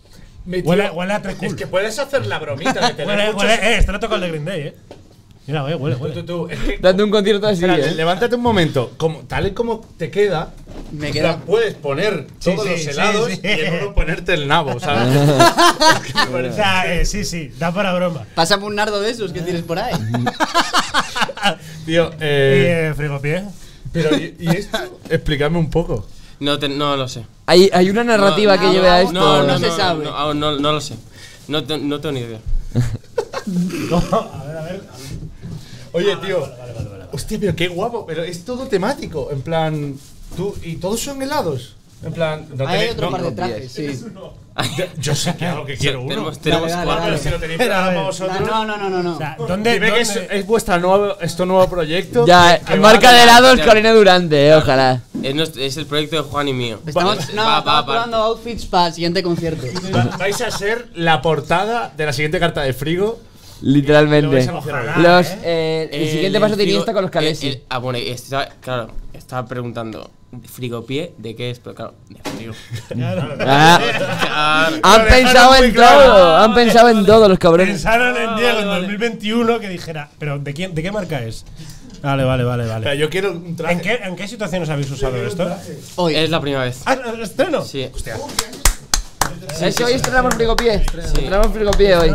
Tío, Huele, huele a tres Es que puedes hacer la bromita de tener Huele, muchos- huele, eh, este lo toca el de Green Day, eh. Mira, eh, huele, Tú, huele. tú, tú, Dando un concierto así, Espérate, eh. levántate un momento. Como, tal y como te queda, Me queda. puedes poner Sí, todos sí, los helados sí. y en uno ponerte el nabo, ¿sabes? O sea, eh, sí, sí, da para broma. Pásame un nardo de esos que tienes por ahí. Tío, Y eh, eh, frigopié. pero ¿y, y esto? Explícame un poco. No, te- no lo sé. Hay, hay una narrativa No, que no, lleve a esto. No, no, se sabe. No, no, no lo sé. No, te- no tengo ni idea. a ver, a ver. Oye, tío. Hostia, pero qué guapo. Pero es todo temático. En plan. Tú, ¿Y todos son helados? En plan. No hay tenéis- otro no, par de no, trajes, sí. Yo, yo sé que algo que quiero uno. Tenemos, tenemos Dale, dale, cuatro. Pero si lo tenéis para ver. vosotros. No, no, no, no, no. O sea, ¿dónde, Dime que es, dónde- es vuestro nuevo, esto nuevo proyecto. Ya, que va marca de helados ya. Carolina Durante, eh, ojalá. Es, es el proyecto de Juan y mío. Estamos, Es- no, va- va estamos probando outfits para el siguiente concierto. Va- Vais a ser la portada de la siguiente carta de frigo. Literalmente. ahora. Los, eh, el siguiente paso de frigo- Iniesta con los eh, Calesi. eh, ah, bueno, y está, claro, estaba preguntando. ¿Frigopié? ¿De qué es? Pero claro, de frigo. Ah, Claro. han pensado en claro. todo, han pensado en todo los cabrones. Pensaron en Diego en 2021 que dijera, ¿pero de, quién, de qué marca es? Vale, vale, vale, Pero vale. yo quiero un traje. ¿En qué, ¿En qué situaciones habéis usado esto? Hoy. Es la primera vez. ¿Ah, estreno? Sí. Hostia. Es que hoy estrenamos frigopié. Sí. Estrenamos frigopié hoy.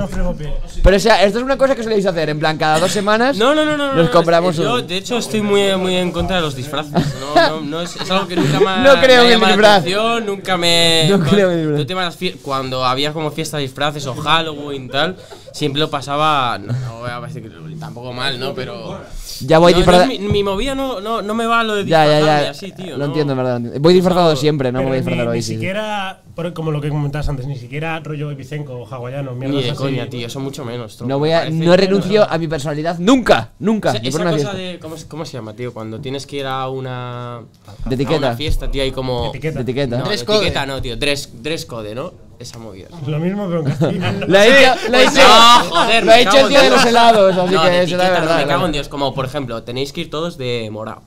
Pero o sea, esto es una cosa que soléis hacer, en plan, cada dos semanas. No, no, no, no. Nos no, compramos Yo, un- de hecho, estoy muy, muy en contra de los disfraces. No, no, no es, es algo que nunca me ha, No creo me en el disfraz. nunca me. No creo en el disfraz. fie- Cuando había como fiesta de disfraces o Halloween y tal, siempre lo pasaba. No, no voy a decir que tampoco mal, ¿no? Pero. Ya voy no, disfrazado. mi, mi movida no, no, no me va lo de Ya, ya, ya. así, tío. lo no. entiendo, en verdad. Voy disfrazado siempre, no me Pero voy a ni, disfrazar hoy. ni sí, sí. siquiera, como lo que comentabas antes, ni siquiera rollo epicenco o hawaiano, mierda Ni de así. coña, tío, eso mucho menos. tronco, No voy a, no renuncio a mi personalidad nunca, nunca. Esa, ni por esa una cosa de. ¿cómo, ¿Cómo se llama, tío? Cuando tienes que ir a una. De A etiqueta. una fiesta, tío, hay como. Etiqueta. De etiqueta. No, Dress de code. etiqueta no, tío. Dress, dress code, ¿no? Esa movida. Lo mismo, pero en castellano. Lo ha hecho, ha Pues hecho, no, joder, el en tío de los helados, así no, que será etiqueta, verdad. me cago claro. en Dios. Como, por ejemplo, tenéis que ir todos de morado.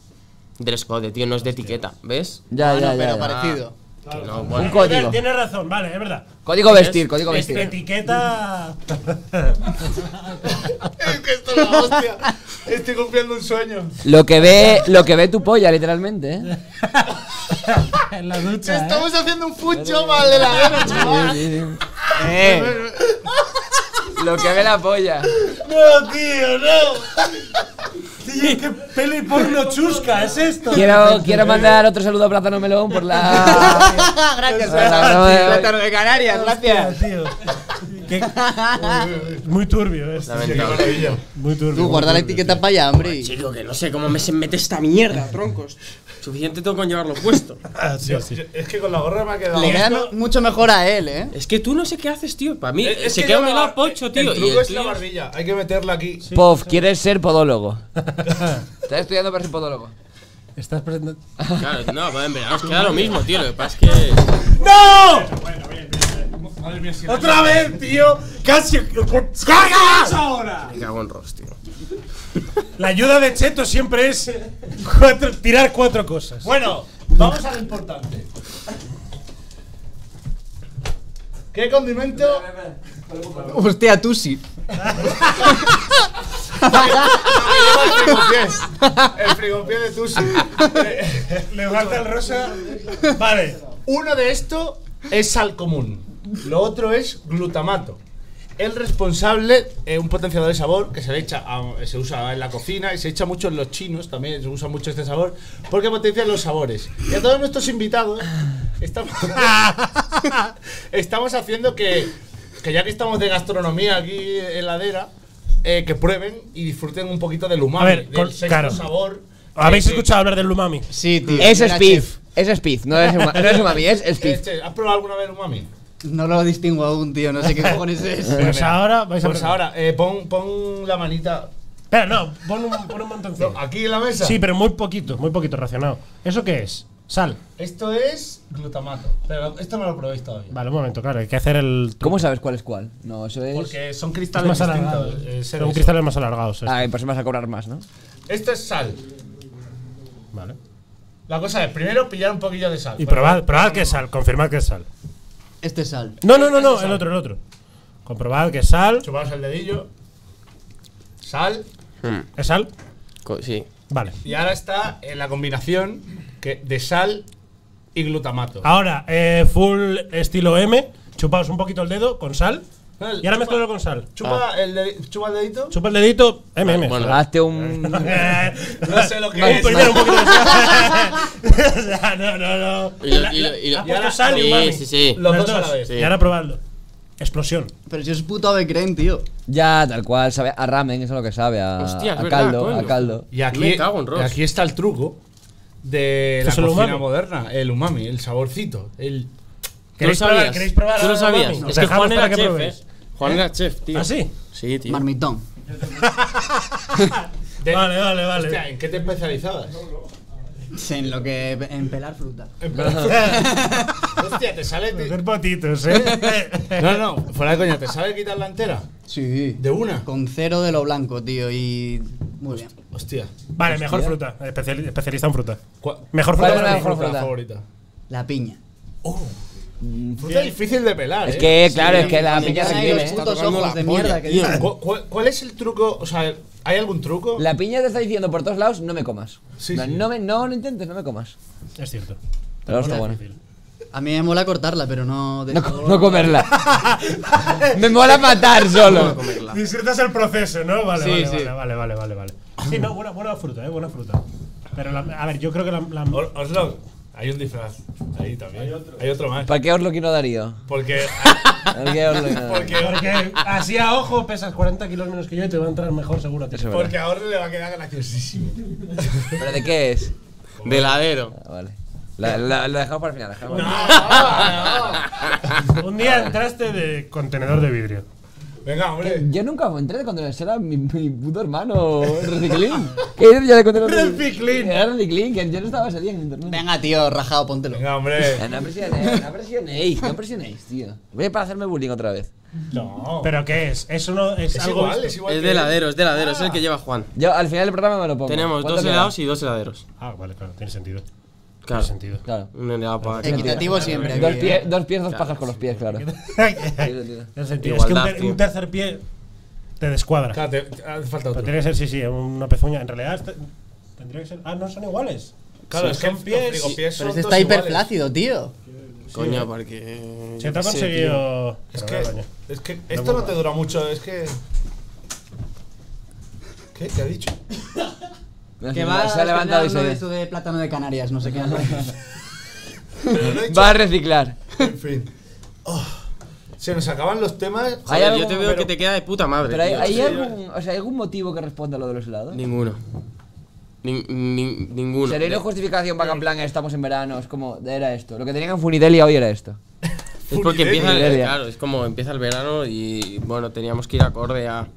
Dress code, tío, no es de etiqueta, ¿ves? Ya, Bueno, ya, ya. pero ya. parecido. Que no, Un bueno. código. Tienes razón, vale, es verdad. Código vestir, código vestir. etiqueta. Es que esto es la hostia. Estoy cumpliendo un sueño. Lo que ve, lo que ve tu polla, literalmente, ¿eh? en la ducha. ¿eh? Estamos haciendo un fucho mal de la chaval. Sí, sí, sí. Eh, Lo que ve la polla. No, tío, no. Tío, qué peli porno chusca es esto. Quiero, quiero mandar otro saludo a Plátano Melón por la. Gracias. Plátano de Canarias, gracias. tío. Qué- muy turbio esto. Lamentable. Muy turbio. Tú, guarda la etiqueta para allá, hombre. Chico, que no sé cómo me se mete esta mierda, troncos. Suficiente tengo con llevarlo puesto. Ah, sí, sí. Es que con la gorra me ha quedado. Le queda mu- mucho mejor a él, ¿eh? Es que tú no sé qué haces, tío. Para mí, Eh, es se que queda un helado pocho, tío. El y truco el es la barbilla. Hay que meterla aquí. Pov, ¿quieres ser podólogo? Estás estudiando para ser podólogo. Estás presentando. Claro, no, pues en verano os queda lo mismo, tío. Lo que pasa es que. ¡No! Madre mía, si ¡Otra vez, tío! ¡Casi! ¡Cargas ahora! Me cago en Ross, tío. La ayuda de Cheto siempre es cuatro- tirar cuatro cosas. Bueno, vamos a lo importante. ¿Qué condimento? Hostia, tú sí. el frigopié. El frigopié de Tusi. Le falta el rosa. Vale. Uno de esto es sal común. Lo otro es glutamato. El responsable es un potenciador de sabor que se le echa a- se usa en la cocina y se echa mucho en los chinos también se usa mucho este sabor porque potencia los sabores. Y a todos nuestros invitados estamos, estamos haciendo que, que ya que estamos de gastronomía aquí heladera eh, que prueben y disfruten un poquito del umami, A ver, del con- sexto claro. sabor. ¿Habéis que- escuchado hablar del umami? Sí, tío. Es Era Spiff. chef. Es Spiff, no es, uma- no es umami, es Spiff. Este, ¿Has probado alguna vez umami? No lo distingo aún, tío. No sé qué cojones es. Pues ahora vais a Pues probar. ahora, eh, pon, pon la manita Espera, no, pon un, pon un montoncito. no, aquí en la mesa. Sí, pero muy poquito, muy poquito racionado. ¿Eso qué es? Sal. Esto es glutamato. Pero esto no lo probéis todavía. Vale, un momento, claro, hay que hacer el. ¿Cómo sabes cuál es cuál? No, eso es. Porque son Es cristales más distintos. alargado. eh, Son cristales más alargados. esto. Ah, pues me vas a cobrar más, ¿no? Esto es sal. Vale. La cosa es, primero pillar un poquillo de sal. Y probad, probad que es sal, confirmad que es sal. Este es sal. No, no, no, no, el otro, el otro. Comprobad que es sal. Chupaos el dedillo. Sal. ¿Es sal? Co- Sí. Vale. Y ahora está en la combinación que de sal y glutamato. Ahora, eh, full estilo M. Chupaos un poquito el dedo con sal. Y ahora mezclalo con sal. Chupa, el dedi- chupa el dedito. Chupa el dedito. M, M. Bueno. Hazte un. No sé lo que es. primero un poquito de sal. no, no, no. Y lo- y lo- y lo- Has y ahora- puesto sal y sí, umami. sí, sí. Los Las dos a la vez. Sí. Y ahora probadlo. Explosión. Pero si es puto ave creme, tío. Ya, tal cual, sabe a ramen, eso es lo que sabe, a, Hostia, es a verdad, caldo, coño. a caldo. Y aquí, Me cago en Ross. aquí está el truco de ¿Qué la es el cocina umami? moderna, el umami, el saborcito. El ¿Tú lo ¿Queréis probar- sabías? queréis probar ¿Tú lo sabías? Es que dejamos Juan era para que chef, probéis. ¿eh? Juan era chef, tío. ¿Ah, sí? Sí, tío. Marmitón. de- Vale, vale, vale. Hostia, ¿en qué te especializabas? En lo que. En pelar fruta. Hostia, te sale. de- Hacer potitos, ¿eh? No, no, fuera de coña, ¿te sabe quitar la entera? Sí. ¿De una? Con cero de lo blanco, tío. Y. Muy bien. Hostia. Vale, mejor fruta. Especiali- especialista en fruta. ¿Cuál- Mejor ¿Cuál fruta es la mejor fruta fruta? favorita? La piña. Fruta difícil de pelar, Es ¿eh? que, claro, es que la piña tiene, los putos ojos de mierda que tío. dicen. ¿Cu- cu- ¿Cuál es el truco? O sea, ¿hay algún truco? La piña te está diciendo por todos lados, no me comas. Sí, no, sí. no me, no lo intentes, no me comas. Es cierto. Pero está bueno. A mí me mola cortarla, pero no. de- No, co- no comerla. me mola matar solo. Disfrutas el proceso, ¿no? Vale, Sí, vale, sí. vale, vale, vale, vale, vale. Sí, no, buena, buena fruta, eh, buena fruta. Pero la- a ver, yo creo que la, la- hay un disfraz. Ahí también. Hay otro, más. ¿Para qué os lo quiero Darío? Porque. ¿Para qué os lo quiero Porque, porque así a ojo pesas 40 kilos menos que yo y te va a entrar mejor seguro a ti. Eso es verdad. porque ahora le va a quedar graciosísimo. ¿Pero de qué es? De heladero. Ah, vale. La, la- lo dejamos para el final. dejamos para el final. Un día entraste de contenedor de vidrio. Venga, hombre. Yo nunca entré de contenedor, era mi, mi puto hermano Reciclín. ¿Qué es ya de de Reciclín. Era Reciclín, que yo no estaba ese día en internet. Venga, tío, rajado, póntelo. Venga, hombre. Eh, No presionéis, no presionéis, no presionéis, tío. Voy para hacerme bullying otra vez. No. ¿Pero qué es? Eso no es, es algo igual, es igual. Es que- de heladero, es de heladero, es el que lleva Juan. Yo al final del programa me lo pongo. Tenemos ¿Cuánto dos helados y dos heladeros. Ah, vale, claro, tiene sentido. Claro. Tiene sentido. Claro. Un helado para Equitativo siempre. Dos, aquí, pie- ¿eh? dos pies, dos pajas con los pies, claro. Tiene sentido. Es que un, ter- tercer pie te descuadra. Claro, te, te hace falta Pero otro. tiene que ser, sí, sí, una pezuña. En realidad este- tendría que ser. Ah, no son iguales. Claro, Sí, es que son pies. Pero este está iguales. hiperflácido, tío. Coño, porque. Se te ha conseguido. Es Pero, que, es que esto no te dura mucho, es que. ¿Qué? ¿Qué ha dicho? Que va se ha levantado y hablando de se eso de plátano de Canarias, no sé qué. Va a reciclar. En fin. Oh. Se nos acaban los temas. Joder, yo te veo pero- que te queda de puta madre. Pero hay, tío. hay Sí, algún, o sea, ¿hay algún motivo que responda a lo de los helados? Ninguno. Nin- nin- ninguno. Sería una justificación para que en plan estamos en verano, es como, era esto. Lo que tenían en Funidelia hoy era esto. Es porque empieza el, claro, es como empieza el verano y bueno, teníamos que ir acorde a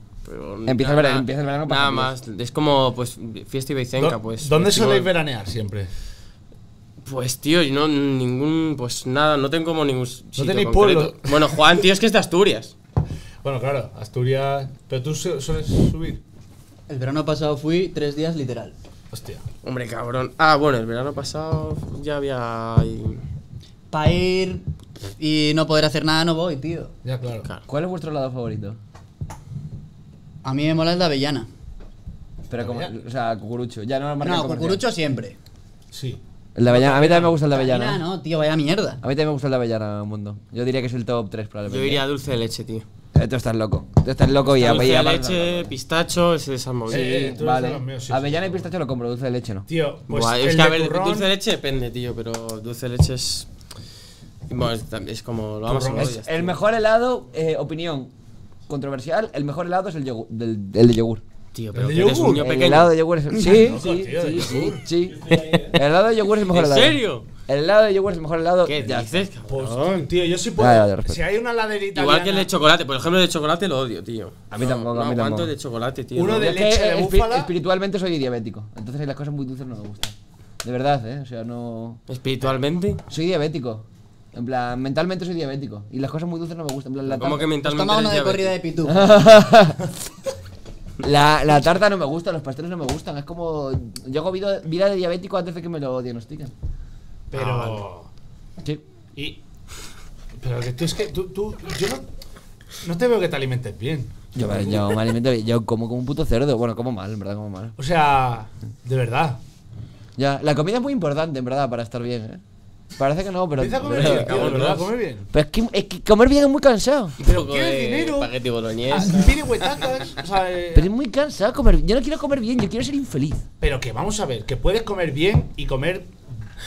Empieza el verano- empieza el verano para Nada más, es como pues fiesta y beicenca, ¿Dó- pues. ¿Dónde festival. soléis veranear siempre? Pues tío, y no ningún pues nada, no tengo como ningún sitio tenéis pueblo? Bueno, Juan, tío, es que es de Asturias. Bueno, claro, Asturias. Pero tú su- sueles subir. El verano pasado fui tres días literal. Hostia. Hombre, cabrón. Ah, bueno, el verano pasado ya había Para ir y no poder hacer nada no voy, tío. Ya, claro. Claro. ¿Cuál es vuestro helado favorito? A mí me mola el de avellana. Pero como, o sea, cucurucho. Ya no el marca No, comercial. cucurucho siempre. Sí. El de avellana. A mí también me gusta el de avellana. Avellana, no, tío, vaya mierda. A mí también me gusta el de avellana, mundo. Yo diría que es el top 3 probablemente. Yo iría dulce de leche, tío. Eh, tú estás loco. Tú estás loco y Dulce de leche, pistacho, ese de San Sí, Movido. Eh, vale. los míos, sí, sí. avellana y pistacho lo compro, dulce de leche no. Tío, pues. Buah, el es que a ver, turrón- dulce de leche depende, tío, pero dulce de leche es. Bueno, es, es como lo vamos a. Es el mejor helado, eh, opinión controversial, el mejor helado es el, yogur, del, el de yogur. Tío, ¿El pero de que eres un niño El pequeño. helado de yogur es el... Sí, sí, de sí, sí. El helado de yogur es el mejor ¿En helado. serio? El helado de yogur es el mejor helado. ¿Qué ya dices. Pues, tío, yo sí puedo. ya, ya, respeto. si hay una laderita. Igual que el de chocolate, por ejemplo, el de chocolate lo odio, tío. A mí No, tampoco, no a mí aguanto tampoco. el de chocolate, tío. Uno no. de Yo es que leche de espi- búfala. espiritualmente soy diabético. Entonces las cosas muy dulces no me gustan. De verdad, ¿eh? O sea, no... Espiritualmente. Soy diabético. En plan, mentalmente soy diabético. Y las cosas muy dulces no me gustan. En plan, la ¿Cómo tarta- que Pues mentalmente toma uno eres de corrida de pitú. La, la tarta no me gusta, los pasteles no me gustan. Es como. Yo hago vida, vida de diabético antes de que me lo diagnostiquen. Pero. Sí. Y. Pero que tú es que. Tú, tú, yo no. No te veo que te alimentes bien. Yo, me- yo me alimento bien. Yo como como un puto cerdo. Bueno, como mal, en verdad, como mal. O sea, de verdad. Ya, la comida es muy importante, en verdad, para estar bien, ¿eh? Parece que no, pero. Empieza a comer pero- bien, tío, de verdad, comer bien. pero es, que, es que comer bien es muy cansado. Pero ¿quieres dinero? Ah, boloñés. Pide huetacas. O sea, eh, Pero es muy cansado comer. Yo no quiero comer bien, yo quiero ser infeliz. pero que vamos a ver, que puedes comer bien y comer.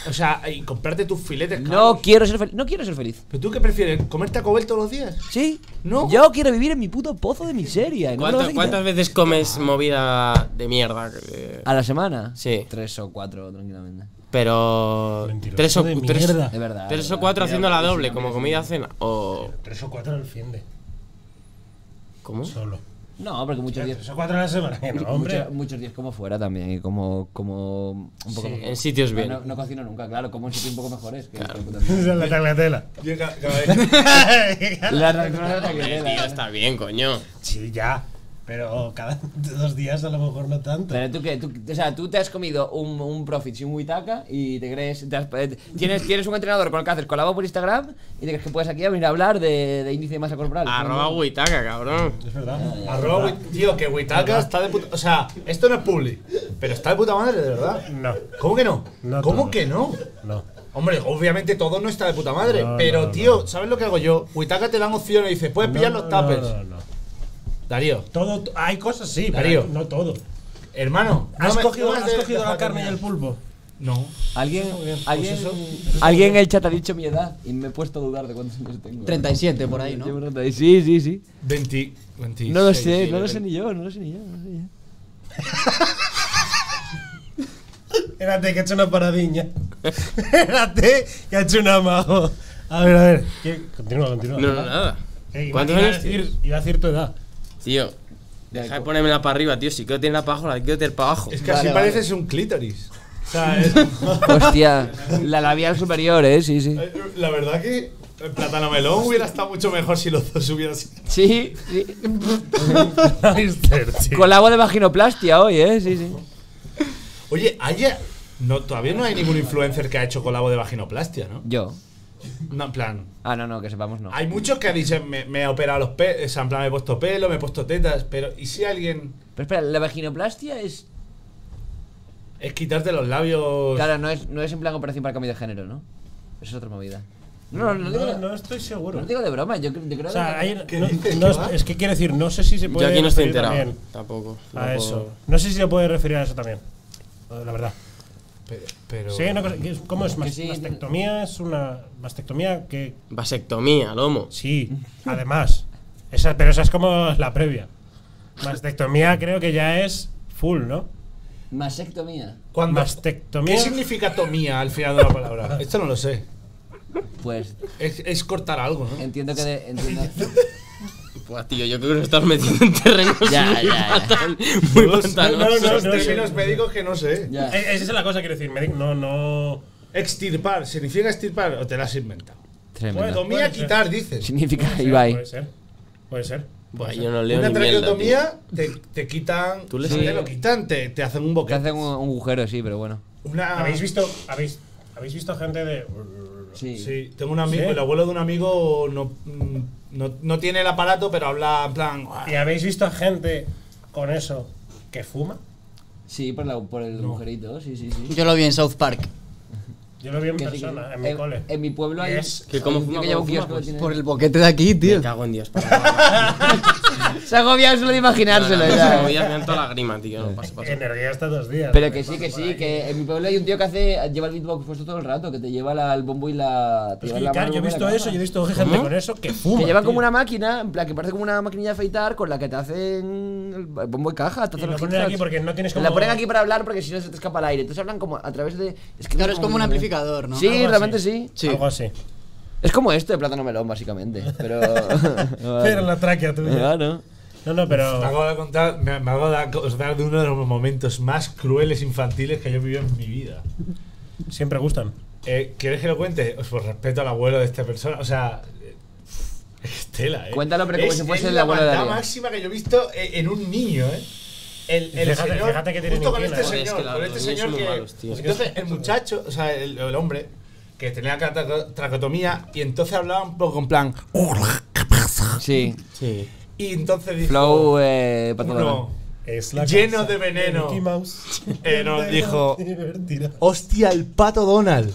O sea, y comprarte tus filetes. No caros. quiero ser feliz. No quiero ser feliz. ¿Pero tú qué prefieres? ¿Comer Taco Bell todos los días? ¿Sí? No. Yo quiero vivir en mi puto pozo de miseria. y no ¿Cuántas, cuántas veces comes movida de mierda? Eh, ¿A la semana? Sí. Tres o cuatro, tranquilamente. Pero. Mentiroso Tres o, de tres, mierda. De verdad. tres o cuatro haciendo la doble, como comida cena. O. Tres o cuatro en el fin de. ¿Cómo? Solo. No, porque muchos días. Tres o cuatro a la semana. que No, hombre. Muchos, muchos días como fuera también y como, como un poco Sí. mejor. En sitios bien. no, no cocino nunca, claro, como en sitios un poco mejores. Que Esa es la tagliatela. La tagliatela. tío, está bien, coño. Sí, ya. Pero cada dos días a lo mejor no tanto. Pero tú qué, tú, o sea, tú te has comido un, un profit y un Witaka y te crees, te has- eh, tienes, tienes un entrenador con el que haces colabo por Instagram y te crees que puedes aquí venir a hablar de, de índice de masa corporal. Arroba huitaca, cabrón. Es verdad. Arroba, Wit- tío, que Huitaca está de puta. O sea, esto no es publi, pero está de puta madre, de verdad. No. ¿Cómo que no? No ¿Cómo todo. que no? No. Hombre, obviamente todo no está de puta madre, No, pero no, tío, no. ¿sabes lo que hago yo? Huitaca te dan opciones y dice, puedes pillar No, los tuppers. No, no, no. Darío, Todo, hay cosas sí, Darío. pero no todo. hermano, no ¿Has me- cogido, no me has has de- cogido la carne y el pulpo? No. Alguien, Pues alguien, eso- alguien en el chat ha dicho mi edad y me he puesto a dudar de cuántos años tengo. 37 por ahí, ¿no? Llevo 30 Sí, sí, sí. 20, 26, No lo sé, sí, no lo 20. sé ni yo, no lo sé ni yo. No lo sé yo. Espérate, que ha hecho una paradiña. Espérate, que ha hecho un amago. A ver, a ver. ¿Qué? Continúa, continúa. No, no, nada. Eh, iba- ¿Cuántos años? Iba a decir tu edad. Tío, deja de ponérmela para arriba, tío. Si quiero tenerla para abajo, la quiero tener para abajo. Es que Vale, así vale. pareces un clítoris. O sea, es- Hostia, la labial superior, eh, sí, sí. la verdad que el plátano melón hubiera estado mucho mejor si los dos hubieran sido. Sí, sí. Mister, tío. Colabo de vaginoplastia hoy, eh, sí, sí. Oye, haya. No, todavía no hay ningún influencer que ha hecho colabo de vaginoplastia, ¿no? Yo. No, en plan. Ah, no, no, que sepamos no. Hay muchos que dicen, me, me he operado los pelos, o sea, en plan, me he puesto pelo, me he puesto tetas, pero ¿y si alguien Pero espera, la vaginoplastia es. es quitarte los labios? Claro, no es, no es en plan operación para cambio de género, ¿no? Eso es otra movida. No, no, no, digo, No, estoy seguro. no digo de broma, yo, yo creo O sea, que- hay- ¿Qué no, dices? no ¿Qué es, que quiero decir, no sé si se puede Yo aquí no estoy enterado. también Tampoco. a eso. No sé si se puede referir a eso también. La verdad. Pero, pero- Sí, una cosa, que es- ¿cómo es? Mas- sí, mastectomía es una. Mastectomía que. Vasectomía, lomo. Sí, además. Esa, pero esa es como la previa. Mastectomía creo que ya es full, ¿no? Masectomía. Cuando- Mastectomía. ¿Qué significa tomía al final de la palabra? Esto no lo sé. Pues Es, es cortar algo, ¿no? entiendo que de, entiendo. Pues tío, yo creo que estás metiendo en terrenos Ya, muy, ya, ya. patan- muy No, pantanos. no, no, no, términos no. médicos que no sé. Ya. Eh, Esa es la cosa que quiero decir. medic- No, no. Extirpar, ¿significa extirpar o te la has inventado? Tremendo. Tomía, puede ser. quitar, dices. Significa Puede ser, Ibai. Puede ser. Puede ser. Buah, yo no leo Una traqueotomía te, te quitan. Tú le te sabes. lo quitan, te, te hacen un Que boquete. hacen un, un agujero, sí, pero bueno. Una, ¿Habéis visto, habéis, habéis visto gente de. Sí. Sí, tengo un amigo, ¿Sí? el abuelo de un amigo no, mm, no, no tiene el aparato, pero habla en plan. ¿Y habéis visto gente con eso que fuma? Sí, por, la, por el agujerito, sí, sí, sí. Yo lo vi en South Park. Yo lo vi en Que sí, persona, que- en mi cole. En mi pueblo hay. Es- que cómo hay un tío fuma, que lleva un cómo fuma, kiosco que pues. tiene- Por el boquete de aquí, Me tío. cago en Dios. para- Se ha agobiado solo de imaginárselo No, no, me toda la grima, tío. No, pasa, pasa. Energía hasta dos días. Pero que sí, que sí, que en mi pueblo hay un tío que hace, lleva el beatbox puesto todo el rato, que te lleva la- el bombo y la. Te Es lleva que, la claro, mano yo he visto eso, yo he visto gente con eso que fuma. Que llevan tío. como una máquina, en plan, que parece como una maquinilla de afeitar con la que te hacen el bombo y caja. Te Y hacen lo los ponen aquí porque no tienes como. La ponen aquí para hablar porque si no se te escapa el aire. Entonces hablan como a través de. Es que Claro, es como un se amplificador, ¿no? Sí, realmente sí. Sí. Algo así. Es como esto de plátano melón, básicamente. Pero. Pero la tráquea tuya. Claro. No, no, pero. Me acabo de contar, me, me acabo de acordar de uno de los momentos más crueles infantiles que yo he vivido en mi vida. Siempre gustan. Eh, ¿Quieres que lo cuente? Pues por respeto al abuelo de esta persona. O sea, eh, es tela, ¿eh? Cuéntalo, pero como Es- si fuese es el la abuelo de Darío. máxima que yo he visto eh, en un niño, ¿eh? El, el Fíjate- señor, fíjate que tiene justo con este ¿eh? señor, Es que la- con este señor que... Entonces, el muchacho, o sea, el, el hombre, que tenía traco- tracotomía, y entonces hablaba un poco en plan... Sí. Sí. Y entonces dijo... Flow, eh. uno, Es la Lleno de veneno. Mickey Mouse. Eh, no, dijo- Divertida. ¡Hostia, el pato Donald!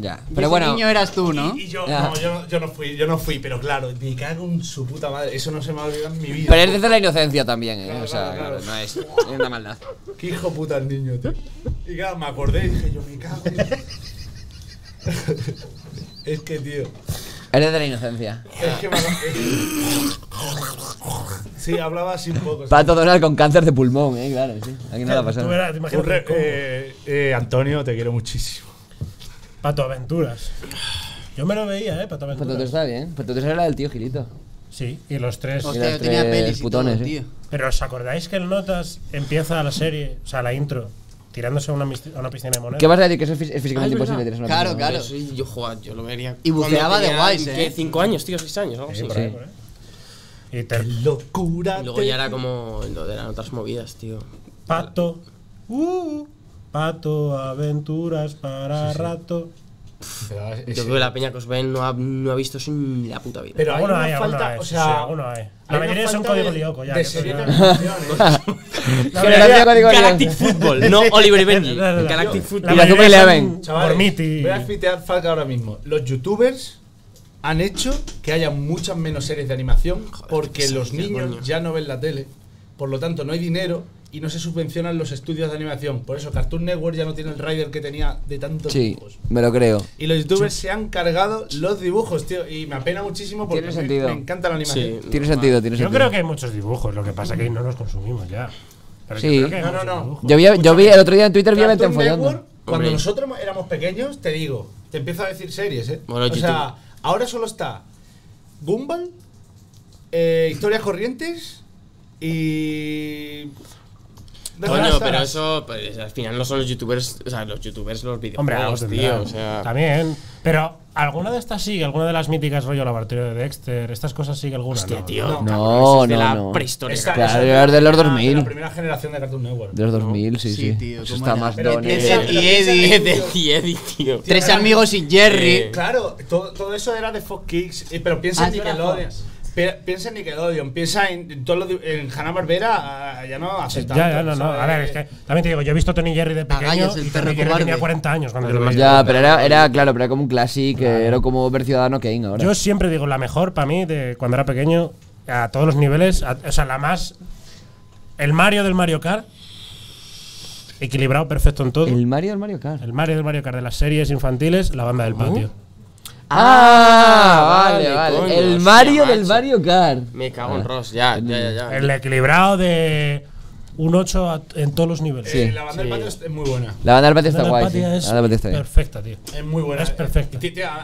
Ya. Y Pero ese bueno. niño eras tú, ¿no? Y yo, no, yo, no- yo no fui, yo no fui, pero claro, me cago en su puta madre. Eso no se me ha olvidado en mi vida. Pero es desde la inocencia también, eh. Claro, o sea, claro. no es, es una maldad. Qué hijo puta el niño, tío. Y claro, me acordé y dije, yo me cago en... es que, tío. Es desde la inocencia. Es que Sí, hablaba así un poco. Pato Donald con cáncer de pulmón, eh, claro, sí. Aquí la verás, re- cómo. eh, eh, Antonio, te quiero muchísimo. Pato Aventuras. Yo me lo veía, ¿eh? Pato Pato Aventuras. está bien. Pato era el tío Gilito. Sí, y los tres. Hostia, yo tenía pelis y putones, todo, ¿eh? tío. Pero ¿os acordáis que el Notas empieza la serie, o sea, la intro, tirándose a una, a una piscina de monedas? ¿Qué vas a decir? Que eso es fí- es físicamente Ah, es imposible. una Claro, piscina. claro. Yo, joder, yo lo vería. Y buceaba de guays, ¿qué? ¿eh? Cinco años, tío, seis años, algo Sí, así. por ahí, Sí. por ahí. Y te- Locura. Y luego ya era como lo de las otras movidas, tío. Pato. Uh, pato Aventuras para rato. Pero, es- Yo creo que la peña que os ven no ha, no ha visto eso en la puta vida. pero hay alguno una hay, alguno hay, o sea, alguno hay. La mayoría son código de- lyoko ya. De serie de ya- animación. Generación Código Galactic. Football, no Oliver y Benji. Galactic La Football. Y la mayoría Super son Eleven. Voy a fitear Falca ahora mismo. Los youtubers han hecho que haya muchas menos series de animación porque los niños ya no ven la tele. Por lo tanto, no hay dinero y no se subvencionan los estudios de animación. Por eso Cartoon Network ya no tiene el rider que tenía de tantos Sí, dibujos. me lo creo. Y los youtubers se han cargado los dibujos, tío. Y me apena muchísimo porque sentido. me encanta la animación. Sí. Tiene sentido, tiene Yo sentido. creo que hay muchos dibujos, lo que pasa es que no los consumimos ya. Pero yo Sí. creo que No, no, no. Yo vi, yo vi el otro día en Twitter vi a follando. Network, cuando Hombre. nosotros éramos pequeños, te digo, te empiezo a decir series, ¿eh? Bueno, o sea, ahora solo está Gumball, eh, Historias Corrientes y. Coño, pero eso, pues, al final no son los youtubers, o sea, los youtubers los Hombre, videojuegos, tío, tendrán. o sea. También. Pero, ¿alguna de estas sigue? ¿Alguna de las míticas rollo laboratorio de Dexter? ¿Estas cosas sigue alguna? Hostia, No, tío. No. No, es de no, la no. prehistoria. Esta- Claro, esa era de los la- 2000. La primera generación de Cartoon Network. De los 2000, sí, Sí, sí. tío, Eso ¿cómo está más pero y Eddie. Eddie y Eddie, tío. Tres amigos y Jerry. Eh, Claro, todo, todo eso era de Fox Kids. eh, Pero piensa Ah, en Nickelodeon. Piensa en Nickelodeon, piensa en, en todo lo de- en Hanna Barbera, ya no hace Ya, tanto, ya, no, no. A ver, es que también te digo, yo he visto Tony Jerry de pequeño Agallas, el y Tony Jerry tenía 40 años cuando Pero lo. Ya, pero era, era, claro, pero era como un clásico, era como ver Ciudadano Kane ahora. Yo siempre digo, la mejor para mí de cuando era pequeño, a todos los niveles, a- o sea, la más. El Mario del Mario Kart equilibrado, perfecto en todo. El Mario del Mario Kart. El Mario del Mario Kart de las series infantiles, la banda del patio. Ah, vale, vale, vale. coño, el hostia, Mario del macho. Mario Kart. Me cago en Ross, ya, ya, ya. ya. El equilibrado de un 8 a- en todos los niveles. Eh, la banda del patio es, es muy buena. La banda del patio está guay. sí. es Ah, La banda del patio está perfecta, tío. Es muy buena. Es perfecta.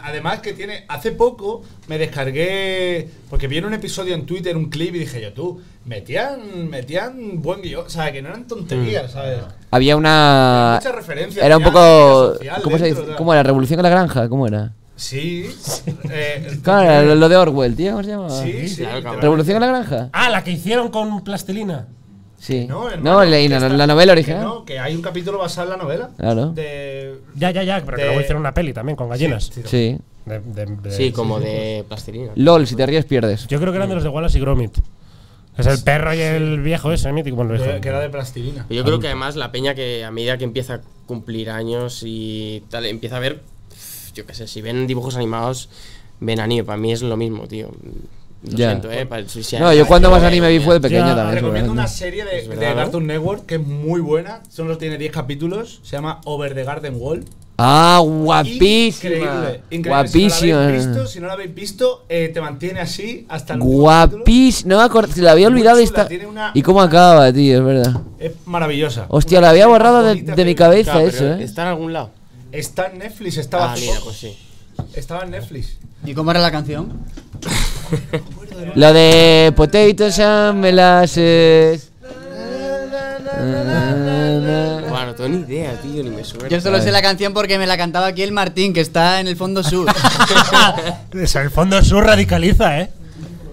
Además que tiene. Hace poco me descargué. Porque vi en un episodio en Twitter un clip y dije yo, tú, metían, metían buen guion. O sea, que no eran tonterías, ¿sabes? Había una. Muchas referencias. Era un poco. ¿Cómo se dentro, dice? sea. ¿Cómo era? ¿Revolución en la granja? ¿Cómo era? Sí. eh, ¿Cómo era? Lo, lo de Orwell, tío. ¿Cómo se llama? Sí, sí. Claro. ¿Revolución en la granja? Ah, la que hicieron con plastilina. Sí. No, No, hermano, leí que la, novela que original. No, que hay un capítulo basado en la novela. Claro. De. Ya, ya, ya, pero que luego hicieron una peli también con gallinas. Sí, sí. Sí. De- de- de- Sí, como de plastilina. LOL, si te ríes, pierdes. Yo creo que eran de los de Wallace y Gromit. Es el perro y el viejo ese, mítico. Bueno, viejo. que era de plastilina. Yo creo que además la peña que a medida que empieza a cumplir años y tal, empieza a ver, yo qué sé, si ven dibujos animados, ven anime. Para mí es lo mismo, tío. Lo Ya. siento, eh. pa- si- si- No, yo cuando más anime vi fue de pequeño Ya, también. Recomiendo una serie de, de. Cartoon Network que es muy buena. Solo tiene 10 capítulos. Se llama Over the Garden Wall. Ah, guapísima. Increíble. increíble. Guapísima. Si no la habéis visto, si no la habéis visto eh, te mantiene así hasta el. Guapísima. No me acuerdo. Si la había olvidado y chula, una- ¿Y cómo acaba, tío? Es verdad. Es maravillosa. Hostia, Una la había borrado de, mi cabeza Claro, eso, eh. ¿Está en algún lado? Está en Netflix, estaba Ah, hace mira, poco. pues sí. Estaba en Netflix. ¿Y cómo era la canción? Lo de potatoes and molasses. Bueno, no tengo ni idea, tío, ni me suena. Yo solo sé la canción porque me la cantaba aquí el Martín, que está en el fondo sur. El fondo sur radicaliza, ¿eh?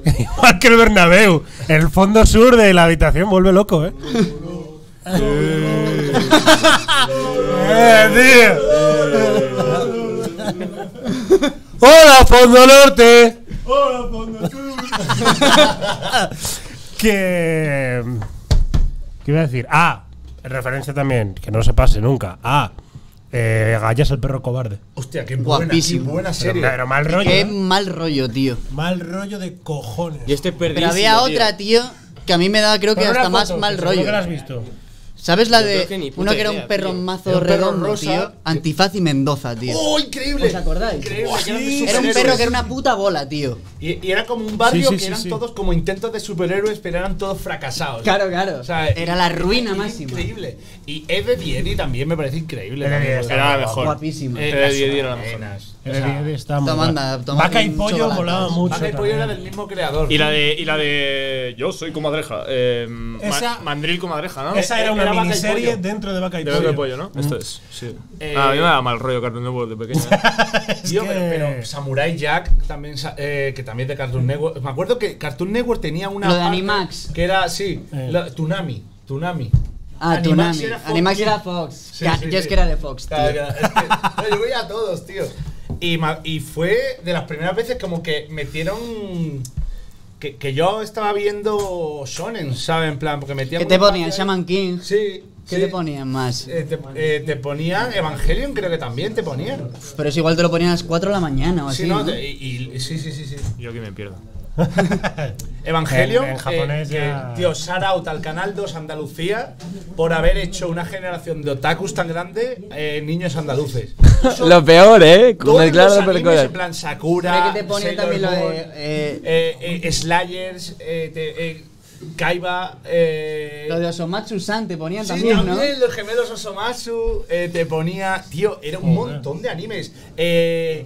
Igual que el Bernabéu. El fondo sur de la habitación vuelve loco, ¿eh? ¡Eh, tío! ¡Hola, fondo norte! ¡Hola, fondo sur! que. ¿Qué iba a decir? Ah, referencia también, que no se pase nunca. Ah, eh, Gallas el perro cobarde. Hostia, qué buena, Guapísimo. qué buena serie. pero mal rollo. Qué ¿eh? mal rollo, tío. Mal rollo de cojones. Yo estoy perdido. Pero había otra, tío, que a mí me da creo que hasta más mal rollo. que la has visto. ¿Sabes la de que uno que era idea, un perro tío. mazo Era un perro redondo, rosa. tío? Antifaz y Mendoza, tío. ¡Oh, increíble! ¿Os acordáis? Increíble, de Era un perro que era una puta bola, tío. Y, y era como un barrio Sí, sí, que sí, eran sí. todos como intentos de superhéroes, pero eran todos fracasados. Claro, claro. O sea, Era la ruina máxima. Increíble. Y de Eddie también me parece increíble. Era la mejor. Guapísima. las Eddie era la mejor. Sonajenas. O Era sea, bien, está muy toma, guay. anda, toma Vaca y pollo chocolate. molaba mucho. Vaca y pollo era también. del mismo creador. Y la de, y la de Yo soy comadreja. Eh, ma- Esa- Mandril comadreja, ¿no? Esa era una Era Vaca y miniserie pollo. dentro de Vaca y de Pollo. Vaca y pollo, ¿no? Esto es. Sí. Eh, Ah, a mí me da mal rollo Cartoon Network de pequeño. ¿eh? Tío, que- pero, pero Samurai Jack también, eh, que también de Cartoon Network. Me acuerdo que Cartoon Network tenía una. Lo de Animax. Que era, sí, Eh. la- Tunami. Tunami. Ah, Animax Tunami. era Fox. Animax era Fox. Sí, Ya- sí, yo sí. es que era de Fox, tío. Claro, claro, es que- yo veía a todos, tío. Y, ma- y fue de las primeras veces como que metieron. Que, que yo estaba viendo Shonen, ¿sabes? En plan, porque metían. ¿Qué te ponían? Shaman King. Sí. ¿Qué sí. te ponían más? Eh, te, eh, te ponían Evangelion, creo que también te ponían. Pero es igual te lo ponían a las 4 de la mañana o así. Sí, no, ¿no? te- y, y- sí, sí, sí, sí. Yo aquí me pierdo. Evangelion, En- en japonés eh, ya- que, tío, shout out al canal 2 Andalucía por haber hecho una generación de otakus tan grande, eh, niños andaluces. Lo peor, eh. Los de animes, películas. en plan Sakura, Pero que te ponían Sailor también lo de. Moon, eh, eh, eh, Slayers, eh, te- eh, Kaiba, eh, lo de Osomatsu-san te ponían sí, también, ¿no? también, los gemelos Osomatsu, eh, te ponía, tío, era un montón de animes. Eh,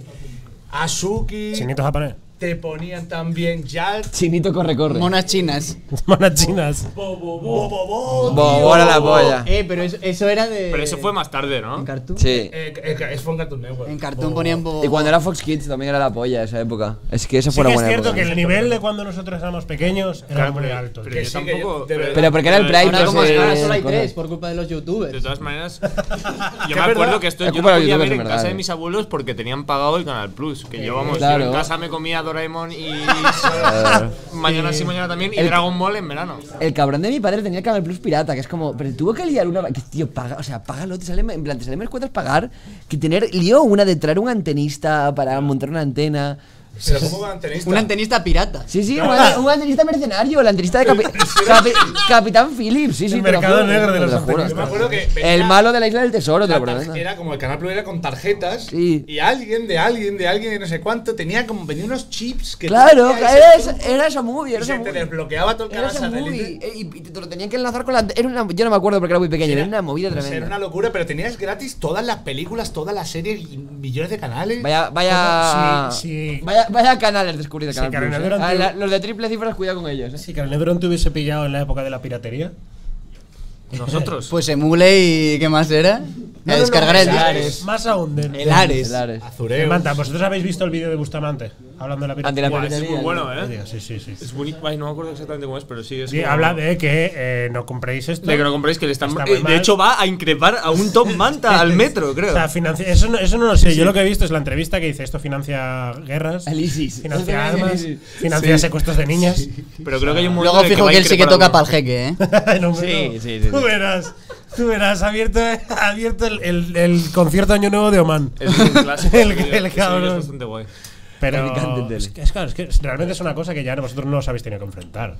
Asuki, Chinito japonés. Te ponían también Jack, Chinito corre, corre. Monas chinas. Monas chinas. Bobo, la polla. Eh, pero eso, eso era de. Pero eso fue más tarde, En ¿no? Cartoon. Sí. Eh, eh, es fue en Cartoon Network. En Cartoon ponían Bobo. Y cuando era Fox Kids también era la polla esa época. Es que esa Sí fue que una es buena cierto época. que el nivel de cuando nosotros éramos pequeños era Claro, muy pero- alto. pero. Que yo tampoco. verdad. Pero porque era el Prime. Ahora, no como ahora solo hay tres por culpa de los youtubers. De todas maneras, yo me acuerdo que esto Es yo lo podía ver en en casa de eh. mis abuelos porque tenían pagado el Canal Plus. Que yo, vamos, Claro. yo en casa me comía Doraemon y mañana sí, mañana también, y El- Dragon Ball en verano. El cabrón de mi padre tenía el Canal Plus pirata, que es como. Pero tuvo que liar una. Que, tío, paga, o sea, págalo, te sale, en plan, te sale más cuentas pagar que tener. Lió una de traer un antenista para montar una antena. Pero ¿cómo va antenista? Un antenista pirata. Sí, sí, un, un antenista mercenario, el antenista de Capi- Capi- Capitán Phillips. Sí, sí, El mercado juro, negro de los lo juro. Yo me acuerdo que El malo de la isla del tesoro, te lo prometo. Era como el canal Plus era con tarjetas Sí. y alguien de alguien de alguien de no sé cuánto tenía como venía unos chips que Claro, tenía era, esa- era esa movie, y era esa se te desbloqueaba todo el Era canal satélite. eh, Y, y te lo tenían que enlazar con la. Era una, yo no me acuerdo porque era muy pequeño, era una movida Pues Era tremenda. una locura, pero tenías gratis todas las películas, todas las series y millones de canales. Vaya, vaya. Sí, sí. Vaya, vaya canales descubrí de Canal Plus, eh. Durante- Ah, la- Los de triple cifras, cuidado con ellos. eh. Si Carnedron te hubiese pillado en la época de la piratería. Nosotros. Pues Emule y ¿qué más era? No, A no, descargar no, el el. Ares. Más aún de. El Ares. El Ares. Azureo. Manta, ¿vosotros habéis visto el vídeo de Bustamante? Hablando de la piratería. Buah, es muy bueno, ¿eh? Sí, sí, sí. Es bonito. Ay, no me acuerdo exactamente cómo es, pero sí es. Sí, habla de que eh, no compréis esto. De que no compréis, que le están. Está eh, de hecho, va a increpar a un top manta al metro, creo. O sea, financia- eso, no, eso no lo sé. Yo lo que he visto es la entrevista que dice esto financia guerras, El ISIS. financia El armas, ISIS. financia secuestros de niñas. pero creo que hay un momento Luego fijo que él sí que toca para el jeque, ¿eh? Sí, sí, sí, Tú sí. verás, tú verás, abierto, abierto el, el, el concierto Año Nuevo de Oman. Es un clásico. El- el cabrón. Es bastante guay. Pero es que, es, claro, es que realmente es una cosa que ya vosotros no os habéis tenido que enfrentar.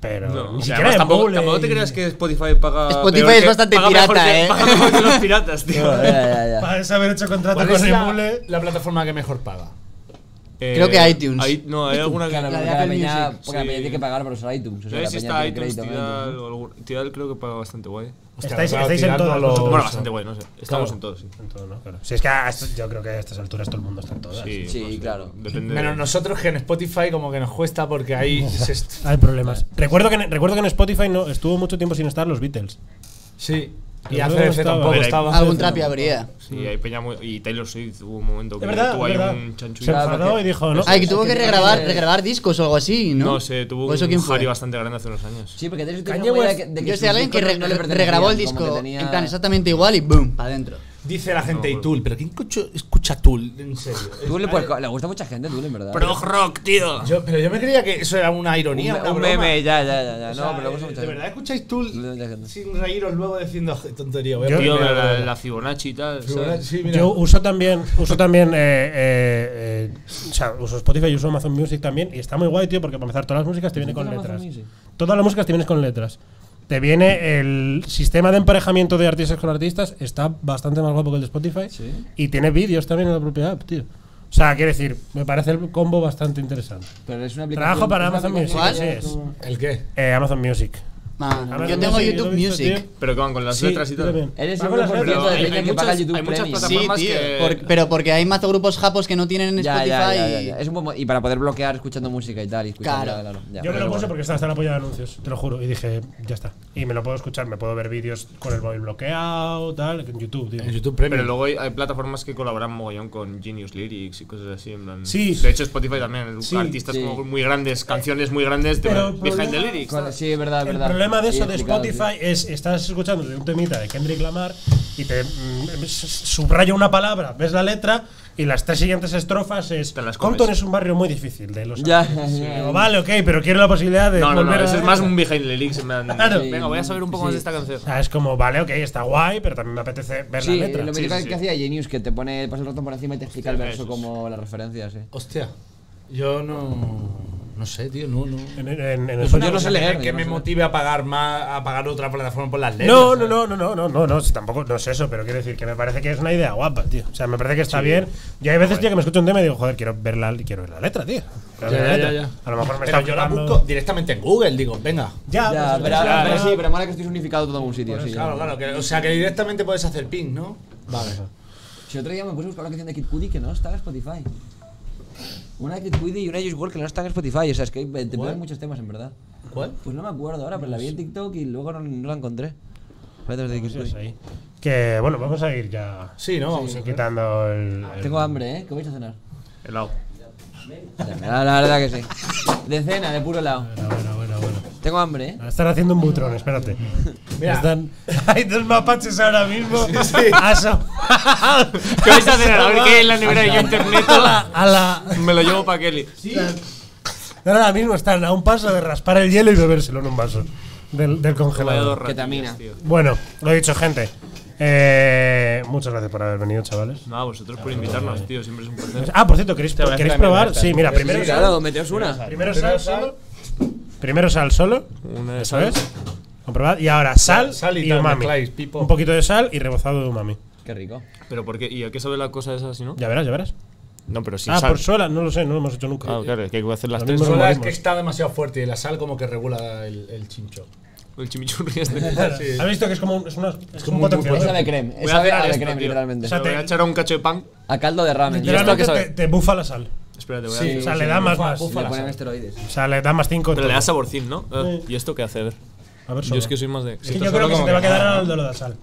Pero No, ni o sea, siquiera además, en tampoco, te creas que Spotify paga. Spotify es bastante paga mejor pirata, que- ¿eh? Paga mejor que los piratas, tío. Ya, ya, ya. Para haber hecho contrato ¿Cuál con la, Emule. la plataforma que mejor paga? Eh, Creo que iTunes. hay- no, hay alguna que. Claro, La de porque la Apple peña, Music, porque la sí. peña tiene que pagar por usar iTunes. O sea, la si peña está tiene iTunes, crédito Tidal o algún. Tidal creo que paga bastante guay. Hostia, Estáis- claro, estáis en a los-. Bueno, bastante guay, no sé. Estamos Claro. en todo, sí. En todo, ¿no? Claro. Si es que a yo creo que a estas alturas todo el mundo está en todas. Sí, Sí, no sé, claro. Depende. Menos nosotros que en Spotify como que nos cuesta porque ahí Hay problemas. Recuerdo que, en, recuerdo que en Spotify no estuvo mucho tiempo sin estar los Beatles. Sí. Y Yo que ACDC estaba. tampoco estaba. Algún trapi habría. Sí, hay peña muy. Y Taylor Swift hubo un momento que verdad, tuvo ahí un chanchullo. Se enfadó y dijo, ¿no? Ay, que tuvo que que regrabar, regrabar discos o algo así, ¿no? No sé, tuvo ¿O eso quién un fue? Harry bastante grande hace unos años. Sí, porque tienes Kanye West, yo sé alguien que re- no le pertenecían, regrabó el disco que tenía- en plan exactamente igual y boom, para adentro. Dice la gente y Tool, pero ¿quién escucha Tool? En serio. Tú le, Es- pues, le gusta a mucha gente, tú, en verdad. Prog rock, tío. Yo, pero yo me creía que eso era una ironía, un, una un broma. meme, ya, ya, ya. ya. O sea, no, pero le gusta mucha ¿De gente. verdad escucháis Tool mucha gente. sin reíros luego diciendo "Je, tontería? Voy a Yo- Tío, poner la, la- la Fibonacci y tal. Fibonacci, ¿sabes? sí, mira. Yo uso también, uso también, eh, eh, eh, o sea, uso Spotify y uso Amazon Music también. Y está muy guay, tío, porque para empezar, todas las músicas te vienen con ¿Utilizas letras. Todas las músicas te vienen con letras. Te viene el sistema de emparejamiento de artistas con artistas, está bastante más guapo que el de Spotify. Sí. Y tiene vídeos también en la propia app, tío. O sea, quiero decir, me parece el combo bastante interesante. Pero es una aplicación. Trabajo para Amazon Music, así es. ¿El qué? Eh, Amazon Music. Man, Amazon yo tengo YouTube ¿lo he visto, Music. Pero que van con las letras y también. Eres 1% letras. de que paga YouTube Premium. Sí, tío. pero porque hay mazo grupos japos que no tienen Spotify. y- ya. Es un buen mo- y para poder bloquear escuchando música y tal. Claro. Yo me lo puse porque estaba la polla de anuncios, te lo juro. Y dije, ya está. Y me lo puedo escuchar, me puedo ver vídeos con el móvil bloqueado, tal, en YouTube, tío. En YouTube Premium. Pero luego hay, hay plataformas que colaboran mogollón con Genius Lyrics y cosas así. En plan. Sí. De hecho, Spotify también. Sí, artistas sí. como muy grandes, canciones muy grandes de Behind the Lyrics. Sí, es verdad, es El verdad. Problema de Sí, eso de Spotify es estás escuchando de un temita de Kendrick Lamar y te mm, subraya una palabra, ves la letra y las tres siguientes estrofas es Te las. Compton es un barrio muy difícil de los Ya, Ángeles". ya, ya. Digo, vale, ok, pero quiero la posibilidad de No, no, no, eso es más un Behind the Lyrics. Claro. Venga, voy a saber un poco más de esta canción. O sea, es como, vale, ok, está guay, pero también me apetece ver Sí, la letra. lo Sí, mismo sí, que sí. hacía Genius, que te pone, pasa el ratón por encima y te explica el verso como la referencia, sí. Hostia. Yo no. No sé, tío, no, no. En, en- en Pues yo no sé leer. que yo me motive a pagar más a pagar otra plataforma por las letras. No, no, no, no, no, no, no, no, tampoco no es eso, pero quiero decir que me parece que es una idea guapa, tío. O sea, me parece que está bien. Y hay veces, tío, que me escucho un tema y digo, joder, quiero ver la, quiero ver la letra, tío. Ya, la ya, letra. ya. A lo mejor me Pero está yo la busco directamente en Google, digo, venga. Ya, Ya, pues, pero, ya, pero sí, pero mola que estés unificado todo en un sitio, sí. ya. Claro, claro. que- o sea, que directamente puedes hacer ping, ¿no? Vale. Si otro día me puse a buscar una canción de Kid Cudi que no está en Spotify. Una de Kid Cudi y una de Juice WRLD que no está en Spotify. O sea, es que te ponen muchos temas, en verdad. ¿Cuál? Pues no me acuerdo ahora, pero la vi en TikTok y luego no, no la encontré. Espérate, ahí. Que bueno, vamos a ir ya Sí, ¿no? Vamos a ver. quitando el. el- Tengo hambre, ¿eh? ¿Qué vais a cenar? Helado. La, la verdad que sí. De cena, de puro lado. Bueno, bueno, bueno, bueno. Tengo hambre, ¿eh? Están haciendo un butrón, espérate. Mira. Están, hay dos mapaches ahora mismo. Aso- ¿Qué vais a hacer? A ver qué en la nevera y yo internet. a la, a la- Me lo llevo para Kelly. ahora mismo están a un paso de raspar el hielo y bebérselo en un vaso del, del congelador. Ketamina. Bueno, lo he dicho, gente. Eh, muchas gracias por haber venido, chavales. Nada, vosotros por invitarnos, tío. Siempre es un placer. Ah, por cierto, ¿queréis, a ¿queréis probar? Sí, mira, primero Sí, sal. claro, meteos una. Primero sal solo. Primero sal solo. Una de Eso sal. es. Comprobad. Y ahora sal, Sal y y tal, umami. mezcláis, pipo. Un poquito de sal y rebozado de umami. Qué rico. ¿Pero por qué? ¿Y a qué sabe la cosa esa si no? Ya verás, ya verás. No, pero sí ah, sal. por sola, no lo sé, no lo hemos hecho nunca. Ah, claro, es que hay que hacer las tres. Sola es que está demasiado fuerte y la sal como que regula el, el chincho. El chimichurri este. ¿Has visto que es como un, es una, es como un un potenciador? Esa de creme. Voy a Esa de, de esto, creme, tío. literalmente. O sea, Le voy a te- echar un cacho de pan. A caldo de ramen. Literalmente qué sabe? te, te bufa la sal. Espérate, voy a Sí. O sea, le da más más. Le ponen esteroides. O sea, le da más 5 Pero le da saborcín, ¿no? Eh, Sí. ¿Y esto qué hace? A ver. A ver, Yo es que soy más de. Es que yo creo que se te va a quedar al de lo de la sal.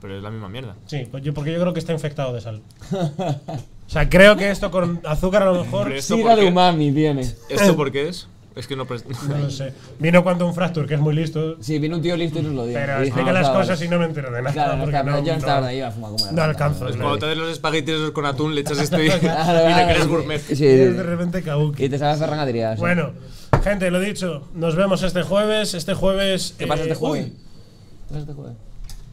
Pero es la misma mierda. Sí, pues yo- porque yo creo que está infectado de sal. O sea, creo que esto con azúcar a lo mejor. Hombre, ¿esto Siga de umami tiene. ¿Esto por qué es? Es que no. No lo sé. Vino Quantum Fracture, que es muy listo. Sí, vino un tío listo y nos lo dio. Pero explica no, las cosas y no me entero de nada. Claro, no, porque no, yo no no- estaba ahí, iba a fumar como no alcanzo. Es cuando te haces los espaguetis esos con atún, le echas esto y, y te crees gourmet. Sí, de repente kabuki. Y te sabes Ferran Adrià. sí. Bueno, gente, lo dicho. Nos vemos este jueves. Este jueves. ¿Qué pasa eh, este jueves? uy, ¿Qué pasa este jueves?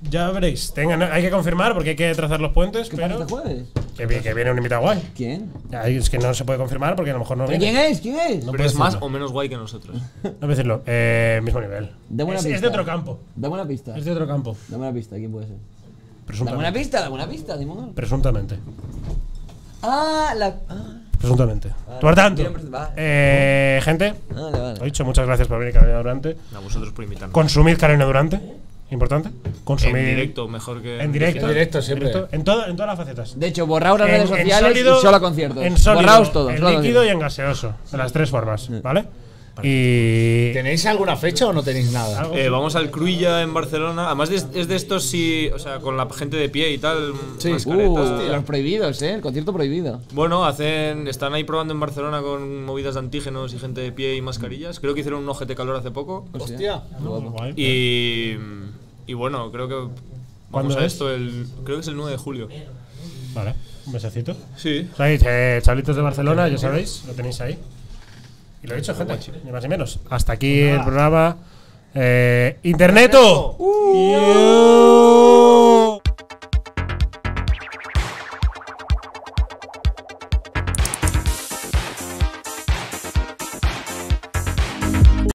Ya veréis. Tengan, hay que confirmar porque hay que trazar los puentes. ¿Qué pasa pero este jueves? que, vi- que viene un invitado guay. ¿Quién? Es que no se puede confirmar porque a lo mejor no ¿Pero viene. ¿Quién es? ¿Quién es? No Pero puedo es más decirlo. o menos guay que nosotros. No voy a decirlo. Eh, mismo nivel. Dame una es, pista. es de otro campo. Dame una pista. Es de otro campo. Dame una pista. ¿Quién puede ser? Dame una Presuntamente. pista, dame una pista, Dimon. Presuntamente. Ah, la. Ah, Presuntamente. Por tanto, bien, pues, vale. eh, gente, vale, vale. lo dicho, muchas gracias por venir, Carolina Durante. A vosotros por invitarnos. Consumid Carolina Durante. Importante. Consumid. En directo, mejor que. En directo. En directo, siempre. En, todo- en todas las facetas. De hecho, borraos las En- redes en sociales sólido- y solo a conciertos. En sólido, borraos todos. En líquido y conciertos. en gaseoso. De las tres formas. ¿Vale? Y. ¿Tenéis alguna fecha o no tenéis nada? Eh, vamos al Cruilla en Barcelona. Además es, es de estos sí, o sea, con la gente de pie y tal. Sí. Uh, los prohibidos, ¿eh? El concierto prohibido. Bueno, hacen, están ahí probando en Barcelona con movidas de antígenos y gente de pie y mascarillas. Creo que hicieron un ojete calor hace poco. Hostia. Guay. Y, y bueno, creo que ¿Cuándo vamos a es? esto el, creo que es el 9 de julio. Vale. Un besecito. Sí. Sabéis, eh, Chablitos de Barcelona, ya sabéis, lo tenéis ahí. Y lo he dicho, gente, ni más ni menos. Hasta aquí el programa. Eh, ¡Interneto! ¡Yo!